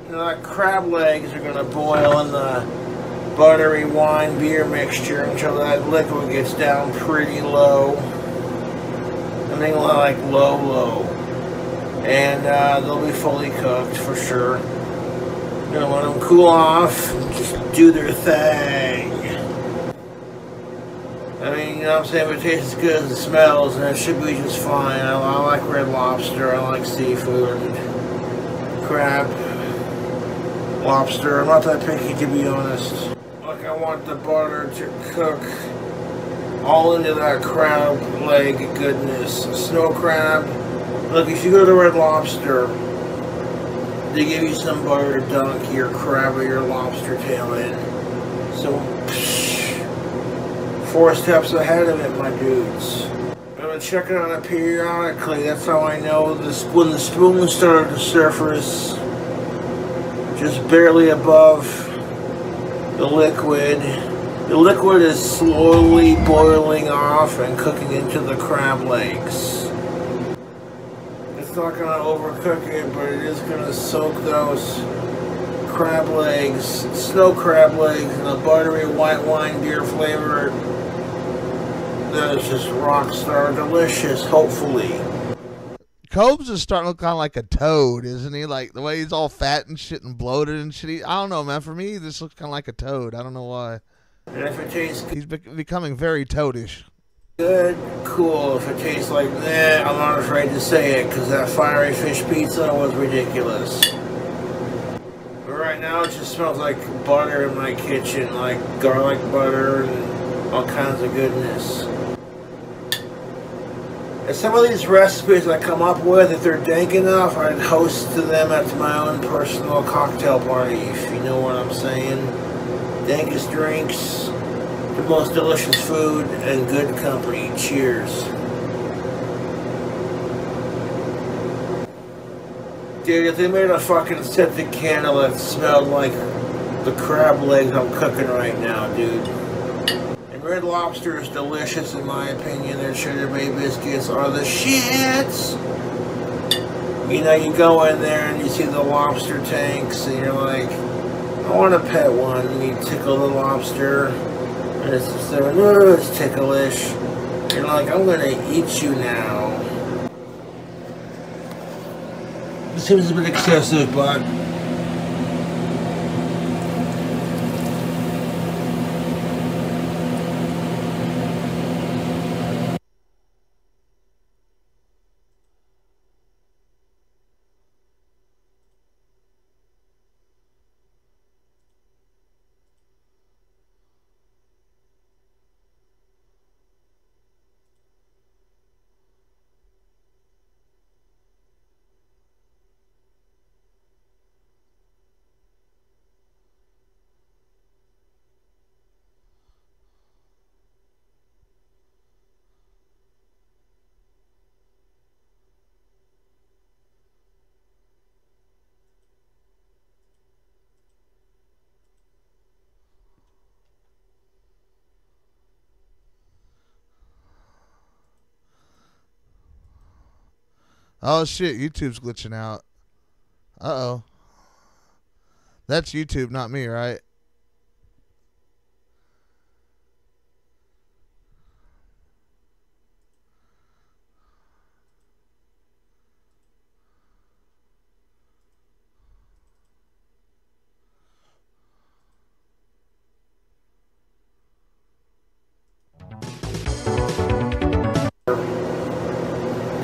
Know, that crab legs are gonna boil in the buttery wine beer mixture until that liquid gets down pretty low. I think like low, low. And uh, they'll be fully cooked for sure. Gonna let them cool off, just do their thing. I mean, you know what I'm saying? If it tastes as good it smells, and it should be just fine. I, I like red lobster. I like seafood. Crab. Lobster. I'm not that picky, to be honest. Like, I want the butter to cook all into that crab leg goodness. Snow crab. Look, if you go to Red Lobster, they give you some butter to dunk your crab or your lobster tail in. So, four steps ahead of it, my dudes. I'm gonna check it on it periodically. That's how I know this when the spoon started to surface, just barely above the liquid. The liquid is slowly boiling off and cooking into the crab legs. It's not gonna overcook it, but it is gonna soak those crab legs, snow crab legs, in the buttery white wine beer flavor that is just rock star delicious, hopefully. Cobes is starting to look kind of like a toad, isn't he? Like the way he's all fat and shit and bloated and shit. I don't know, man. For me, this looks kind of like a toad. I don't know why. And if it tastes He's be- becoming very toadish. good, cool. If it tastes like that, I'm not afraid to say it because that fiery fish pizza was ridiculous. But right now, it just smells like butter in my kitchen, like garlic butter and all kinds of goodness. And some of these recipes I come up with, if they're dank enough, I'd host to them at my own personal cocktail party, if you know what I'm saying. Dankest drinks, the most delicious food, and good company. Cheers. Dude, if they made a fucking scented candle that smelled like the crab legs I'm cooking right now, dude. Red Lobster is delicious in my opinion. Their Cheddar Bay biscuits are the shits. You know, you go in there and you see the lobster tanks and you're like, I want to pet one. And you tickle the lobster and it's just there, oh, it's ticklish. You're like, I'm going to eat you now. It seems a bit excessive, but Oh shit, YouTube's glitching out. Uh oh. That's YouTube, not me, right?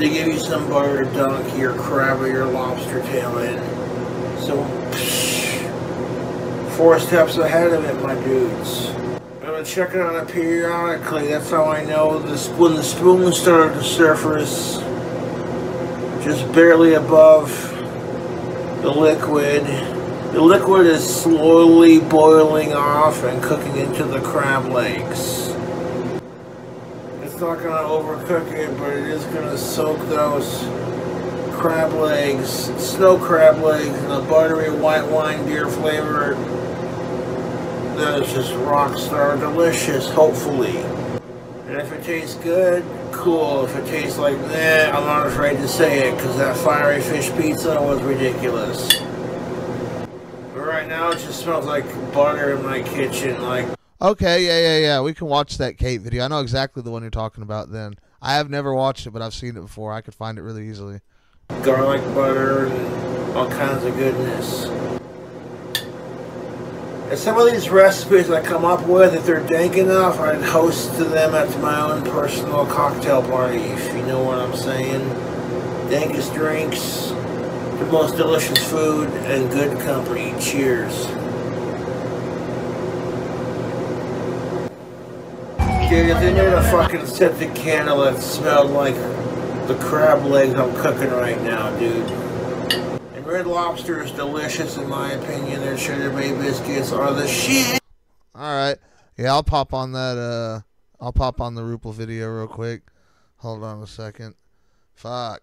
They give you some butter to dunk your crab or your lobster tail in. So, four steps ahead of it, my dudes. I'm gonna check it on it periodically. That's how I know this when the spoon started to surface, just barely above the liquid. The liquid is slowly boiling off and cooking into the crab legs. Not gonna overcook it, but it is gonna soak those crab legs, snow crab legs, in a buttery white wine beer flavor that is just rock star delicious, hopefully. And if it tastes good, cool. If it tastes like that, I'm not afraid to say it because that fiery fish pizza was ridiculous. But right now it just smells like butter in my kitchen, like Okay, yeah, yeah, yeah. We can watch that Kate video. I know exactly the one you're talking about. Then I have never watched it, but I've seen it before. I could find it really easily. garlic butter and all kinds of goodness. And some of these recipes I come up with, if they're dank enough, I'd host to them at my own personal cocktail party, if you know what I'm saying. Dankest drinks, the most delicious food, and good company. Cheers. If they made a fucking scented candle that smelled like the crab legs I'm cooking right now, dude. And red lobster is delicious in my opinion. Their Cheddar Bay biscuits are the shit. All right. Yeah, I'll pop on that. Uh, I'll pop on the Rupel video real quick. Hold on a second. Fuck.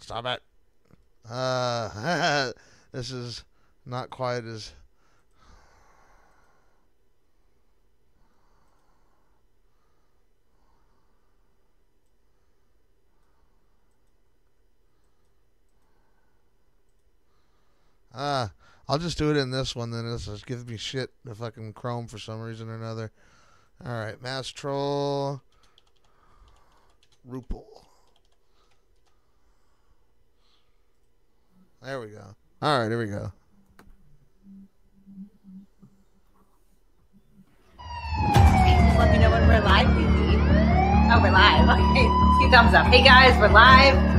Stop it. Uh, this is not quite as. Ah, I'll just do it in this one. Then this is giving me shit. The fucking Chrome for some reason or another. All right, Mass Troll. Rupel. There we go. All right, here we go. Let me know when we're live, baby. Oh, we're live. Okay, two thumbs up. Hey guys, we're live.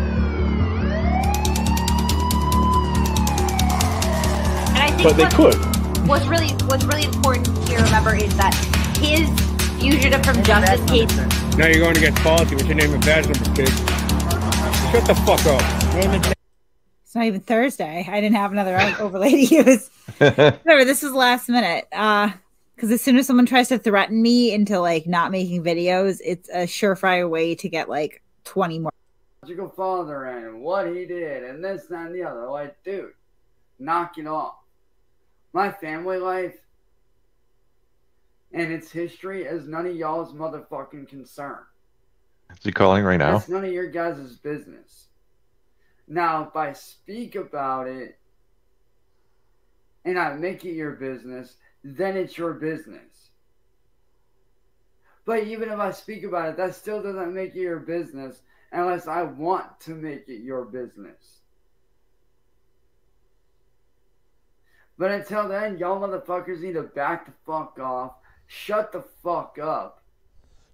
And I think But they what's, could. What's really what's really important to remember is that his fugitive from justice case. Now you're going to get faulty with your name and badge number, kid. Shut the fuck up. It's not even Thursday. I didn't have another overlay to use. Whatever. This is last minute. Uh, because as soon as someone tries to threaten me into like not making videos, it's a surefire way to get like twenty more. biological father and what he did and this that, and the other. Like, dude, knock it off. My family life and its history is none of y'all's motherfucking concern. Is he calling right now? That's none of your guys' business. Now, if I speak about it and I make it your business, then it's your business. But even if I speak about it, that still doesn't make it your business unless I want to make it your business. But until then, y'all motherfuckers need to back the fuck off, shut the fuck up.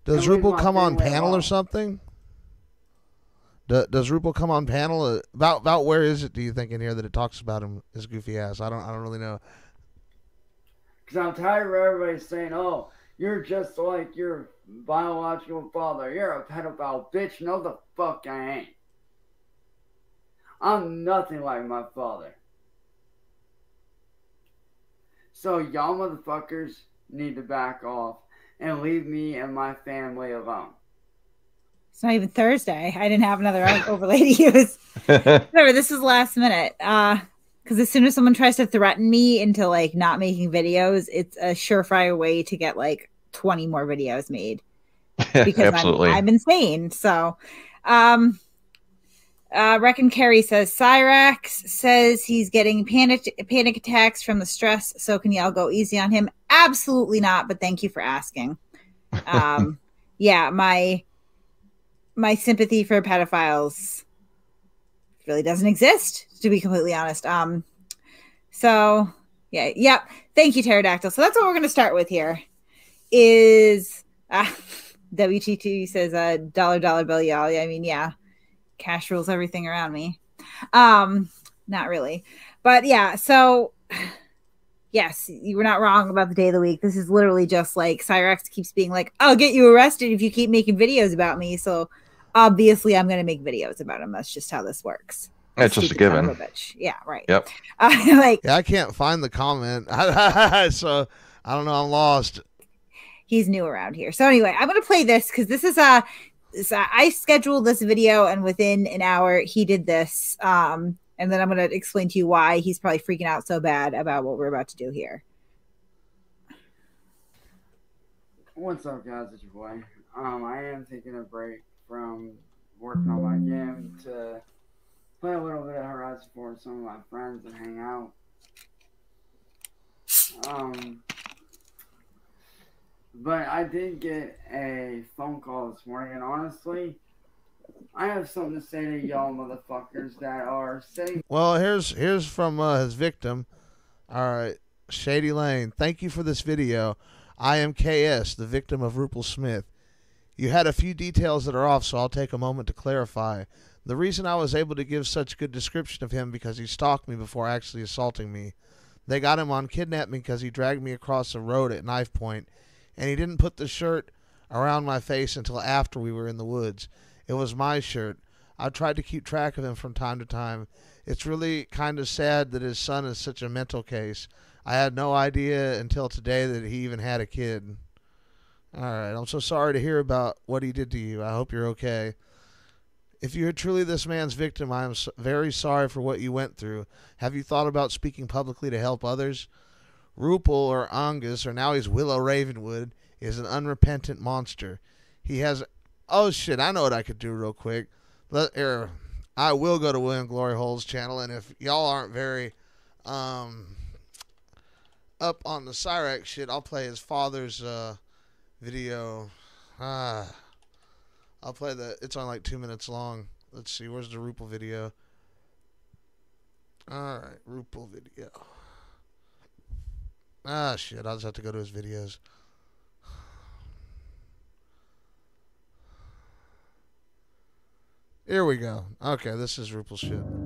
Does and leave come on panel or something? Do, does Rupel come on panel? Uh, about about where is it? Do you think in here that it talks about him his goofy ass? I don't I don't really know. Because I'm tired of everybody saying, oh, you're just like your biological father. You're a pedophile, bitch. No, the fuck I ain't. I'm nothing like my father. So y'all motherfuckers need to back off and leave me and my family alone. It's not even Thursday. I didn't have another overlay to use. Whatever. This is last minute. Uh, because as soon as someone tries to threaten me into like not making videos, it's a surefire way to get like twenty more videos made. because Absolutely. I'm, I'm insane. So, um, uh, Reckon Carey says Cyrax says he's getting panic panic attacks from the stress. So can y'all go easy on him? Absolutely not. But thank you for asking. Um, yeah, my my sympathy for pedophiles really doesn't exist, to be completely honest. Um, so yeah, yep. Thank you, pterodactyl. So that's what we're going to start with here. Is uh, WT2 says a uh, dollar dollar bill, y'all. I mean, yeah, cash rules everything around me. Um, not really, but yeah. So yes, you were not wrong about the day of the week. This is literally just like Cyrex keeps being like, "I'll get you arrested if you keep making videos about me." So obviously, I'm going to make videos about him. That's just how this works. It's just a given. a. Yeah, right. Yep. Uh, like Yeah, I can't find the comment, so I don't know. I'm lost. he's new around here. So anyway, I'm gonna play this because this is a. this- I scheduled this video, and within an hour, he did this. Um, and then I'm gonna explain to you why he's probably freaking out so bad about what we're about to do here. What's up, guys? It's your boy. Um, I am taking a break from working on my game to play a little bit of Horizon 4 with some of my friends and hang out. Um, but I did get a phone call this morning, and honestly, I have something to say to y'all motherfuckers that are sitting. Well, here's here's from uh, his victim. All right, Shady Lane. Thank you for this video. I am KS, the victim of Rupel Smith. You had a few details that are off, so I'll take a moment to clarify. The reason I was able to give such good description of him because he stalked me before actually assaulting me. They got him on kidnapping because he dragged me across the road at knife point, and he didn't put the shirt around my face until after we were in the woods. It was my shirt. I tried to keep track of him from time to time. It's really kind of sad that his son is such a mental case. I had no idea until today that he even had a kid. All right, I'm so sorry to hear about what he did to you. I hope you're okay. If you are truly this man's victim, I am very sorry for what you went through. Have you thought about speaking publicly to help others? Rupel or Angus, or now he's Willow Ravenwood, is an unrepentant monster. He has. Oh shit! I know what I could do real quick. Let er, I will go to William Glory Hole's channel, and if y'all aren't very um up on the Cyrex shit, I'll play his father's uh video. Ah, I'll play the. It's on like two minutes long. Let's see. Where's the Rupel video? All right, Rupel video. Ah, shit. I'll just have to go to his videos. Here we go. Okay, this is Rupel shit.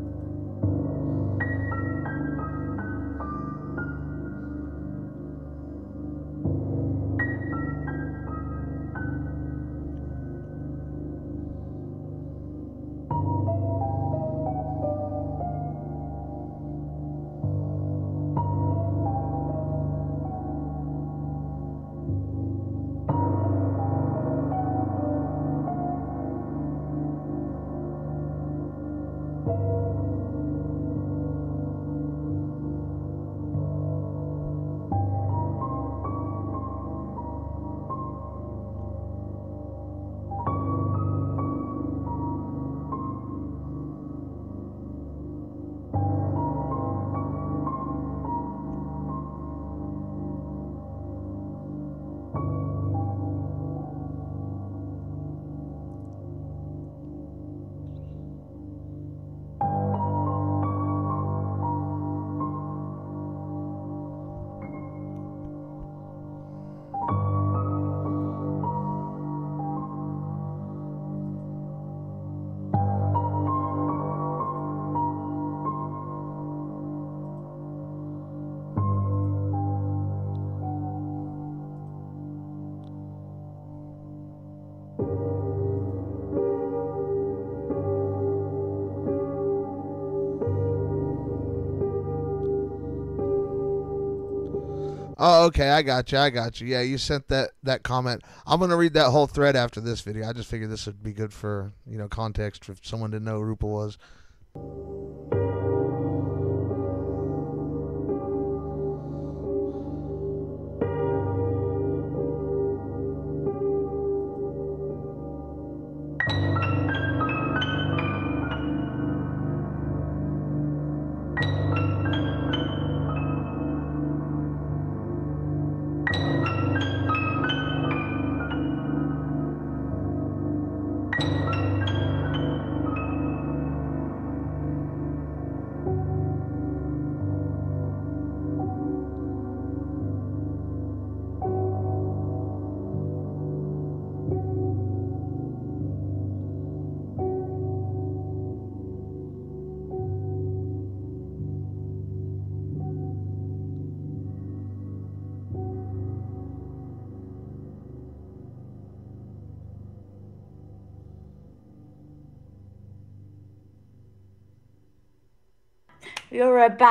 Okay. I got you. I got you. Yeah, you sent that that comment. I'm gonna read that whole thread after this video. I just figured this would be good for you know context if someone didn't know who Rupel was.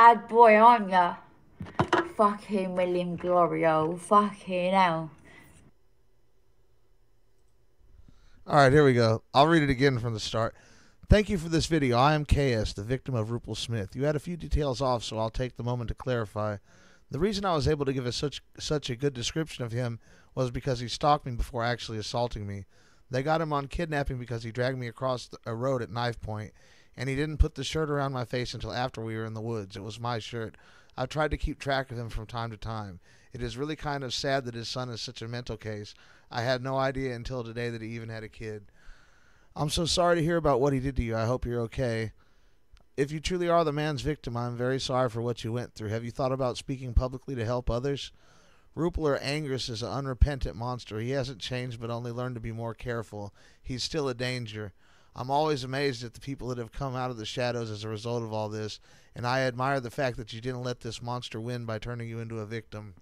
Bad boy, aren't ya? Fucking William Glorio. Fucking hell. All right, here we go. I'll read it again from the start. Thank you for this video. I am KS, the victim of Rupel Smith. You had a few details off, so I'll take the moment to clarify. The reason I was able to give a such such a good description of him was because he stalked me before actually assaulting me. They got him on kidnapping because he dragged me across a road at knife point, and he didn't put the shirt around my face until after we were in the woods. It was my shirt. I've tried to keep track of him from time to time. It is really kind of sad that his son is such a mental case. I had no idea until today that he even had a kid. I'm so sorry to hear about what he did to you. I hope you're okay. If you truly are the man's victim, I'm very sorry for what you went through. Have you thought about speaking publicly to help others? Rupler Angus is an unrepentant monster. He hasn't changed, but only learned to be more careful. He's still a danger. I'm always amazed at the people that have come out of the shadows as a result of all this, and I admire the fact that you didn't let this monster win by turning you into a victim.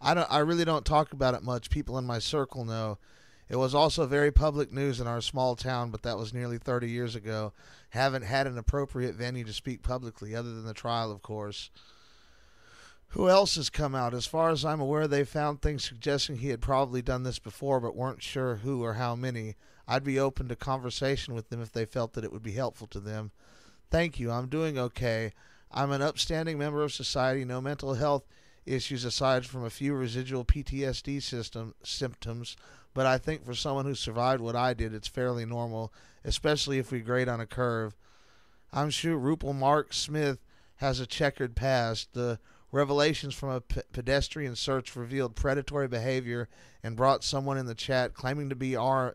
I don't. I really don't talk about it much. People in my circle know. It was also very public news in our small town, but that was nearly 30 years ago. Haven't had an appropriate venue to speak publicly, other than the trial, of course. Who else has come out? As far as I'm aware, they found things suggesting he had probably done this before, but weren't sure who or how many. I'd be open to conversation with them if they felt that it would be helpful to them. Thank you. I'm doing okay. I'm an upstanding member of society. No mental health issues aside from a few residual PTSD system symptoms, but I think for someone who survived what I did, it's fairly normal, especially if we grade on a curve. I'm sure Rupel Mark Smith has a checkered past. The revelations from a p- pedestrian search revealed predatory behavior and brought someone in the chat claiming to be our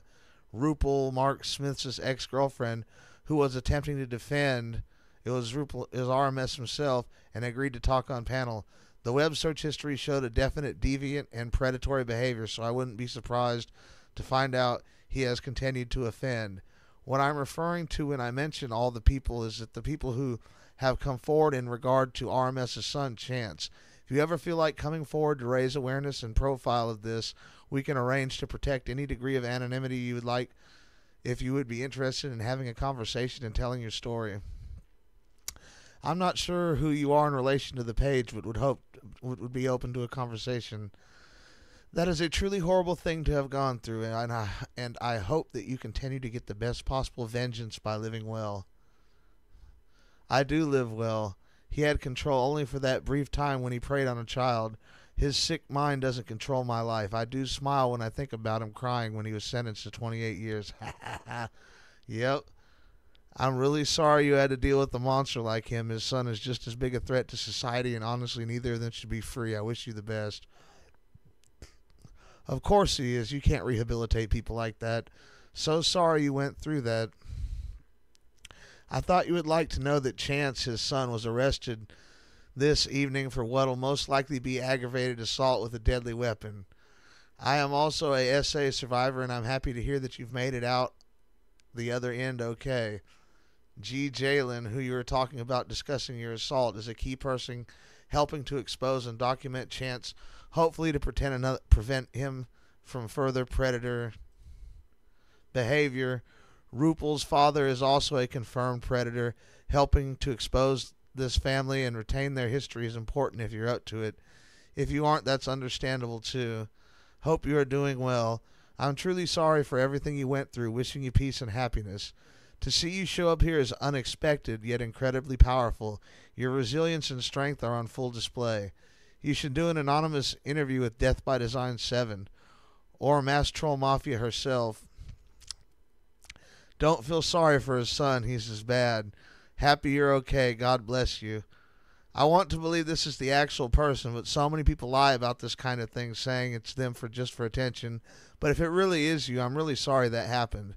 Rupel Mark Smith's ex-girlfriend who was attempting to defend. It was Rupel, it was RMS himself, and agreed to talk on panel. The web search history showed a definite deviant and predatory behavior, so I wouldn't be surprised to find out he has continued to offend. What I'm referring to when I mention all the people is that the people who have come forward in regard to RMS's son, Chance. If you ever feel like coming forward to raise awareness and profile of this, we can arrange to protect any degree of anonymity you would like if you would be interested in having a conversation and telling your story. I'm not sure who you are in relation to the page, but would hope would, be open to a conversation. That is a truly horrible thing to have gone through, and I, and I hope that you continue to get the best possible vengeance by living well. I do live well. He had control only for that brief time when he preyed on a child. His sick mind doesn't control my life. I do smile when I think about him crying when he was sentenced to 28 years. yep. I'm really sorry you had to deal with a monster like him. His son is just as big a threat to society, and honestly, neither of them should be free. I wish you the best. Of course he is. You can't rehabilitate people like that. So sorry you went through that. I thought you would like to know that Chance, his son, was arrested this evening for what will most likely be aggravated assault with a deadly weapon. I am also a SA survivor, and I'm happy to hear that you've made it out the other end okay. G. Jalen, who you were talking about discussing your assault, is a key person helping to expose and document Chance, hopefully to pretend another, prevent him from further predator behavior. Rupel's father is also a confirmed predator, helping to expose this family and retain their history is important if you're up to it. If you aren't, that's understandable too. Hope you are doing well. I'm truly sorry for everything you went through, wishing you peace and happiness. To see you show up here is unexpected, yet incredibly powerful. Your resilience and strength are on full display. You should do an anonymous interview with Death by Design 7 or Mass Troll Mafia herself. Don't feel sorry for his son, he's as bad. Happy you're okay. God bless you. I want to believe this is the actual person, but so many people lie about this kind of thing, saying it's them for just for attention. But if it really is you, I'm really sorry that happened.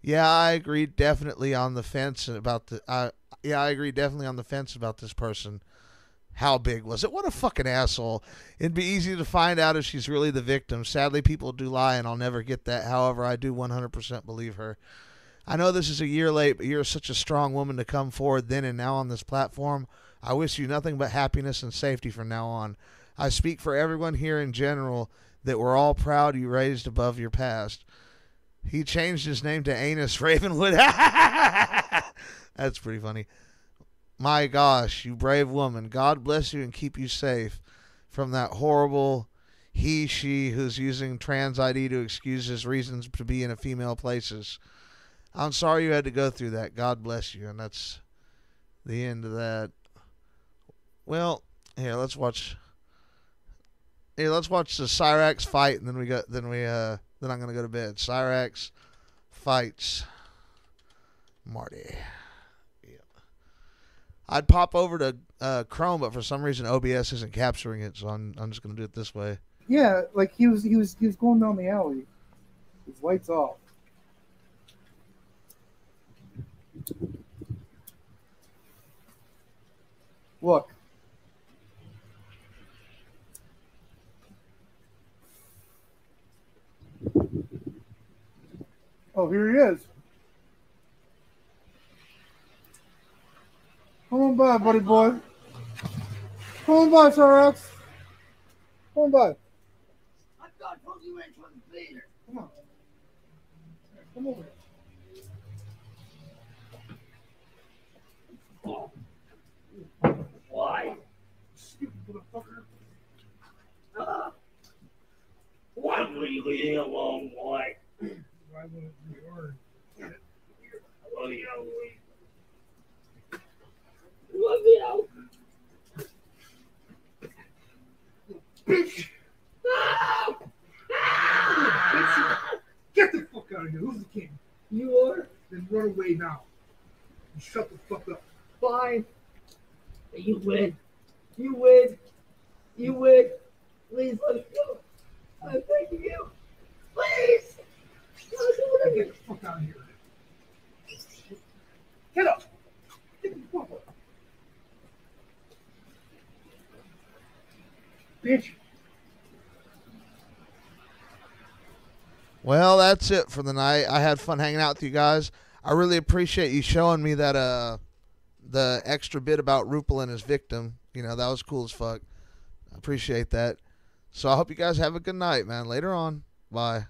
Yeah, I agree definitely on the fence about the. Uh, yeah, I agree definitely on the fence about this person. How big was it? What a fucking asshole. It'd be easy to find out if she's really the victim. Sadly, people do lie, and I'll never get that. However, I do 100% believe her. I know this is a year late, but you're such a strong woman to come forward then and now on this platform. I wish you nothing but happiness and safety from now on. I speak for everyone here in general that we're all proud you raised above your past. He changed his name to Anus Ravenwood. That's pretty funny. My gosh, you brave woman. God bless you and keep you safe from that horrible he, she who's using trans ID to excuse his reasons to be in a female places. I'm sorry you had to go through that. God bless you. And that's the end of that. Well, here, let's watch. Here, let's watch the Cyrax fight, and then we got. Then we. Uh. Then I'm gonna go to bed. Cyrax fights Marty. Yeah. I'd pop over to uh, Chrome, but for some reason OBS isn't capturing it, so I'm I'm just gonna do it this way. Yeah, like he was he was he was going down the alley. His lights off. Look. Oh, here he is. Come on by, buddy boy. Come on by, Cyrax. Come on by. Come on. Come over. Why? Stupid motherfucker. Uh, why would you leave me alone? Why? Why wouldn't we earn? Well, you know, love you. Bitch! Ah! Bitch! Get the fuck out of here. Who's the king? You are? Then run away now. And shut the fuck up. Fine. You win. You win. You win. Please let us go. I'm begging you. Please. Get the fuck out of here. Get up. Get the fuck up. Bitch. Well, that's it for the night. I had fun hanging out with you guys. I really appreciate you showing me that uh the extra bit about Rupel and his victim. You know, that was cool as fuck. I appreciate that. So I hope you guys have a good night, man. Later on. Bye.